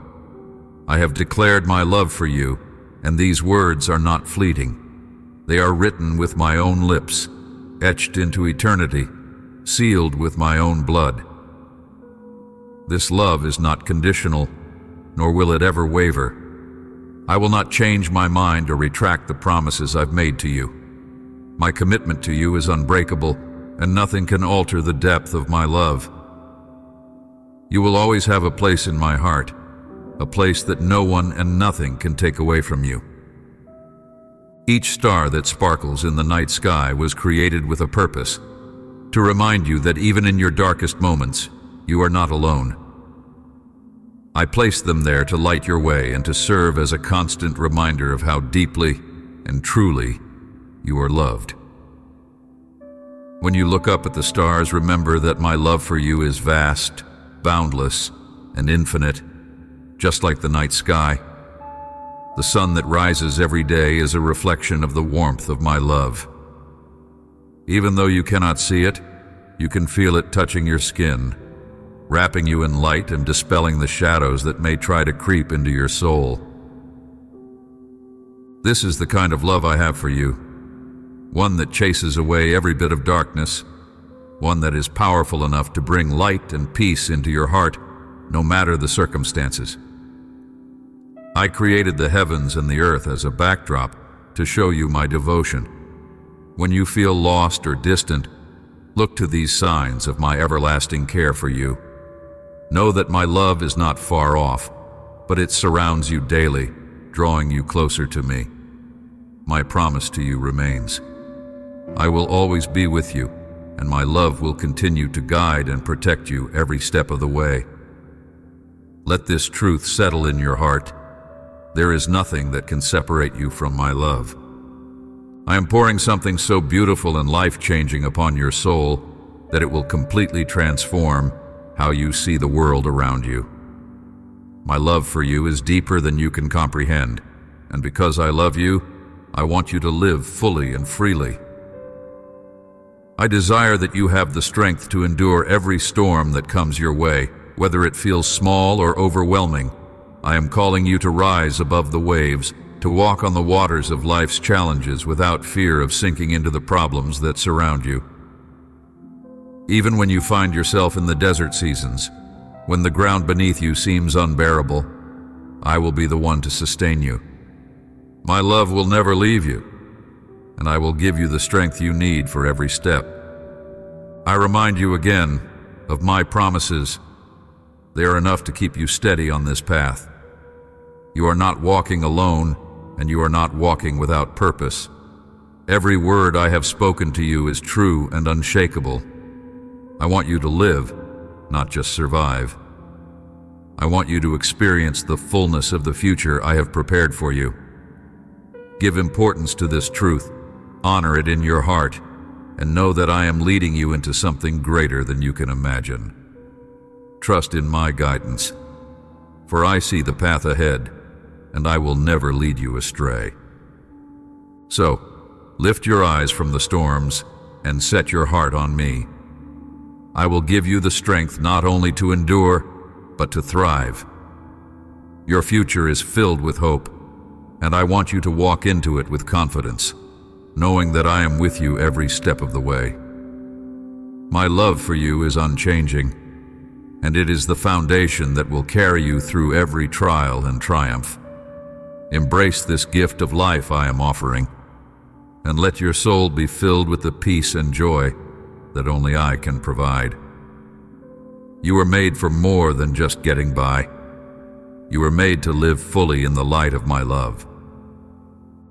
I have declared my love for you, and these words are not fleeting. They are written with my own lips, etched into eternity, sealed with my own blood. This love is not conditional, nor will it ever waver. I will not change my mind or retract the promises I've made to you. My commitment to you is unbreakable, and nothing can alter the depth of my love. You will always have a place in my heart, a place that no one and nothing can take away from you. Each star that sparkles in the night sky was created with a purpose, to remind you that even in your darkest moments, you are not alone. I placed them there to light your way and to serve as a constant reminder of how deeply and truly you are loved. When you look up at the stars, remember that my love for you is vast, boundless, and infinite, just like the night sky. The sun that rises every day is a reflection of the warmth of my love. Even though you cannot see it, you can feel it touching your skin, wrapping you in light and dispelling the shadows that may try to creep into your soul. This is the kind of love I have for you, one that chases away every bit of darkness, one that is powerful enough to bring light and peace into your heart, no matter the circumstances. I created the heavens and the earth as a backdrop to show you my devotion. When you feel lost or distant, look to these signs of my everlasting care for you. Know that my love is not far off, but it surrounds you daily, drawing you closer to me. My promise to you remains. I will always be with you, and my love will continue to guide and protect you every step of the way. Let this truth settle in your heart there is nothing that can separate you from my love. I am pouring something so beautiful and life-changing upon your soul that it will completely transform how you see the world around you. My love for you is deeper than you can comprehend, and because I love you, I want you to live fully and freely. I desire that you have the strength to endure every storm that comes your way, whether it feels small or overwhelming, I am calling you to rise above the waves, to walk on the waters of life's challenges without fear of sinking into the problems that surround you. Even when you find yourself in the desert seasons, when the ground beneath you seems unbearable, I will be the one to sustain you. My love will never leave you, and I will give you the strength you need for every step. I remind you again of my promises they are enough to keep you steady on this path. You are not walking alone, and you are not walking without purpose. Every word I have spoken to you is true and unshakable. I want you to live, not just survive. I want you to experience the fullness of the future I have prepared for you. Give importance to this truth, honor it in your heart, and know that I am leading you into something greater than you can imagine. Trust in my guidance, for I see the path ahead, and I will never lead you astray. So, lift your eyes from the storms and set your heart on me. I will give you the strength not only to endure, but to thrive. Your future is filled with hope, and I want you to walk into it with confidence, knowing that I am with you every step of the way. My love for you is unchanging, and it is the foundation that will carry you through every trial and triumph. Embrace this gift of life I am offering, and let your soul be filled with the peace and joy that only I can provide. You were made for more than just getting by. You were made to live fully in the light of my love.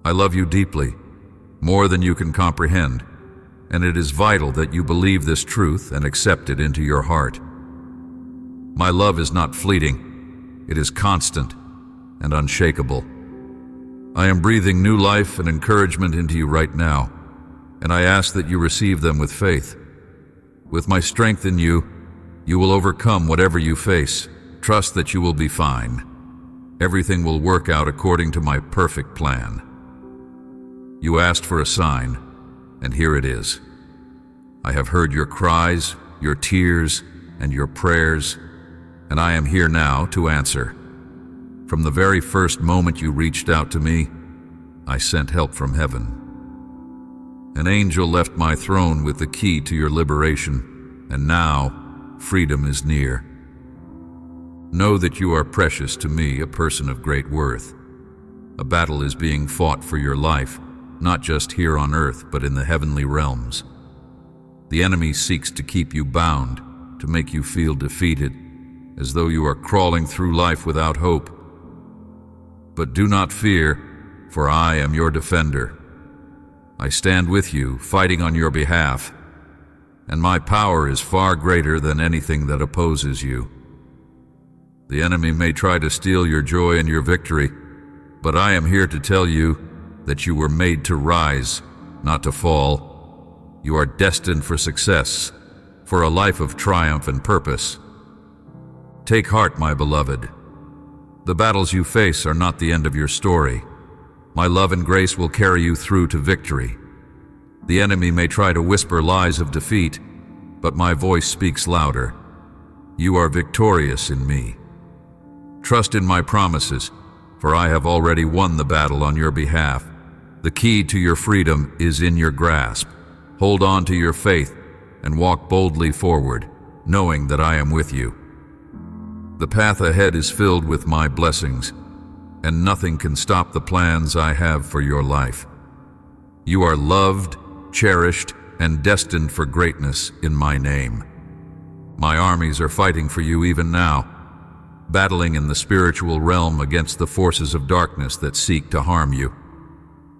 I love you deeply, more than you can comprehend, and it is vital that you believe this truth and accept it into your heart. My love is not fleeting, it is constant and unshakable. I am breathing new life and encouragement into you right now, and I ask that you receive them with faith. With my strength in you, you will overcome whatever you face. Trust that you will be fine. Everything will work out according to my perfect plan. You asked for a sign, and here it is. I have heard your cries, your tears, and your prayers, and I am here now to answer. From the very first moment you reached out to me, I sent help from heaven. An angel left my throne with the key to your liberation, and now freedom is near. Know that you are precious to me, a person of great worth. A battle is being fought for your life, not just here on earth, but in the heavenly realms. The enemy seeks to keep you bound, to make you feel defeated, as though you are crawling through life without hope. But do not fear, for I am your defender. I stand with you, fighting on your behalf, and my power is far greater than anything that opposes you. The enemy may try to steal your joy and your victory, but I am here to tell you that you were made to rise, not to fall. You are destined for success, for a life of triumph and purpose. Take heart, my beloved. The battles you face are not the end of your story. My love and grace will carry you through to victory. The enemy may try to whisper lies of defeat, but my voice speaks louder. You are victorious in me. Trust in my promises, for I have already won the battle on your behalf. The key to your freedom is in your grasp. Hold on to your faith and walk boldly forward, knowing that I am with you. The path ahead is filled with my blessings, and nothing can stop the plans I have for your life. You are loved, cherished, and destined for greatness in my name. My armies are fighting for you even now, battling in the spiritual realm against the forces of darkness that seek to harm you.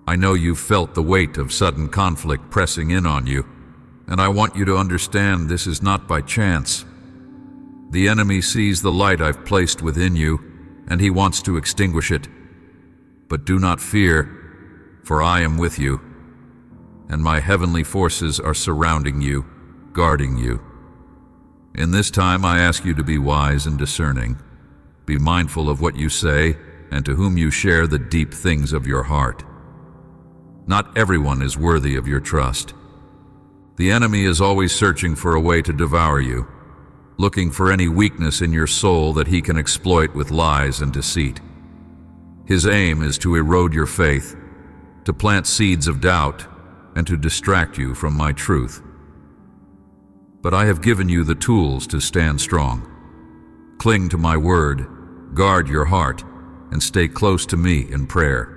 I know you've felt the weight of sudden conflict pressing in on you, and I want you to understand this is not by chance. The enemy sees the light I've placed within you, and he wants to extinguish it. But do not fear, for I am with you, and my heavenly forces are surrounding you, guarding you. In this time I ask you to be wise and discerning. Be mindful of what you say and to whom you share the deep things of your heart. Not everyone is worthy of your trust. The enemy is always searching for a way to devour you looking for any weakness in your soul that he can exploit with lies and deceit. His aim is to erode your faith, to plant seeds of doubt, and to distract you from my truth. But I have given you the tools to stand strong. Cling to my word, guard your heart, and stay close to me in prayer.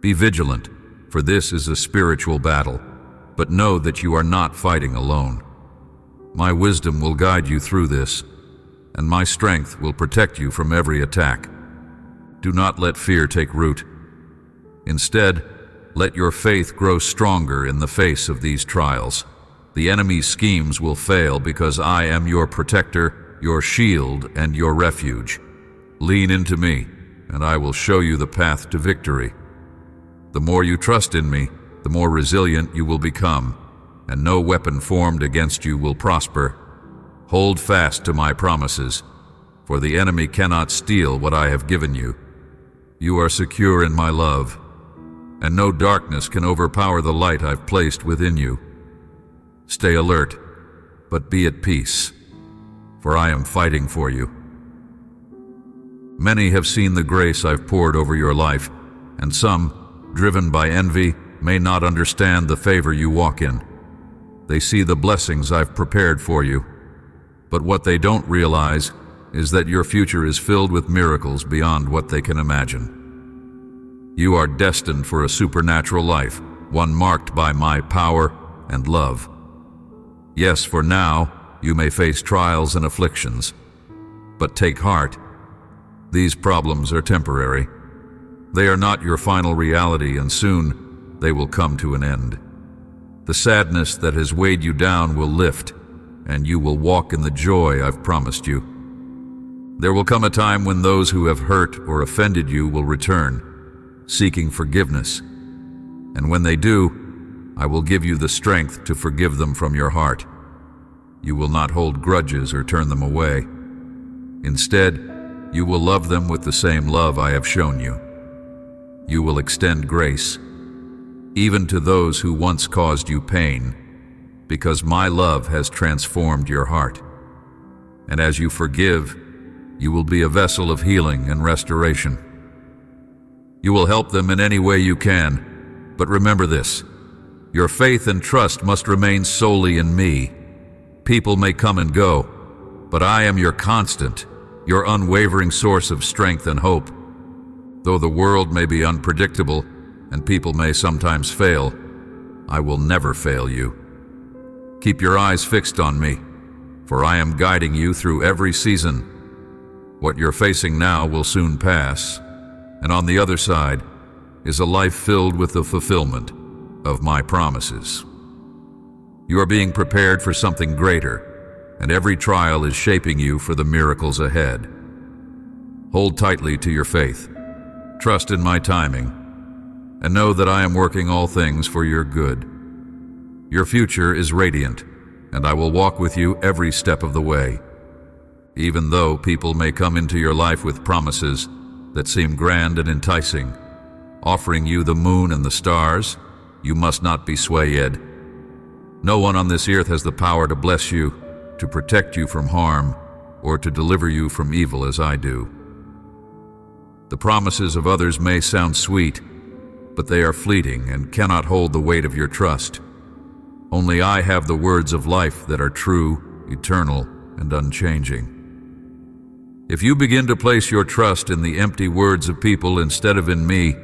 Be vigilant, for this is a spiritual battle, but know that you are not fighting alone. My wisdom will guide you through this, and my strength will protect you from every attack. Do not let fear take root. Instead, let your faith grow stronger in the face of these trials. The enemy's schemes will fail because I am your protector, your shield, and your refuge. Lean into me, and I will show you the path to victory. The more you trust in me, the more resilient you will become and no weapon formed against you will prosper. Hold fast to my promises, for the enemy cannot steal what I have given you. You are secure in my love, and no darkness can overpower the light I've placed within you. Stay alert, but be at peace, for I am fighting for you. Many have seen the grace I've poured over your life, and some, driven by envy, may not understand the favor you walk in. They see the blessings I've prepared for you. But what they don't realize is that your future is filled with miracles beyond what they can imagine. You are destined for a supernatural life, one marked by my power and love. Yes, for now, you may face trials and afflictions. But take heart. These problems are temporary. They are not your final reality, and soon they will come to an end. The sadness that has weighed you down will lift, and you will walk in the joy I've promised you. There will come a time when those who have hurt or offended you will return, seeking forgiveness. And when they do, I will give you the strength to forgive them from your heart. You will not hold grudges or turn them away. Instead, you will love them with the same love I have shown you. You will extend grace even to those who once caused you pain, because my love has transformed your heart. And as you forgive, you will be a vessel of healing and restoration. You will help them in any way you can, but remember this your faith and trust must remain solely in me. People may come and go, but I am your constant, your unwavering source of strength and hope. Though the world may be unpredictable, and people may sometimes fail, I will never fail you. Keep your eyes fixed on me, for I am guiding you through every season. What you're facing now will soon pass, and on the other side is a life filled with the fulfillment of my promises. You are being prepared for something greater, and every trial is shaping you for the miracles ahead. Hold tightly to your faith. Trust in my timing and know that I am working all things for your good. Your future is radiant, and I will walk with you every step of the way. Even though people may come into your life with promises that seem grand and enticing, offering you the moon and the stars, you must not be swayed. No one on this earth has the power to bless you, to protect you from harm, or to deliver you from evil as I do. The promises of others may sound sweet, but they are fleeting and cannot hold the weight of your trust. Only I have the words of life that are true, eternal, and unchanging. If you begin to place your trust in the empty words of people instead of in me,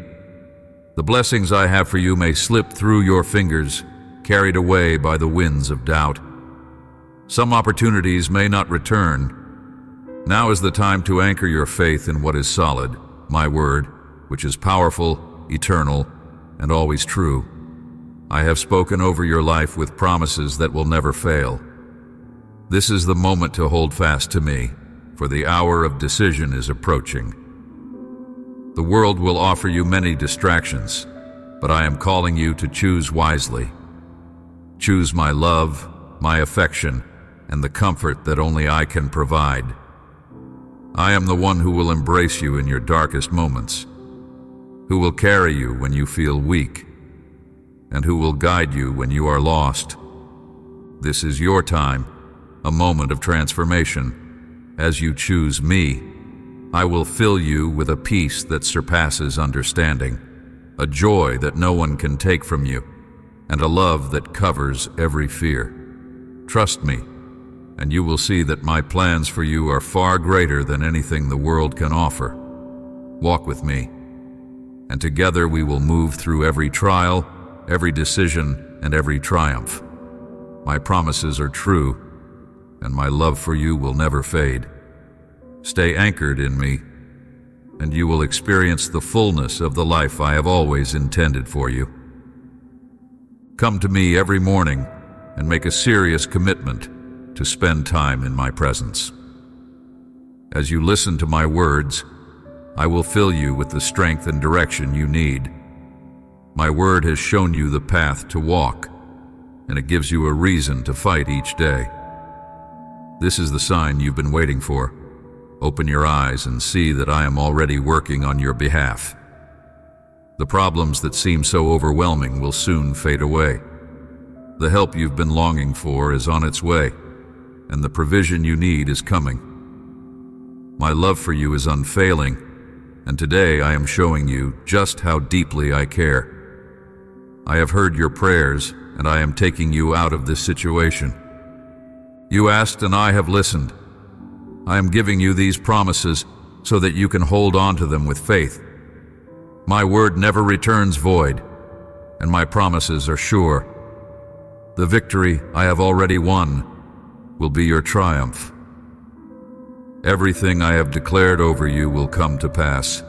the blessings I have for you may slip through your fingers, carried away by the winds of doubt. Some opportunities may not return. Now is the time to anchor your faith in what is solid, my word, which is powerful, eternal, and always true. I have spoken over your life with promises that will never fail. This is the moment to hold fast to me, for the hour of decision is approaching. The world will offer you many distractions, but I am calling you to choose wisely. Choose my love, my affection, and the comfort that only I can provide. I am the one who will embrace you in your darkest moments, who will carry you when you feel weak, and who will guide you when you are lost. This is your time, a moment of transformation. As you choose me, I will fill you with a peace that surpasses understanding, a joy that no one can take from you, and a love that covers every fear. Trust me, and you will see that my plans for you are far greater than anything the world can offer. Walk with me, and together we will move through every trial, every decision, and every triumph. My promises are true, and my love for you will never fade. Stay anchored in me, and you will experience the fullness of the life I have always intended for you. Come to me every morning and make a serious commitment to spend time in my presence. As you listen to my words, I will fill you with the strength and direction you need. My word has shown you the path to walk, and it gives you a reason to fight each day. This is the sign you've been waiting for. Open your eyes and see that I am already working on your behalf. The problems that seem so overwhelming will soon fade away. The help you've been longing for is on its way, and the provision you need is coming. My love for you is unfailing, and today I am showing you just how deeply I care. I have heard your prayers, and I am taking you out of this situation. You asked, and I have listened. I am giving you these promises so that you can hold on to them with faith. My word never returns void, and my promises are sure. The victory I have already won will be your triumph. Everything I have declared over you will come to pass.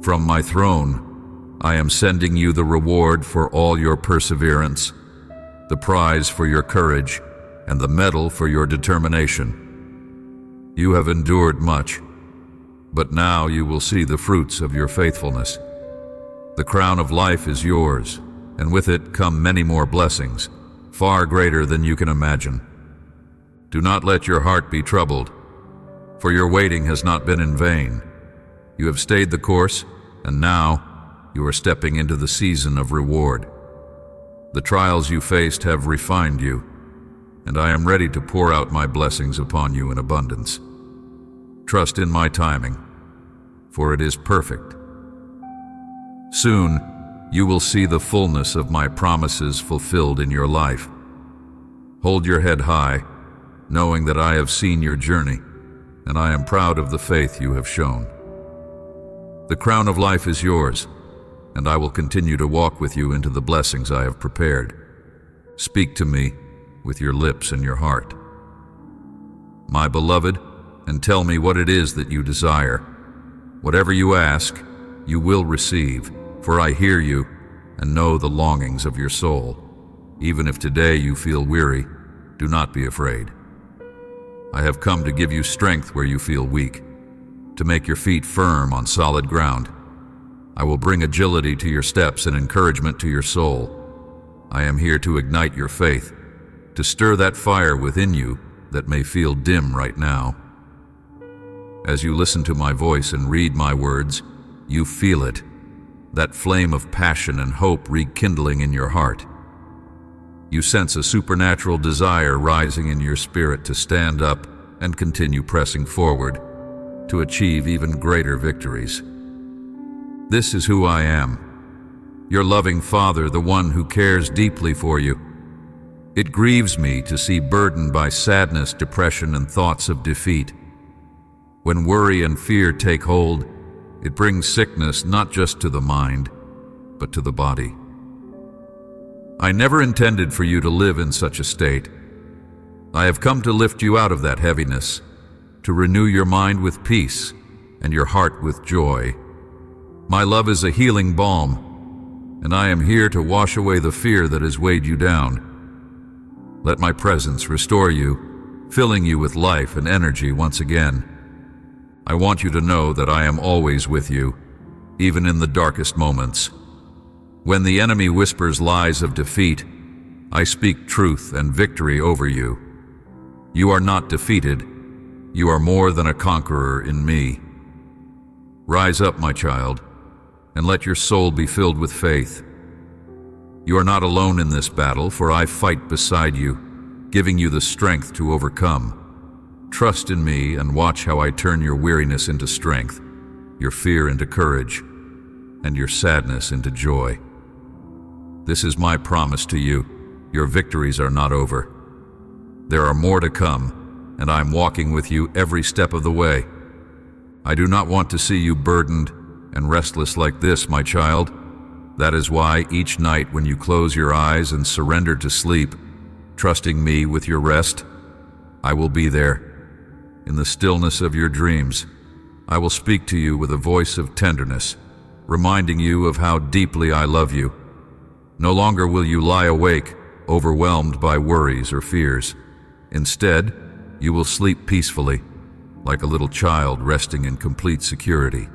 From my throne, I am sending you the reward for all your perseverance, the prize for your courage, and the medal for your determination. You have endured much, but now you will see the fruits of your faithfulness. The crown of life is yours, and with it come many more blessings, far greater than you can imagine. Do not let your heart be troubled, for your waiting has not been in vain. You have stayed the course, and now you are stepping into the season of reward. The trials you faced have refined you, and I am ready to pour out my blessings upon you in abundance. Trust in my timing, for it is perfect. Soon, you will see the fullness of my promises fulfilled in your life. Hold your head high, knowing that I have seen your journey, and I am proud of the faith you have shown. The crown of life is yours, and I will continue to walk with you into the blessings I have prepared. Speak to me with your lips and your heart. My beloved, and tell me what it is that you desire. Whatever you ask, you will receive, for I hear you and know the longings of your soul. Even if today you feel weary, do not be afraid. I have come to give you strength where you feel weak, to make your feet firm on solid ground. I will bring agility to your steps and encouragement to your soul. I am here to ignite your faith, to stir that fire within you that may feel dim right now. As you listen to my voice and read my words, you feel it, that flame of passion and hope rekindling in your heart. You sense a supernatural desire rising in your spirit to stand up and continue pressing forward to achieve even greater victories. This is who I am, your loving Father, the one who cares deeply for you. It grieves me to see burdened by sadness, depression, and thoughts of defeat. When worry and fear take hold, it brings sickness not just to the mind, but to the body. I never intended for you to live in such a state. I have come to lift you out of that heaviness, to renew your mind with peace and your heart with joy. My love is a healing balm, and I am here to wash away the fear that has weighed you down. Let my presence restore you, filling you with life and energy once again. I want you to know that I am always with you, even in the darkest moments. When the enemy whispers lies of defeat, I speak truth and victory over you. You are not defeated. You are more than a conqueror in me. Rise up, my child, and let your soul be filled with faith. You are not alone in this battle, for I fight beside you, giving you the strength to overcome. Trust in me and watch how I turn your weariness into strength, your fear into courage, and your sadness into joy. This is my promise to you. Your victories are not over. There are more to come, and I am walking with you every step of the way. I do not want to see you burdened and restless like this, my child. That is why each night when you close your eyes and surrender to sleep, trusting me with your rest, I will be there in the stillness of your dreams, I will speak to you with a voice of tenderness, reminding you of how deeply I love you. No longer will you lie awake, overwhelmed by worries or fears. Instead, you will sleep peacefully, like a little child resting in complete security.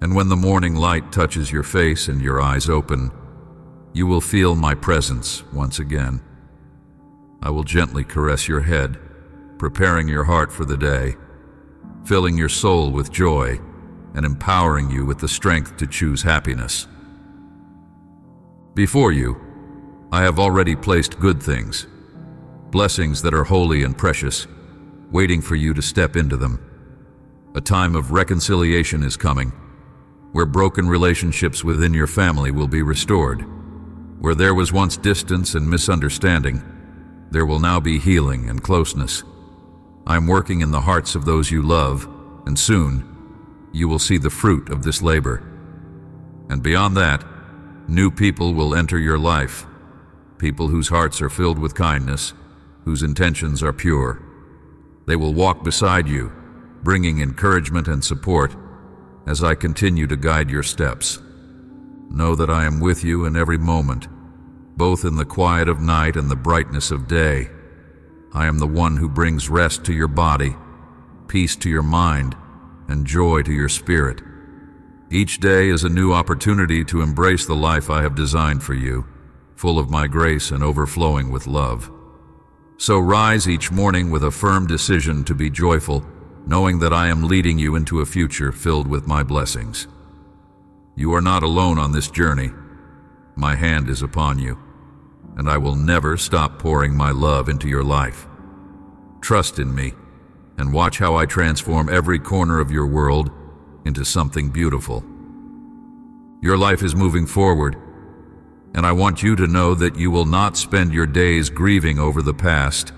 And when the morning light touches your face and your eyes open, you will feel my presence once again. I will gently caress your head, preparing your heart for the day, filling your soul with joy, and empowering you with the strength to choose happiness. Before you, I have already placed good things, blessings that are holy and precious, waiting for you to step into them. A time of reconciliation is coming, where broken relationships within your family will be restored. Where there was once distance and misunderstanding, there will now be healing and closeness. I am working in the hearts of those you love, and soon you will see the fruit of this labor. And beyond that, new people will enter your life, people whose hearts are filled with kindness, whose intentions are pure. They will walk beside you, bringing encouragement and support as I continue to guide your steps. Know that I am with you in every moment, both in the quiet of night and the brightness of day. I am the one who brings rest to your body, peace to your mind, and joy to your spirit. Each day is a new opportunity to embrace the life I have designed for you, full of my grace and overflowing with love. So rise each morning with a firm decision to be joyful, knowing that I am leading you into a future filled with my blessings. You are not alone on this journey. My hand is upon you and I will never stop pouring my love into your life. Trust in me, and watch how I transform every corner of your world into something beautiful. Your life is moving forward, and I want you to know that you will not spend your days grieving over the past.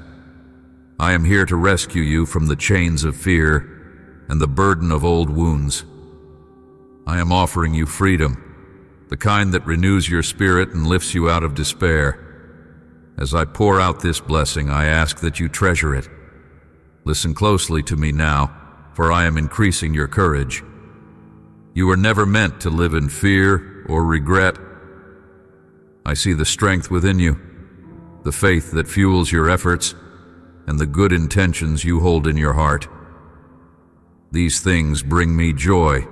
I am here to rescue you from the chains of fear and the burden of old wounds. I am offering you freedom, the kind that renews your spirit and lifts you out of despair. As I pour out this blessing, I ask that you treasure it. Listen closely to me now, for I am increasing your courage. You were never meant to live in fear or regret. I see the strength within you, the faith that fuels your efforts, and the good intentions you hold in your heart. These things bring me joy.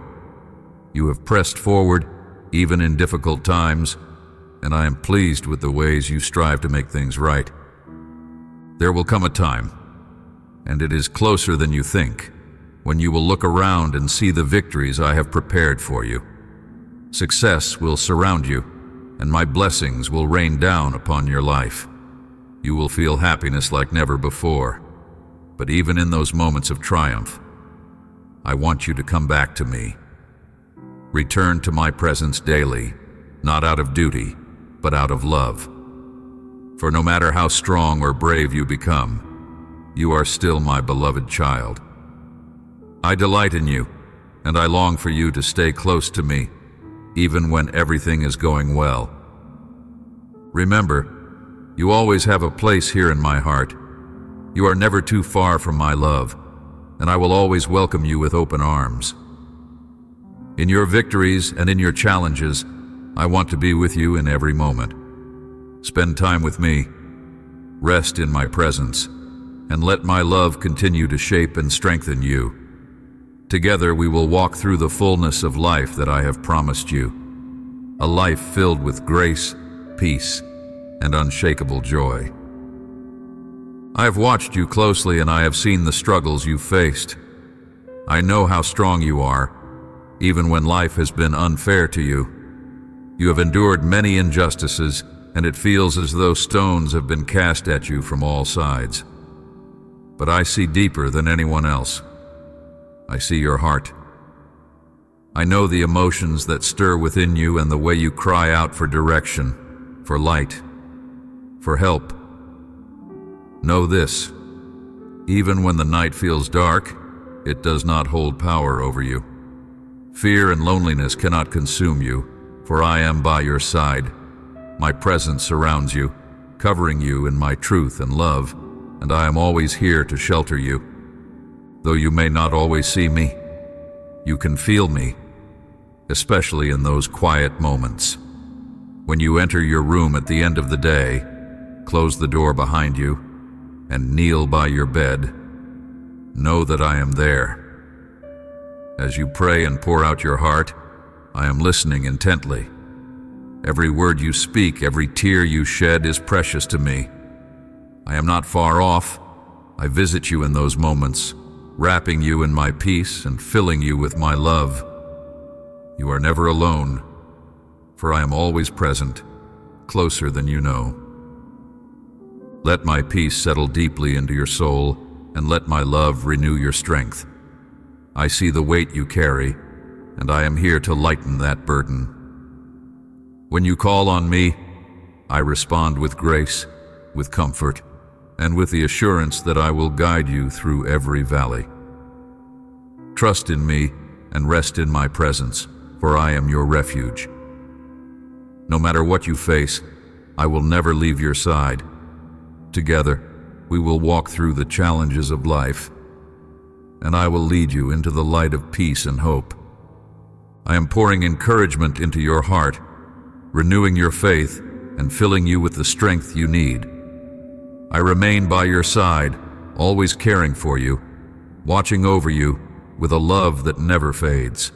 You have pressed forward, even in difficult times, and I am pleased with the ways you strive to make things right. There will come a time, and it is closer than you think, when you will look around and see the victories I have prepared for you. Success will surround you, and my blessings will rain down upon your life. You will feel happiness like never before. But even in those moments of triumph, I want you to come back to me. Return to my presence daily, not out of duty, but out of love. For no matter how strong or brave you become, you are still my beloved child. I delight in you, and I long for you to stay close to me, even when everything is going well. Remember, you always have a place here in my heart. You are never too far from my love, and I will always welcome you with open arms. In your victories and in your challenges, I want to be with you in every moment. Spend time with me, rest in my presence, and let my love continue to shape and strengthen you. Together we will walk through the fullness of life that I have promised you, a life filled with grace, peace, and unshakable joy. I have watched you closely and I have seen the struggles you faced. I know how strong you are, even when life has been unfair to you. You have endured many injustices and it feels as though stones have been cast at you from all sides. But I see deeper than anyone else. I see your heart. I know the emotions that stir within you and the way you cry out for direction, for light, for help. Know this even when the night feels dark, it does not hold power over you. Fear and loneliness cannot consume you, for I am by your side my presence surrounds you, covering you in my truth and love, and I am always here to shelter you. Though you may not always see me, you can feel me, especially in those quiet moments. When you enter your room at the end of the day, close the door behind you, and kneel by your bed, know that I am there. As you pray and pour out your heart, I am listening intently Every word you speak, every tear you shed is precious to me. I am not far off. I visit you in those moments, wrapping you in my peace and filling you with my love. You are never alone, for I am always present, closer than you know. Let my peace settle deeply into your soul, and let my love renew your strength. I see the weight you carry, and I am here to lighten that burden. When you call on me, I respond with grace, with comfort, and with the assurance that I will guide you through every valley. Trust in me and rest in my presence, for I am your refuge. No matter what you face, I will never leave your side. Together, we will walk through the challenges of life, and I will lead you into the light of peace and hope. I am pouring encouragement into your heart renewing your faith and filling you with the strength you need. I remain by your side, always caring for you, watching over you with a love that never fades.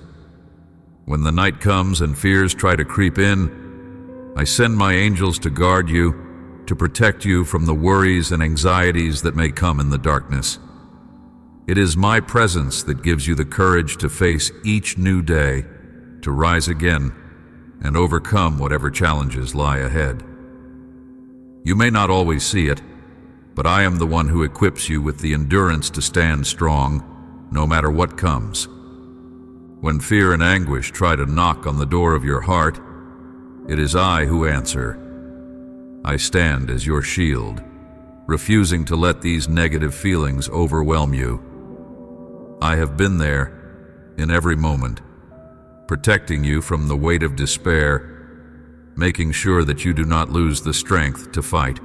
When the night comes and fears try to creep in, I send my angels to guard you, to protect you from the worries and anxieties that may come in the darkness. It is my presence that gives you the courage to face each new day, to rise again and overcome whatever challenges lie ahead. You may not always see it, but I am the one who equips you with the endurance to stand strong, no matter what comes. When fear and anguish try to knock on the door of your heart, it is I who answer. I stand as your shield, refusing to let these negative feelings overwhelm you. I have been there in every moment, protecting you from the weight of despair, making sure that you do not lose the strength to fight.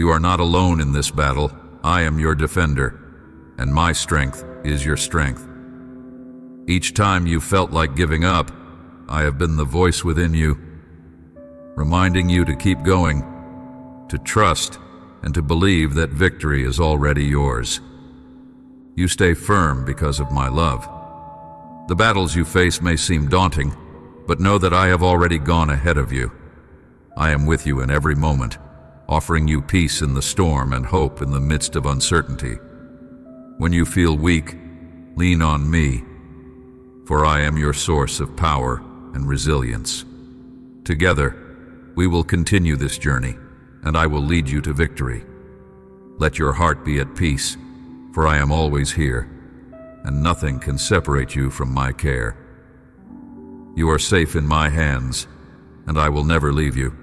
You are not alone in this battle. I am your defender, and my strength is your strength. Each time you felt like giving up, I have been the voice within you, reminding you to keep going, to trust, and to believe that victory is already yours. You stay firm because of my love. The battles you face may seem daunting, but know that I have already gone ahead of you. I am with you in every moment, offering you peace in the storm and hope in the midst of uncertainty. When you feel weak, lean on me, for I am your source of power and resilience. Together, we will continue this journey, and I will lead you to victory. Let your heart be at peace, for I am always here, and nothing can separate you from my care. You are safe in my hands, and I will never leave you.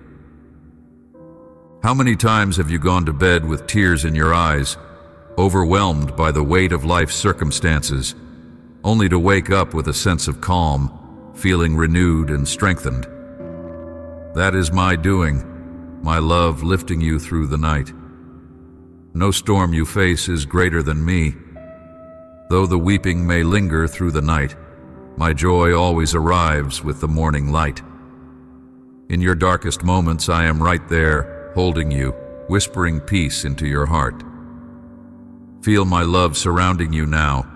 How many times have you gone to bed with tears in your eyes, overwhelmed by the weight of life's circumstances, only to wake up with a sense of calm, feeling renewed and strengthened? That is my doing, my love lifting you through the night. No storm you face is greater than me. Though the weeping may linger through the night, my joy always arrives with the morning light. In your darkest moments, I am right there, holding you, whispering peace into your heart. Feel my love surrounding you now.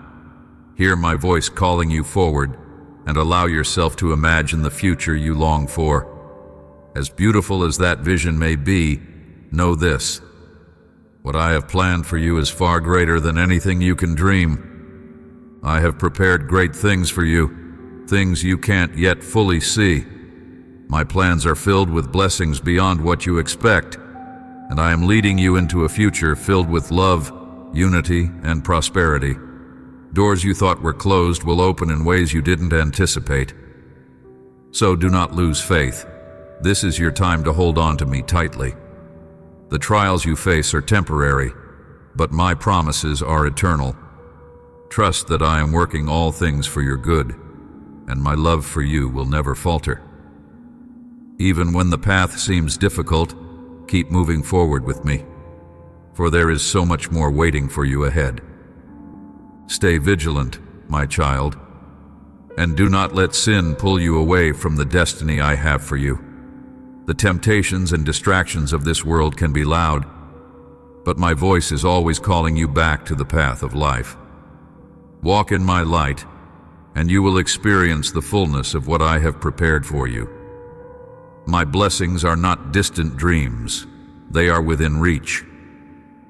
Hear my voice calling you forward, and allow yourself to imagine the future you long for. As beautiful as that vision may be, know this. What I have planned for you is far greater than anything you can dream. I have prepared great things for you, things you can't yet fully see. My plans are filled with blessings beyond what you expect, and I am leading you into a future filled with love, unity, and prosperity. Doors you thought were closed will open in ways you didn't anticipate. So do not lose faith. This is your time to hold on to me tightly. The trials you face are temporary, but my promises are eternal. Trust that I am working all things for your good, and my love for you will never falter. Even when the path seems difficult, keep moving forward with me, for there is so much more waiting for you ahead. Stay vigilant, my child, and do not let sin pull you away from the destiny I have for you. The temptations and distractions of this world can be loud, but my voice is always calling you back to the path of life. Walk in my light, and you will experience the fullness of what I have prepared for you. My blessings are not distant dreams, they are within reach.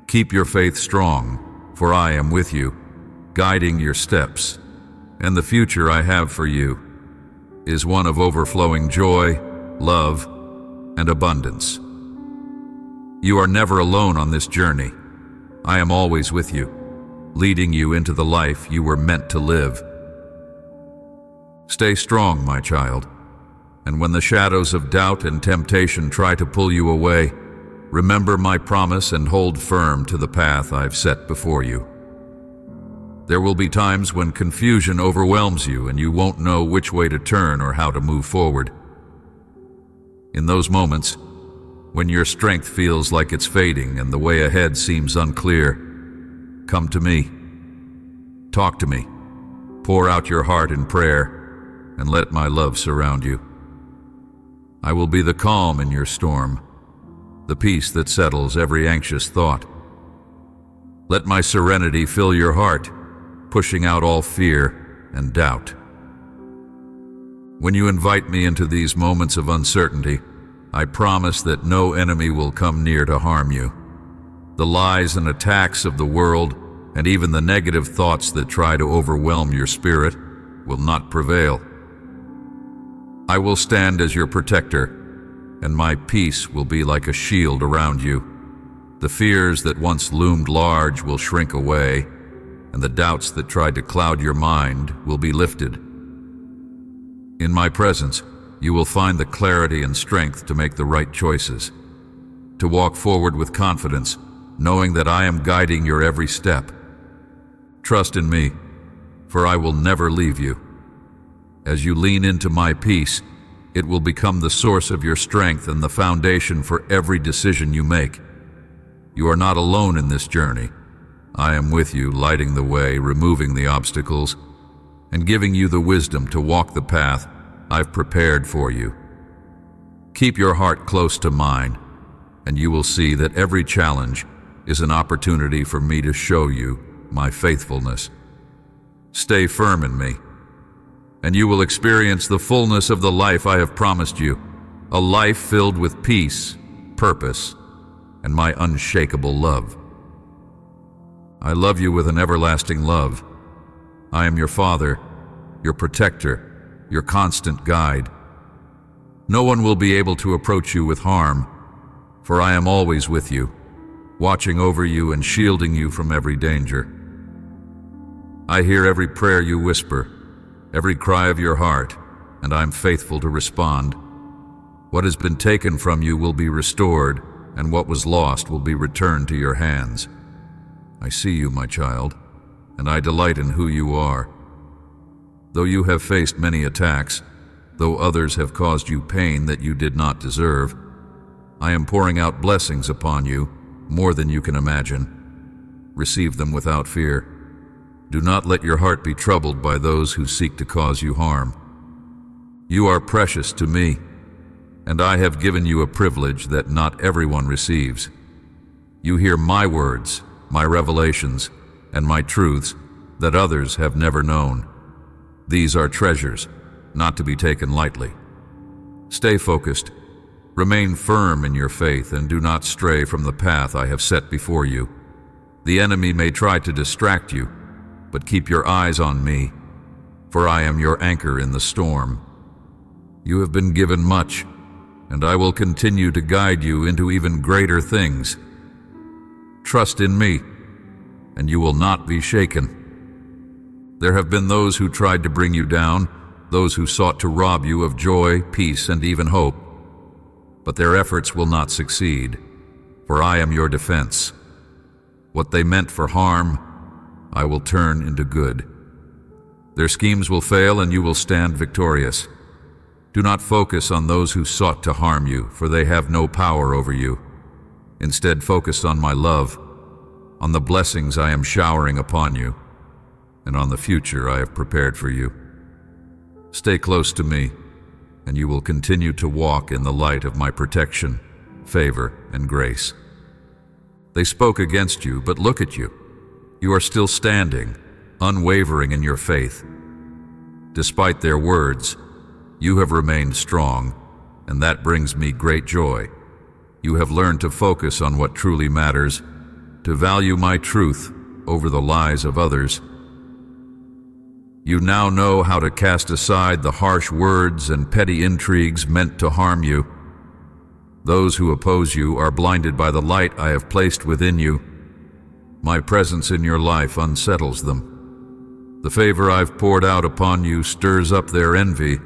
Keep your faith strong, for I am with you, guiding your steps, and the future I have for you is one of overflowing joy, love, and abundance. You are never alone on this journey. I am always with you, leading you into the life you were meant to live. Stay strong, my child and when the shadows of doubt and temptation try to pull you away, remember my promise and hold firm to the path I've set before you. There will be times when confusion overwhelms you and you won't know which way to turn or how to move forward. In those moments, when your strength feels like it's fading and the way ahead seems unclear, come to me. Talk to me. Pour out your heart in prayer and let my love surround you. I will be the calm in your storm, the peace that settles every anxious thought. Let my serenity fill your heart, pushing out all fear and doubt. When you invite me into these moments of uncertainty, I promise that no enemy will come near to harm you. The lies and attacks of the world, and even the negative thoughts that try to overwhelm your spirit, will not prevail. I will stand as your protector, and my peace will be like a shield around you. The fears that once loomed large will shrink away, and the doubts that tried to cloud your mind will be lifted. In my presence, you will find the clarity and strength to make the right choices, to walk forward with confidence, knowing that I am guiding your every step. Trust in me, for I will never leave you. As you lean into my peace, it will become the source of your strength and the foundation for every decision you make. You are not alone in this journey. I am with you, lighting the way, removing the obstacles, and giving you the wisdom to walk the path I've prepared for you. Keep your heart close to mine, and you will see that every challenge is an opportunity for me to show you my faithfulness. Stay firm in me and you will experience the fullness of the life I have promised you, a life filled with peace, purpose, and my unshakable love. I love you with an everlasting love. I am your Father, your protector, your constant guide. No one will be able to approach you with harm, for I am always with you, watching over you and shielding you from every danger. I hear every prayer you whisper, every cry of your heart, and I am faithful to respond. What has been taken from you will be restored, and what was lost will be returned to your hands. I see you, my child, and I delight in who you are. Though you have faced many attacks, though others have caused you pain that you did not deserve, I am pouring out blessings upon you, more than you can imagine. Receive them without fear. Do not let your heart be troubled by those who seek to cause you harm. You are precious to me, and I have given you a privilege that not everyone receives. You hear my words, my revelations, and my truths that others have never known. These are treasures, not to be taken lightly. Stay focused, remain firm in your faith, and do not stray from the path I have set before you. The enemy may try to distract you, but keep your eyes on me, for I am your anchor in the storm. You have been given much, and I will continue to guide you into even greater things. Trust in me, and you will not be shaken. There have been those who tried to bring you down, those who sought to rob you of joy, peace, and even hope. But their efforts will not succeed, for I am your defense. What they meant for harm, I will turn into good. Their schemes will fail and you will stand victorious. Do not focus on those who sought to harm you, for they have no power over you. Instead, focus on my love, on the blessings I am showering upon you, and on the future I have prepared for you. Stay close to me, and you will continue to walk in the light of my protection, favor, and grace. They spoke against you, but look at you. You are still standing, unwavering in your faith. Despite their words, you have remained strong, and that brings me great joy. You have learned to focus on what truly matters, to value my truth over the lies of others. You now know how to cast aside the harsh words and petty intrigues meant to harm you. Those who oppose you are blinded by the light I have placed within you. My presence in your life unsettles them. The favor I've poured out upon you stirs up their envy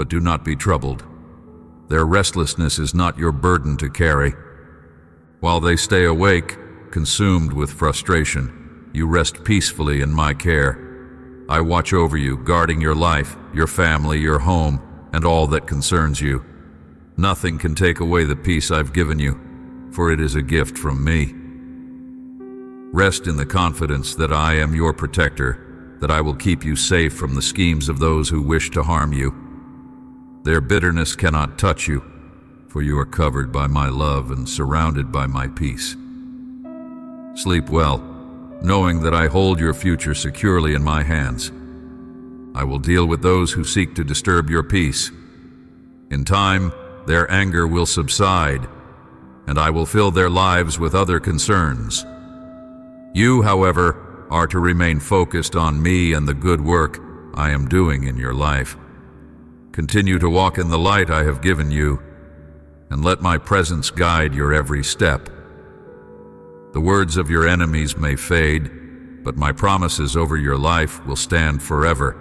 but do not be troubled. Their restlessness is not your burden to carry. While they stay awake, consumed with frustration, you rest peacefully in my care. I watch over you, guarding your life, your family, your home, and all that concerns you. Nothing can take away the peace I've given you, for it is a gift from me. Rest in the confidence that I am your protector, that I will keep you safe from the schemes of those who wish to harm you. Their bitterness cannot touch you, for you are covered by my love and surrounded by my peace. Sleep well, knowing that I hold your future securely in my hands. I will deal with those who seek to disturb your peace. In time, their anger will subside, and I will fill their lives with other concerns. You, however, are to remain focused on me and the good work I am doing in your life. Continue to walk in the light I have given you, and let my presence guide your every step. The words of your enemies may fade, but my promises over your life will stand forever.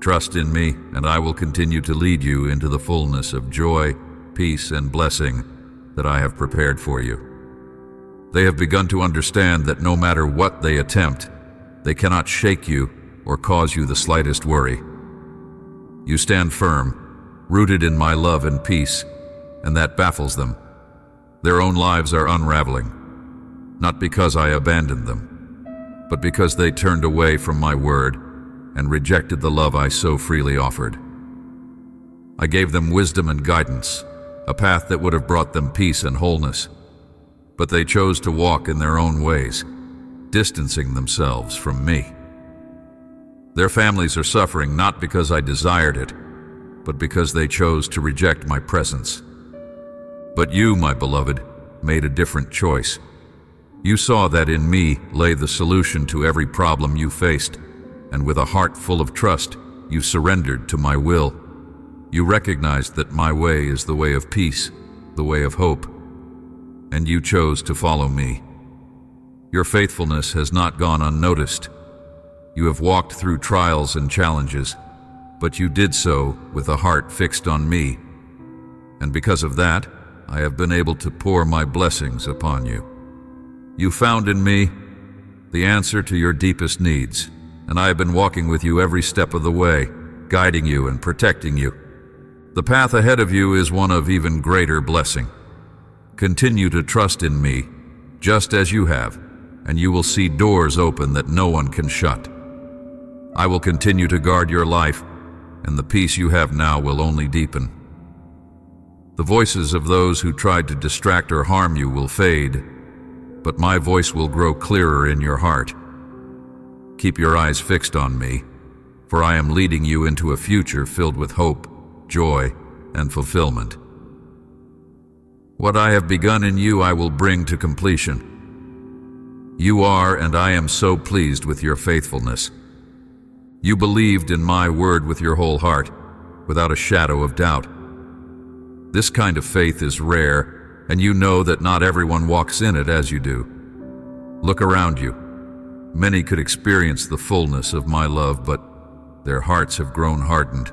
Trust in me, and I will continue to lead you into the fullness of joy, peace, and blessing that I have prepared for you. They have begun to understand that no matter what they attempt, they cannot shake you or cause you the slightest worry. You stand firm, rooted in my love and peace, and that baffles them. Their own lives are unraveling, not because I abandoned them, but because they turned away from my word and rejected the love I so freely offered. I gave them wisdom and guidance, a path that would have brought them peace and wholeness, but they chose to walk in their own ways, distancing themselves from me. Their families are suffering not because I desired it, but because they chose to reject my presence. But you, my beloved, made a different choice. You saw that in me lay the solution to every problem you faced, and with a heart full of trust, you surrendered to my will. You recognized that my way is the way of peace, the way of hope, and you chose to follow me. Your faithfulness has not gone unnoticed. You have walked through trials and challenges, but you did so with a heart fixed on me. And because of that, I have been able to pour my blessings upon you. You found in me the answer to your deepest needs, and I have been walking with you every step of the way, guiding you and protecting you. The path ahead of you is one of even greater blessing. Continue to trust in me, just as you have, and you will see doors open that no one can shut. I will continue to guard your life, and the peace you have now will only deepen. The voices of those who tried to distract or harm you will fade, but my voice will grow clearer in your heart. Keep your eyes fixed on me, for I am leading you into a future filled with hope, joy, and fulfillment. What I have begun in you I will bring to completion. You are, and I am so pleased with your faithfulness. You believed in my word with your whole heart, without a shadow of doubt. This kind of faith is rare, and you know that not everyone walks in it as you do. Look around you. Many could experience the fullness of my love, but their hearts have grown hardened.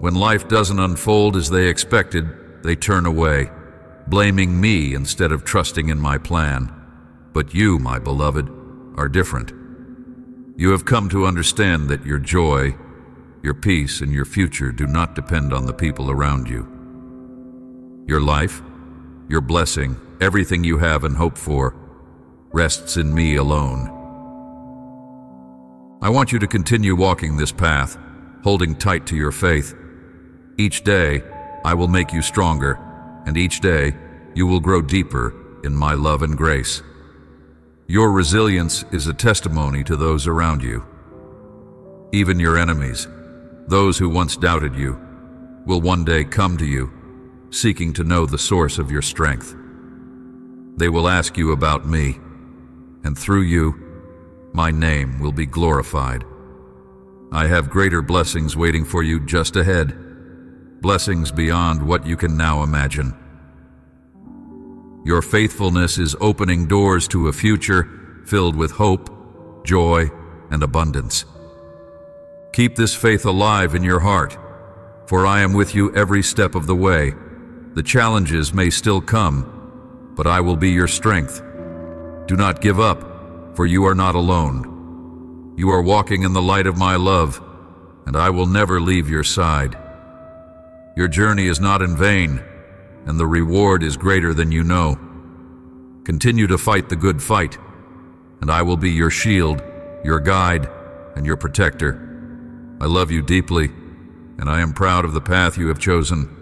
When life doesn't unfold as they expected, they turn away, blaming me instead of trusting in my plan. But you, my beloved, are different. You have come to understand that your joy your peace and your future do not depend on the people around you. Your life, your blessing, everything you have and hope for, rests in me alone. I want you to continue walking this path, holding tight to your faith. Each day, I will make you stronger, and each day, you will grow deeper in my love and grace. Your resilience is a testimony to those around you. Even your enemies, those who once doubted you will one day come to you, seeking to know the source of your strength. They will ask you about me, and through you, my name will be glorified. I have greater blessings waiting for you just ahead, blessings beyond what you can now imagine. Your faithfulness is opening doors to a future filled with hope, joy, and abundance. Keep this faith alive in your heart, for I am with you every step of the way. The challenges may still come, but I will be your strength. Do not give up, for you are not alone. You are walking in the light of my love, and I will never leave your side. Your journey is not in vain, and the reward is greater than you know. Continue to fight the good fight, and I will be your shield, your guide, and your protector. I love you deeply, and I am proud of the path you have chosen.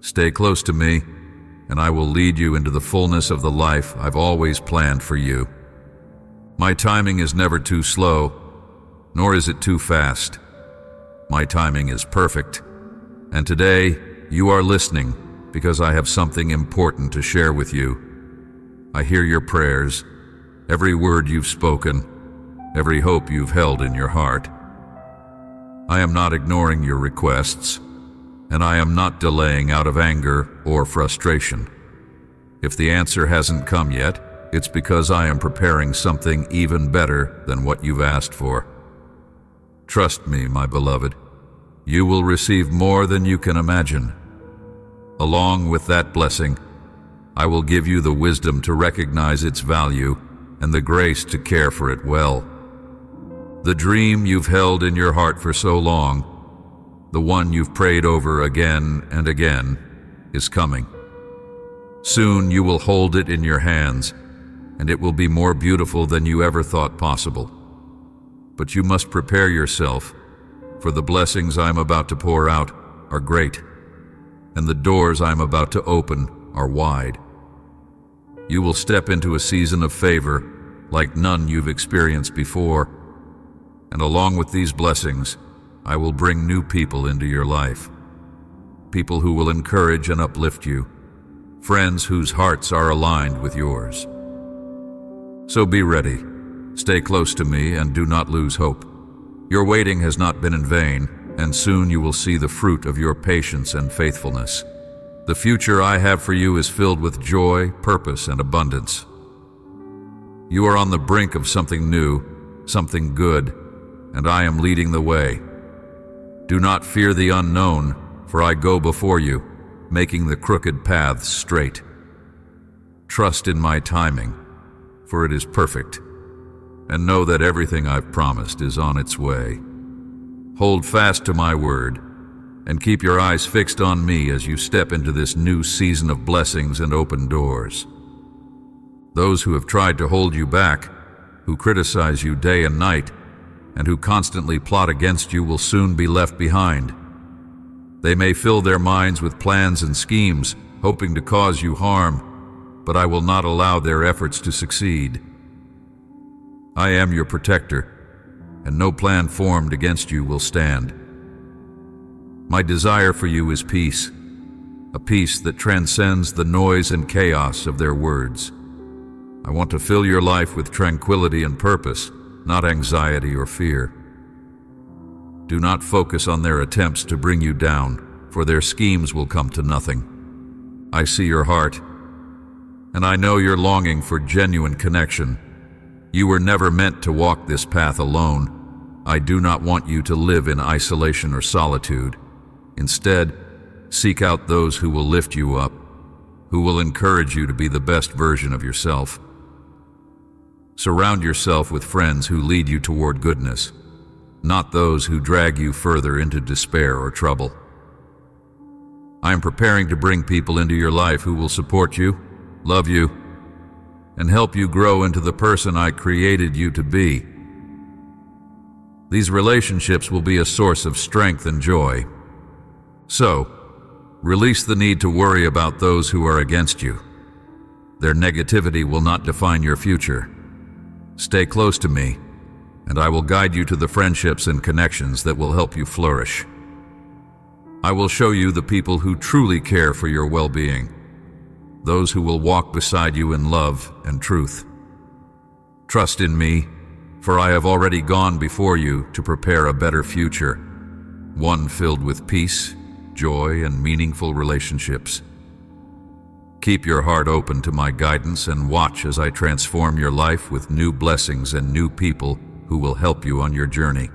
Stay close to me, and I will lead you into the fullness of the life I've always planned for you. My timing is never too slow, nor is it too fast. My timing is perfect, and today you are listening because I have something important to share with you. I hear your prayers, every word you've spoken, every hope you've held in your heart. I am not ignoring your requests, and I am not delaying out of anger or frustration. If the answer hasn't come yet, it's because I am preparing something even better than what you've asked for. Trust me, my beloved, you will receive more than you can imagine. Along with that blessing, I will give you the wisdom to recognize its value and the grace to care for it well. The dream you've held in your heart for so long, the one you've prayed over again and again, is coming. Soon you will hold it in your hands, and it will be more beautiful than you ever thought possible. But you must prepare yourself, for the blessings I'm about to pour out are great, and the doors I'm about to open are wide. You will step into a season of favor like none you've experienced before and along with these blessings, I will bring new people into your life. People who will encourage and uplift you, friends whose hearts are aligned with yours. So be ready, stay close to me, and do not lose hope. Your waiting has not been in vain, and soon you will see the fruit of your patience and faithfulness. The future I have for you is filled with joy, purpose, and abundance. You are on the brink of something new, something good, and I am leading the way. Do not fear the unknown, for I go before you, making the crooked paths straight. Trust in my timing, for it is perfect, and know that everything I've promised is on its way. Hold fast to my word, and keep your eyes fixed on me as you step into this new season of blessings and open doors. Those who have tried to hold you back, who criticize you day and night, and who constantly plot against you will soon be left behind. They may fill their minds with plans and schemes, hoping to cause you harm, but I will not allow their efforts to succeed. I am your protector, and no plan formed against you will stand. My desire for you is peace, a peace that transcends the noise and chaos of their words. I want to fill your life with tranquility and purpose, not anxiety or fear. Do not focus on their attempts to bring you down, for their schemes will come to nothing. I see your heart, and I know your longing for genuine connection. You were never meant to walk this path alone. I do not want you to live in isolation or solitude. Instead, seek out those who will lift you up, who will encourage you to be the best version of yourself. Surround yourself with friends who lead you toward goodness, not those who drag you further into despair or trouble. I am preparing to bring people into your life who will support you, love you, and help you grow into the person I created you to be. These relationships will be a source of strength and joy. So, release the need to worry about those who are against you. Their negativity will not define your future. Stay close to me, and I will guide you to the friendships and connections that will help you flourish. I will show you the people who truly care for your well-being, those who will walk beside you in love and truth. Trust in me, for I have already gone before you to prepare a better future, one filled with peace, joy, and meaningful relationships. Keep your heart open to my guidance and watch as I transform your life with new blessings and new people who will help you on your journey.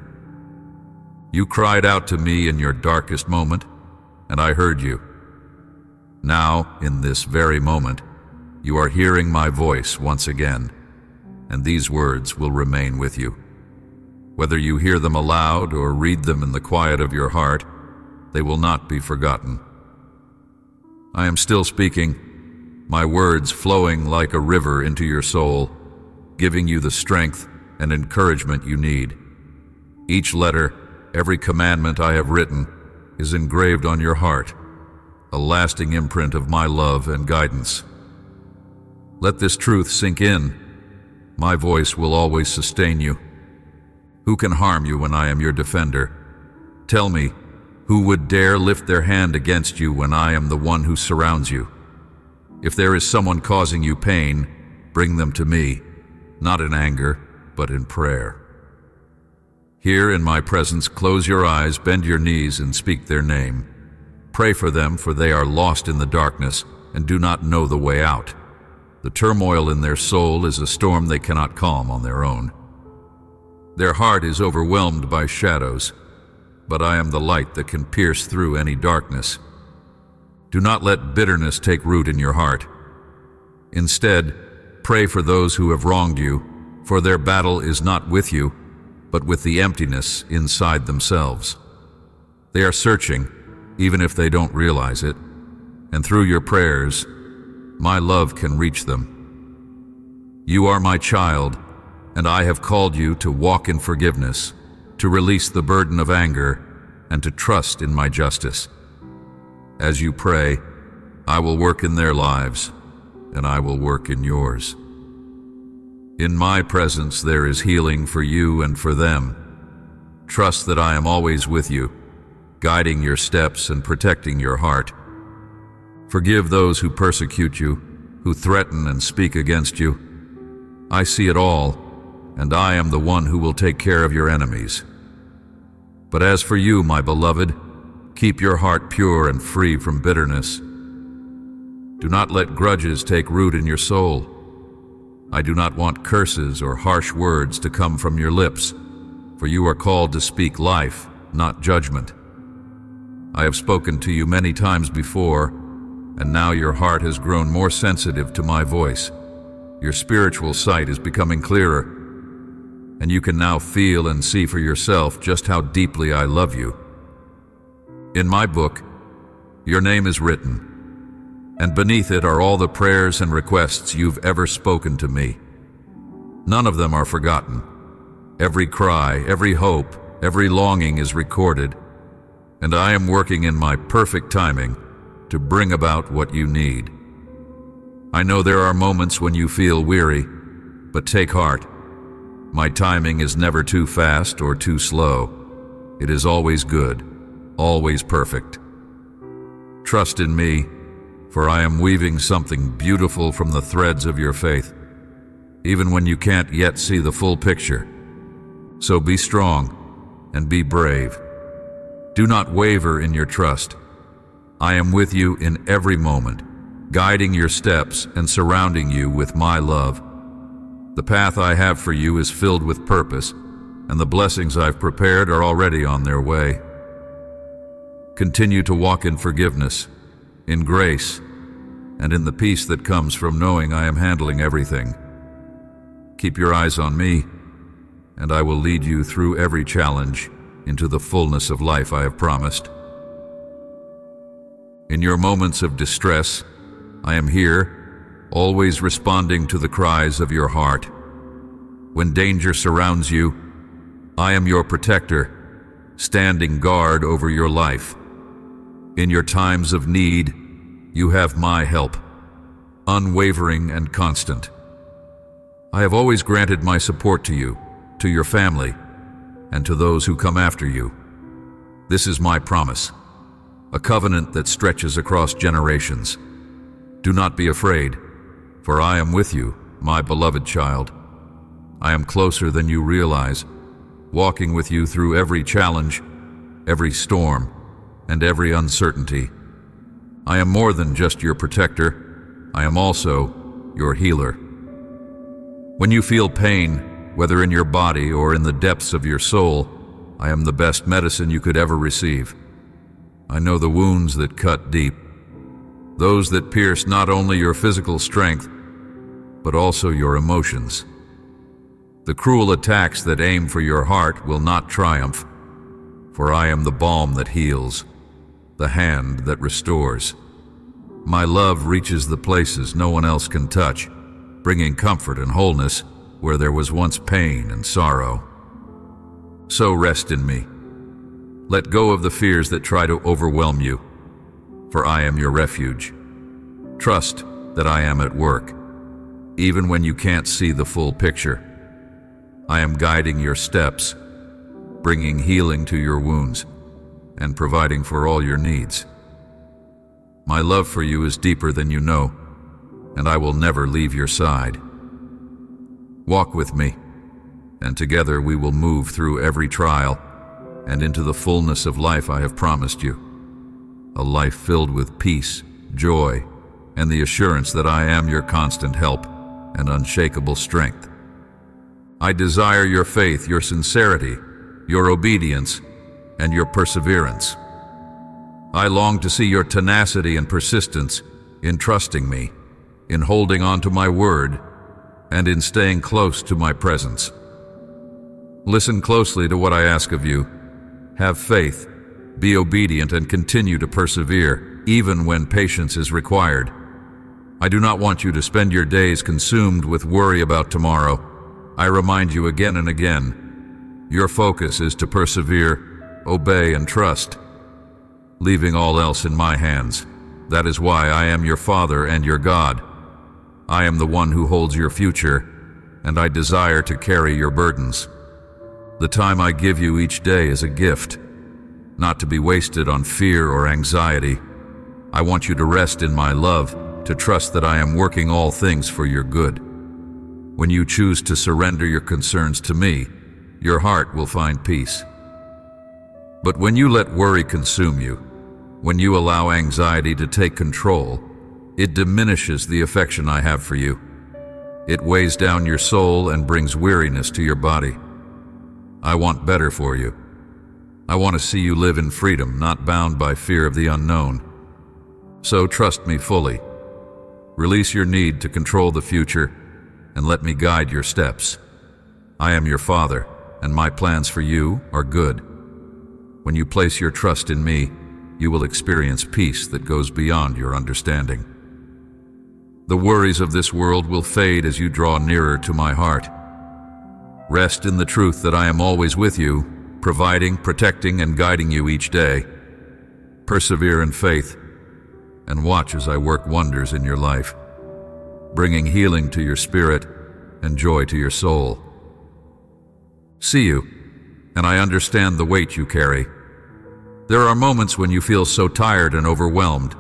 You cried out to me in your darkest moment, and I heard you. Now, in this very moment, you are hearing my voice once again, and these words will remain with you. Whether you hear them aloud or read them in the quiet of your heart, they will not be forgotten. I am still speaking my words flowing like a river into your soul, giving you the strength and encouragement you need. Each letter, every commandment I have written, is engraved on your heart, a lasting imprint of my love and guidance. Let this truth sink in. My voice will always sustain you. Who can harm you when I am your defender? Tell me, who would dare lift their hand against you when I am the one who surrounds you? If there is someone causing you pain, bring them to me, not in anger, but in prayer. Here in my presence, close your eyes, bend your knees, and speak their name. Pray for them, for they are lost in the darkness and do not know the way out. The turmoil in their soul is a storm they cannot calm on their own. Their heart is overwhelmed by shadows, but I am the light that can pierce through any darkness. Do not let bitterness take root in your heart. Instead, pray for those who have wronged you, for their battle is not with you, but with the emptiness inside themselves. They are searching, even if they don't realize it, and through your prayers, my love can reach them. You are my child, and I have called you to walk in forgiveness, to release the burden of anger, and to trust in my justice. As you pray, I will work in their lives, and I will work in yours. In my presence there is healing for you and for them. Trust that I am always with you, guiding your steps and protecting your heart. Forgive those who persecute you, who threaten and speak against you. I see it all, and I am the one who will take care of your enemies. But as for you, my beloved, keep your heart pure and free from bitterness. Do not let grudges take root in your soul. I do not want curses or harsh words to come from your lips, for you are called to speak life, not judgment. I have spoken to you many times before, and now your heart has grown more sensitive to my voice. Your spiritual sight is becoming clearer, and you can now feel and see for yourself just how deeply I love you. In my book, your name is written and beneath it are all the prayers and requests you've ever spoken to me. None of them are forgotten. Every cry, every hope, every longing is recorded, and I am working in my perfect timing to bring about what you need. I know there are moments when you feel weary, but take heart. My timing is never too fast or too slow. It is always good, always perfect. Trust in me for I am weaving something beautiful from the threads of your faith, even when you can't yet see the full picture. So be strong and be brave. Do not waver in your trust. I am with you in every moment, guiding your steps and surrounding you with my love. The path I have for you is filled with purpose, and the blessings I've prepared are already on their way. Continue to walk in forgiveness in grace, and in the peace that comes from knowing I am handling everything. Keep your eyes on me, and I will lead you through every challenge into the fullness of life I have promised. In your moments of distress, I am here, always responding to the cries of your heart. When danger surrounds you, I am your protector, standing guard over your life. In your times of need, you have my help, unwavering and constant. I have always granted my support to you, to your family, and to those who come after you. This is my promise, a covenant that stretches across generations. Do not be afraid, for I am with you, my beloved child. I am closer than you realize, walking with you through every challenge, every storm, and every uncertainty. I am more than just your protector, I am also your healer. When you feel pain, whether in your body or in the depths of your soul, I am the best medicine you could ever receive. I know the wounds that cut deep, those that pierce not only your physical strength, but also your emotions. The cruel attacks that aim for your heart will not triumph, for I am the balm that heals the hand that restores. My love reaches the places no one else can touch, bringing comfort and wholeness where there was once pain and sorrow. So rest in me. Let go of the fears that try to overwhelm you, for I am your refuge. Trust that I am at work, even when you can't see the full picture. I am guiding your steps, bringing healing to your wounds and providing for all your needs. My love for you is deeper than you know, and I will never leave your side. Walk with me, and together we will move through every trial and into the fullness of life I have promised you. A life filled with peace, joy, and the assurance that I am your constant help and unshakable strength. I desire your faith, your sincerity, your obedience, and your perseverance. I long to see your tenacity and persistence in trusting me, in holding on to my word, and in staying close to my presence. Listen closely to what I ask of you. Have faith, be obedient, and continue to persevere, even when patience is required. I do not want you to spend your days consumed with worry about tomorrow. I remind you again and again, your focus is to persevere obey, and trust, leaving all else in my hands. That is why I am your Father and your God. I am the one who holds your future, and I desire to carry your burdens. The time I give you each day is a gift, not to be wasted on fear or anxiety. I want you to rest in my love, to trust that I am working all things for your good. When you choose to surrender your concerns to me, your heart will find peace. But when you let worry consume you, when you allow anxiety to take control, it diminishes the affection I have for you. It weighs down your soul and brings weariness to your body. I want better for you. I want to see you live in freedom, not bound by fear of the unknown. So trust me fully. Release your need to control the future and let me guide your steps. I am your Father, and my plans for you are good. When you place your trust in me, you will experience peace that goes beyond your understanding. The worries of this world will fade as you draw nearer to my heart. Rest in the truth that I am always with you, providing, protecting, and guiding you each day. Persevere in faith, and watch as I work wonders in your life bringing healing to your spirit and joy to your soul. See you, and I understand the weight you carry. There are moments when you feel so tired and overwhelmed,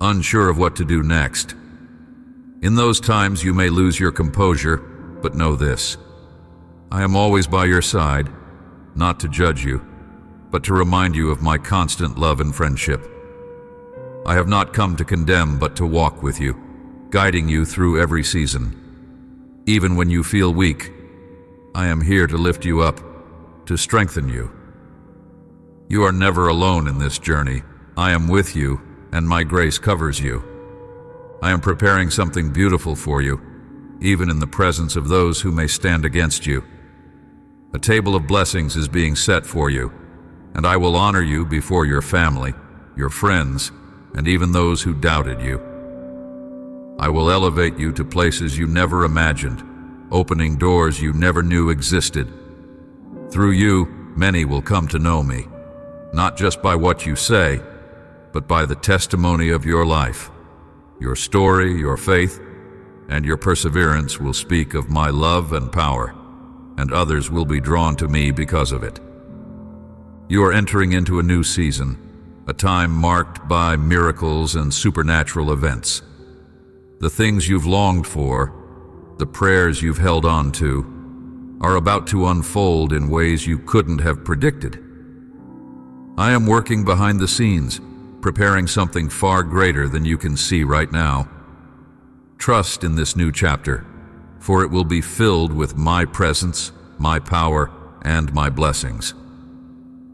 unsure of what to do next. In those times you may lose your composure, but know this. I am always by your side, not to judge you, but to remind you of my constant love and friendship. I have not come to condemn, but to walk with you guiding you through every season. Even when you feel weak, I am here to lift you up, to strengthen you. You are never alone in this journey. I am with you, and my grace covers you. I am preparing something beautiful for you, even in the presence of those who may stand against you. A table of blessings is being set for you, and I will honor you before your family, your friends, and even those who doubted you. I will elevate you to places you never imagined, opening doors you never knew existed. Through you, many will come to know me, not just by what you say, but by the testimony of your life. Your story, your faith, and your perseverance will speak of my love and power, and others will be drawn to me because of it. You are entering into a new season, a time marked by miracles and supernatural events. The things you've longed for, the prayers you've held on to, are about to unfold in ways you couldn't have predicted. I am working behind the scenes, preparing something far greater than you can see right now. Trust in this new chapter, for it will be filled with my presence, my power, and my blessings.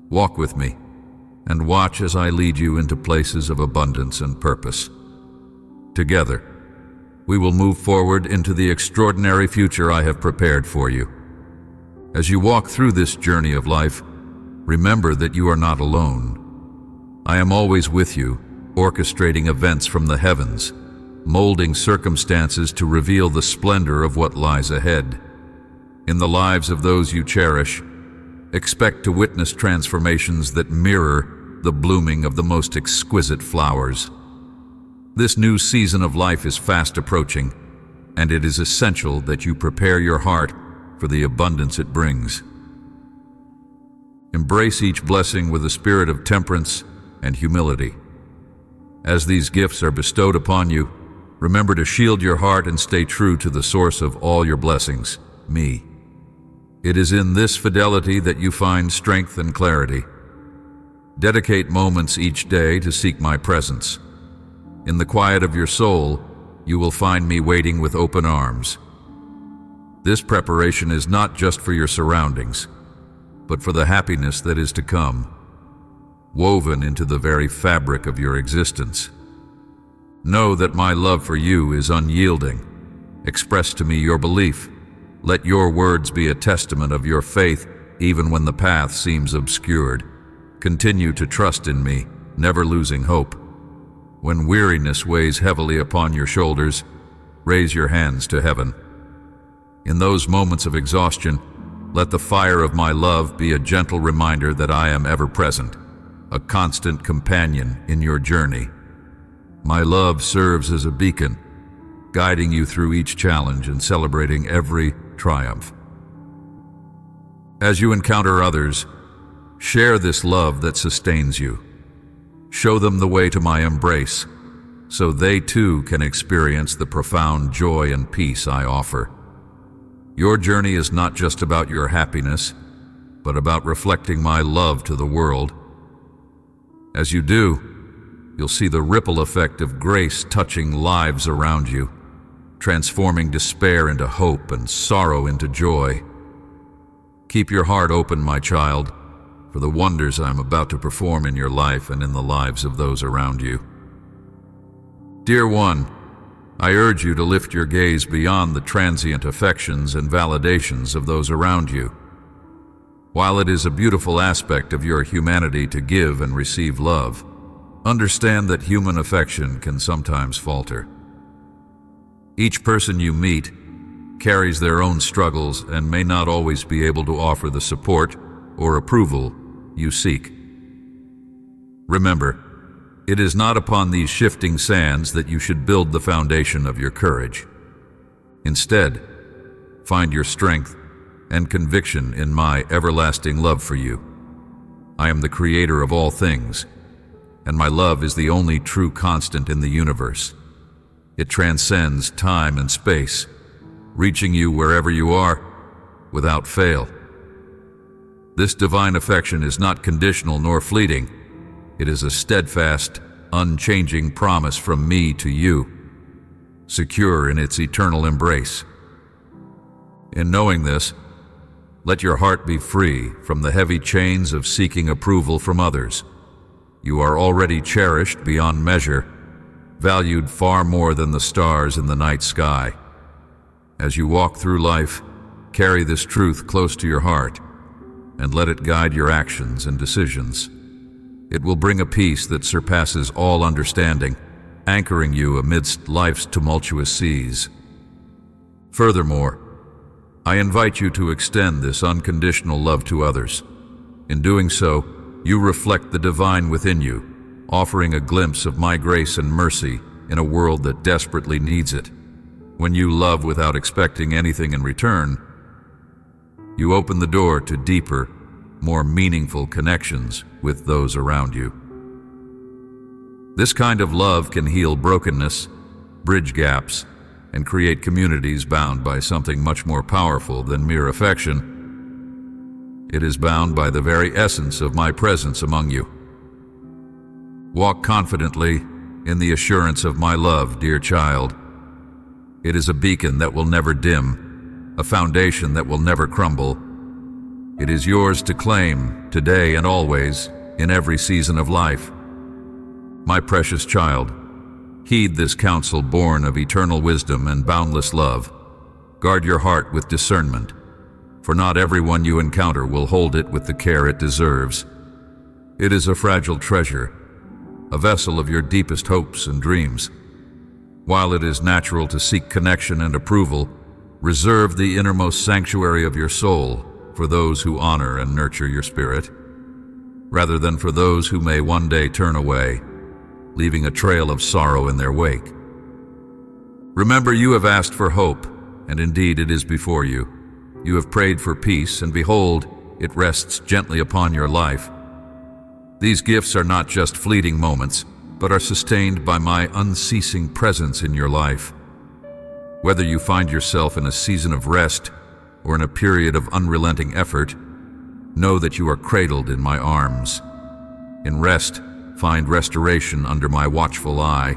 Walk with me, and watch as I lead you into places of abundance and purpose. Together, we will move forward into the extraordinary future I have prepared for you. As you walk through this journey of life, remember that you are not alone. I am always with you, orchestrating events from the heavens, molding circumstances to reveal the splendor of what lies ahead. In the lives of those you cherish, expect to witness transformations that mirror the blooming of the most exquisite flowers. This new season of life is fast approaching, and it is essential that you prepare your heart for the abundance it brings. Embrace each blessing with a spirit of temperance and humility. As these gifts are bestowed upon you, remember to shield your heart and stay true to the source of all your blessings, me. It is in this fidelity that you find strength and clarity. Dedicate moments each day to seek my presence in the quiet of your soul, you will find me waiting with open arms. This preparation is not just for your surroundings, but for the happiness that is to come, woven into the very fabric of your existence. Know that my love for you is unyielding. Express to me your belief. Let your words be a testament of your faith even when the path seems obscured. Continue to trust in me, never losing hope. When weariness weighs heavily upon your shoulders, raise your hands to heaven. In those moments of exhaustion, let the fire of my love be a gentle reminder that I am ever present, a constant companion in your journey. My love serves as a beacon, guiding you through each challenge and celebrating every triumph. As you encounter others, share this love that sustains you. Show them the way to my embrace, so they too can experience the profound joy and peace I offer. Your journey is not just about your happiness, but about reflecting my love to the world. As you do, you'll see the ripple effect of grace touching lives around you, transforming despair into hope and sorrow into joy. Keep your heart open, my child, for the wonders I am about to perform in your life and in the lives of those around you. Dear one, I urge you to lift your gaze beyond the transient affections and validations of those around you. While it is a beautiful aspect of your humanity to give and receive love, understand that human affection can sometimes falter. Each person you meet carries their own struggles and may not always be able to offer the support or approval you seek. Remember, it is not upon these shifting sands that you should build the foundation of your courage. Instead, find your strength and conviction in my everlasting love for you. I am the creator of all things, and my love is the only true constant in the universe. It transcends time and space, reaching you wherever you are without fail. This divine affection is not conditional nor fleeting. It is a steadfast, unchanging promise from me to you, secure in its eternal embrace. In knowing this, let your heart be free from the heavy chains of seeking approval from others. You are already cherished beyond measure, valued far more than the stars in the night sky. As you walk through life, carry this truth close to your heart and let it guide your actions and decisions. It will bring a peace that surpasses all understanding, anchoring you amidst life's tumultuous seas. Furthermore, I invite you to extend this unconditional love to others. In doing so, you reflect the divine within you, offering a glimpse of my grace and mercy in a world that desperately needs it. When you love without expecting anything in return, you open the door to deeper, more meaningful connections with those around you. This kind of love can heal brokenness, bridge gaps, and create communities bound by something much more powerful than mere affection. It is bound by the very essence of my presence among you. Walk confidently in the assurance of my love, dear child. It is a beacon that will never dim, a foundation that will never crumble, it is yours to claim, today and always, in every season of life. My precious child, heed this counsel born of eternal wisdom and boundless love. Guard your heart with discernment, for not everyone you encounter will hold it with the care it deserves. It is a fragile treasure, a vessel of your deepest hopes and dreams. While it is natural to seek connection and approval, reserve the innermost sanctuary of your soul for those who honor and nurture your spirit, rather than for those who may one day turn away, leaving a trail of sorrow in their wake. Remember, you have asked for hope, and indeed it is before you. You have prayed for peace, and behold, it rests gently upon your life. These gifts are not just fleeting moments, but are sustained by my unceasing presence in your life. Whether you find yourself in a season of rest or in a period of unrelenting effort, know that you are cradled in my arms. In rest, find restoration under my watchful eye.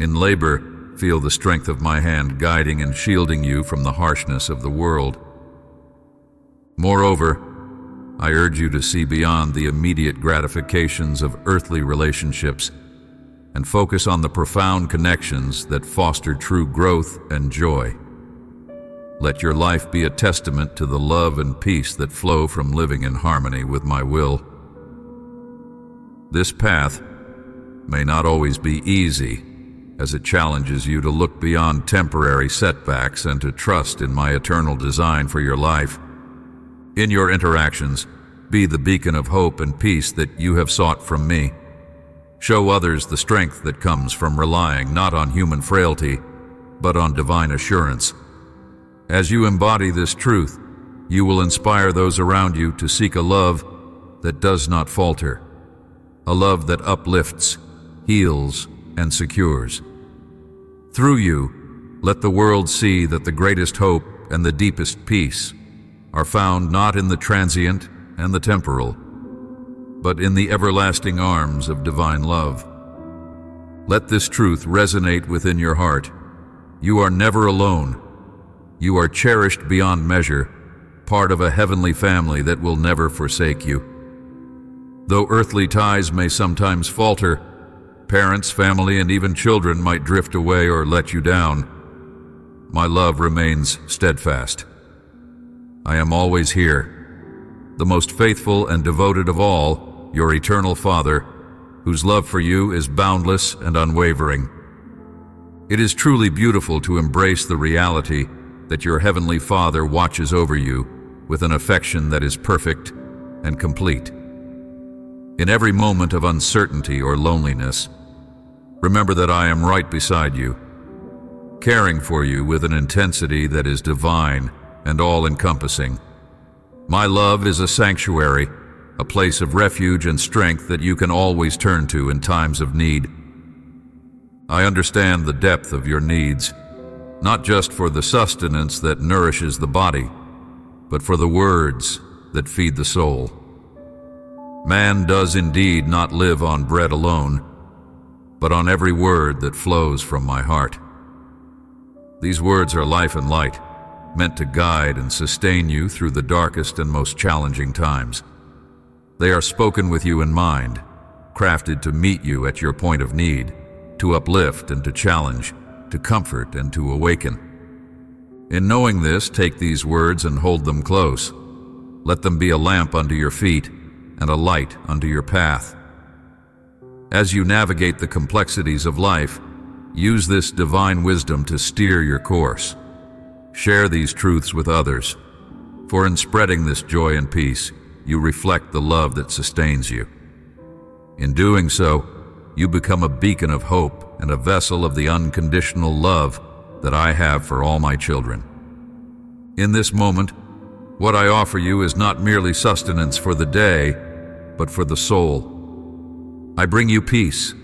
In labor, feel the strength of my hand guiding and shielding you from the harshness of the world. Moreover, I urge you to see beyond the immediate gratifications of earthly relationships and focus on the profound connections that foster true growth and joy. Let your life be a testament to the love and peace that flow from living in harmony with my will. This path may not always be easy, as it challenges you to look beyond temporary setbacks and to trust in my eternal design for your life. In your interactions, be the beacon of hope and peace that you have sought from me. Show others the strength that comes from relying not on human frailty, but on divine assurance. As you embody this truth, you will inspire those around you to seek a love that does not falter, a love that uplifts, heals, and secures. Through you, let the world see that the greatest hope and the deepest peace are found not in the transient and the temporal, but in the everlasting arms of divine love. Let this truth resonate within your heart. You are never alone. You are cherished beyond measure, part of a heavenly family that will never forsake you. Though earthly ties may sometimes falter, parents, family, and even children might drift away or let you down, my love remains steadfast. I am always here, the most faithful and devoted of all, your eternal Father, whose love for you is boundless and unwavering. It is truly beautiful to embrace the reality that your Heavenly Father watches over you with an affection that is perfect and complete. In every moment of uncertainty or loneliness, remember that I am right beside you, caring for you with an intensity that is divine and all-encompassing. My love is a sanctuary, a place of refuge and strength that you can always turn to in times of need. I understand the depth of your needs, not just for the sustenance that nourishes the body, but for the words that feed the soul. Man does indeed not live on bread alone, but on every word that flows from my heart. These words are life and light, meant to guide and sustain you through the darkest and most challenging times. They are spoken with you in mind, crafted to meet you at your point of need, to uplift and to challenge, to comfort and to awaken. In knowing this, take these words and hold them close. Let them be a lamp under your feet and a light under your path. As you navigate the complexities of life, use this divine wisdom to steer your course. Share these truths with others, for in spreading this joy and peace, you reflect the love that sustains you. In doing so, you become a beacon of hope and a vessel of the unconditional love that I have for all my children. In this moment, what I offer you is not merely sustenance for the day, but for the soul. I bring you peace,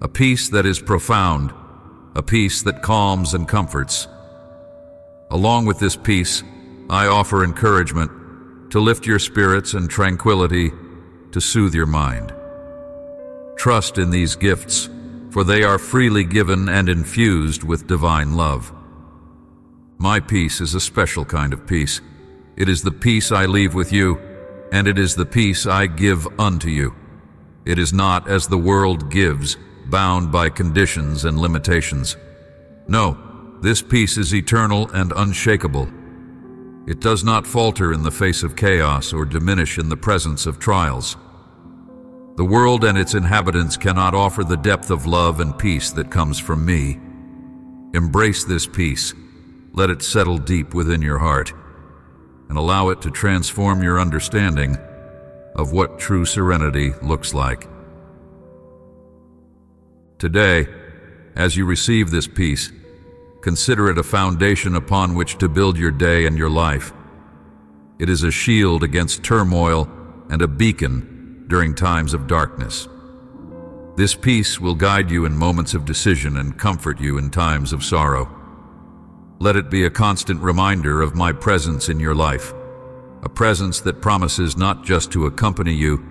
a peace that is profound, a peace that calms and comforts. Along with this peace, I offer encouragement to lift your spirits and tranquility to soothe your mind. Trust in these gifts for they are freely given and infused with divine love. My peace is a special kind of peace. It is the peace I leave with you, and it is the peace I give unto you. It is not as the world gives, bound by conditions and limitations. No, this peace is eternal and unshakable. It does not falter in the face of chaos or diminish in the presence of trials. The world and its inhabitants cannot offer the depth of love and peace that comes from me. Embrace this peace, let it settle deep within your heart, and allow it to transform your understanding of what true serenity looks like. Today, as you receive this peace, consider it a foundation upon which to build your day and your life. It is a shield against turmoil and a beacon during times of darkness. This peace will guide you in moments of decision and comfort you in times of sorrow. Let it be a constant reminder of my presence in your life, a presence that promises not just to accompany you,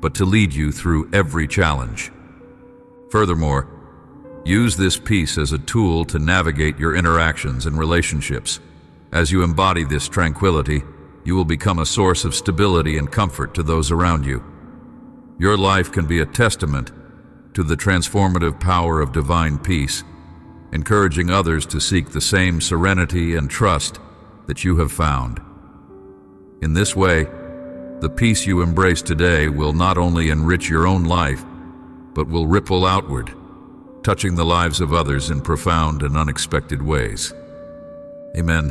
but to lead you through every challenge. Furthermore, use this peace as a tool to navigate your interactions and relationships. As you embody this tranquility, you will become a source of stability and comfort to those around you. Your life can be a testament to the transformative power of divine peace, encouraging others to seek the same serenity and trust that you have found. In this way, the peace you embrace today will not only enrich your own life, but will ripple outward, touching the lives of others in profound and unexpected ways. Amen.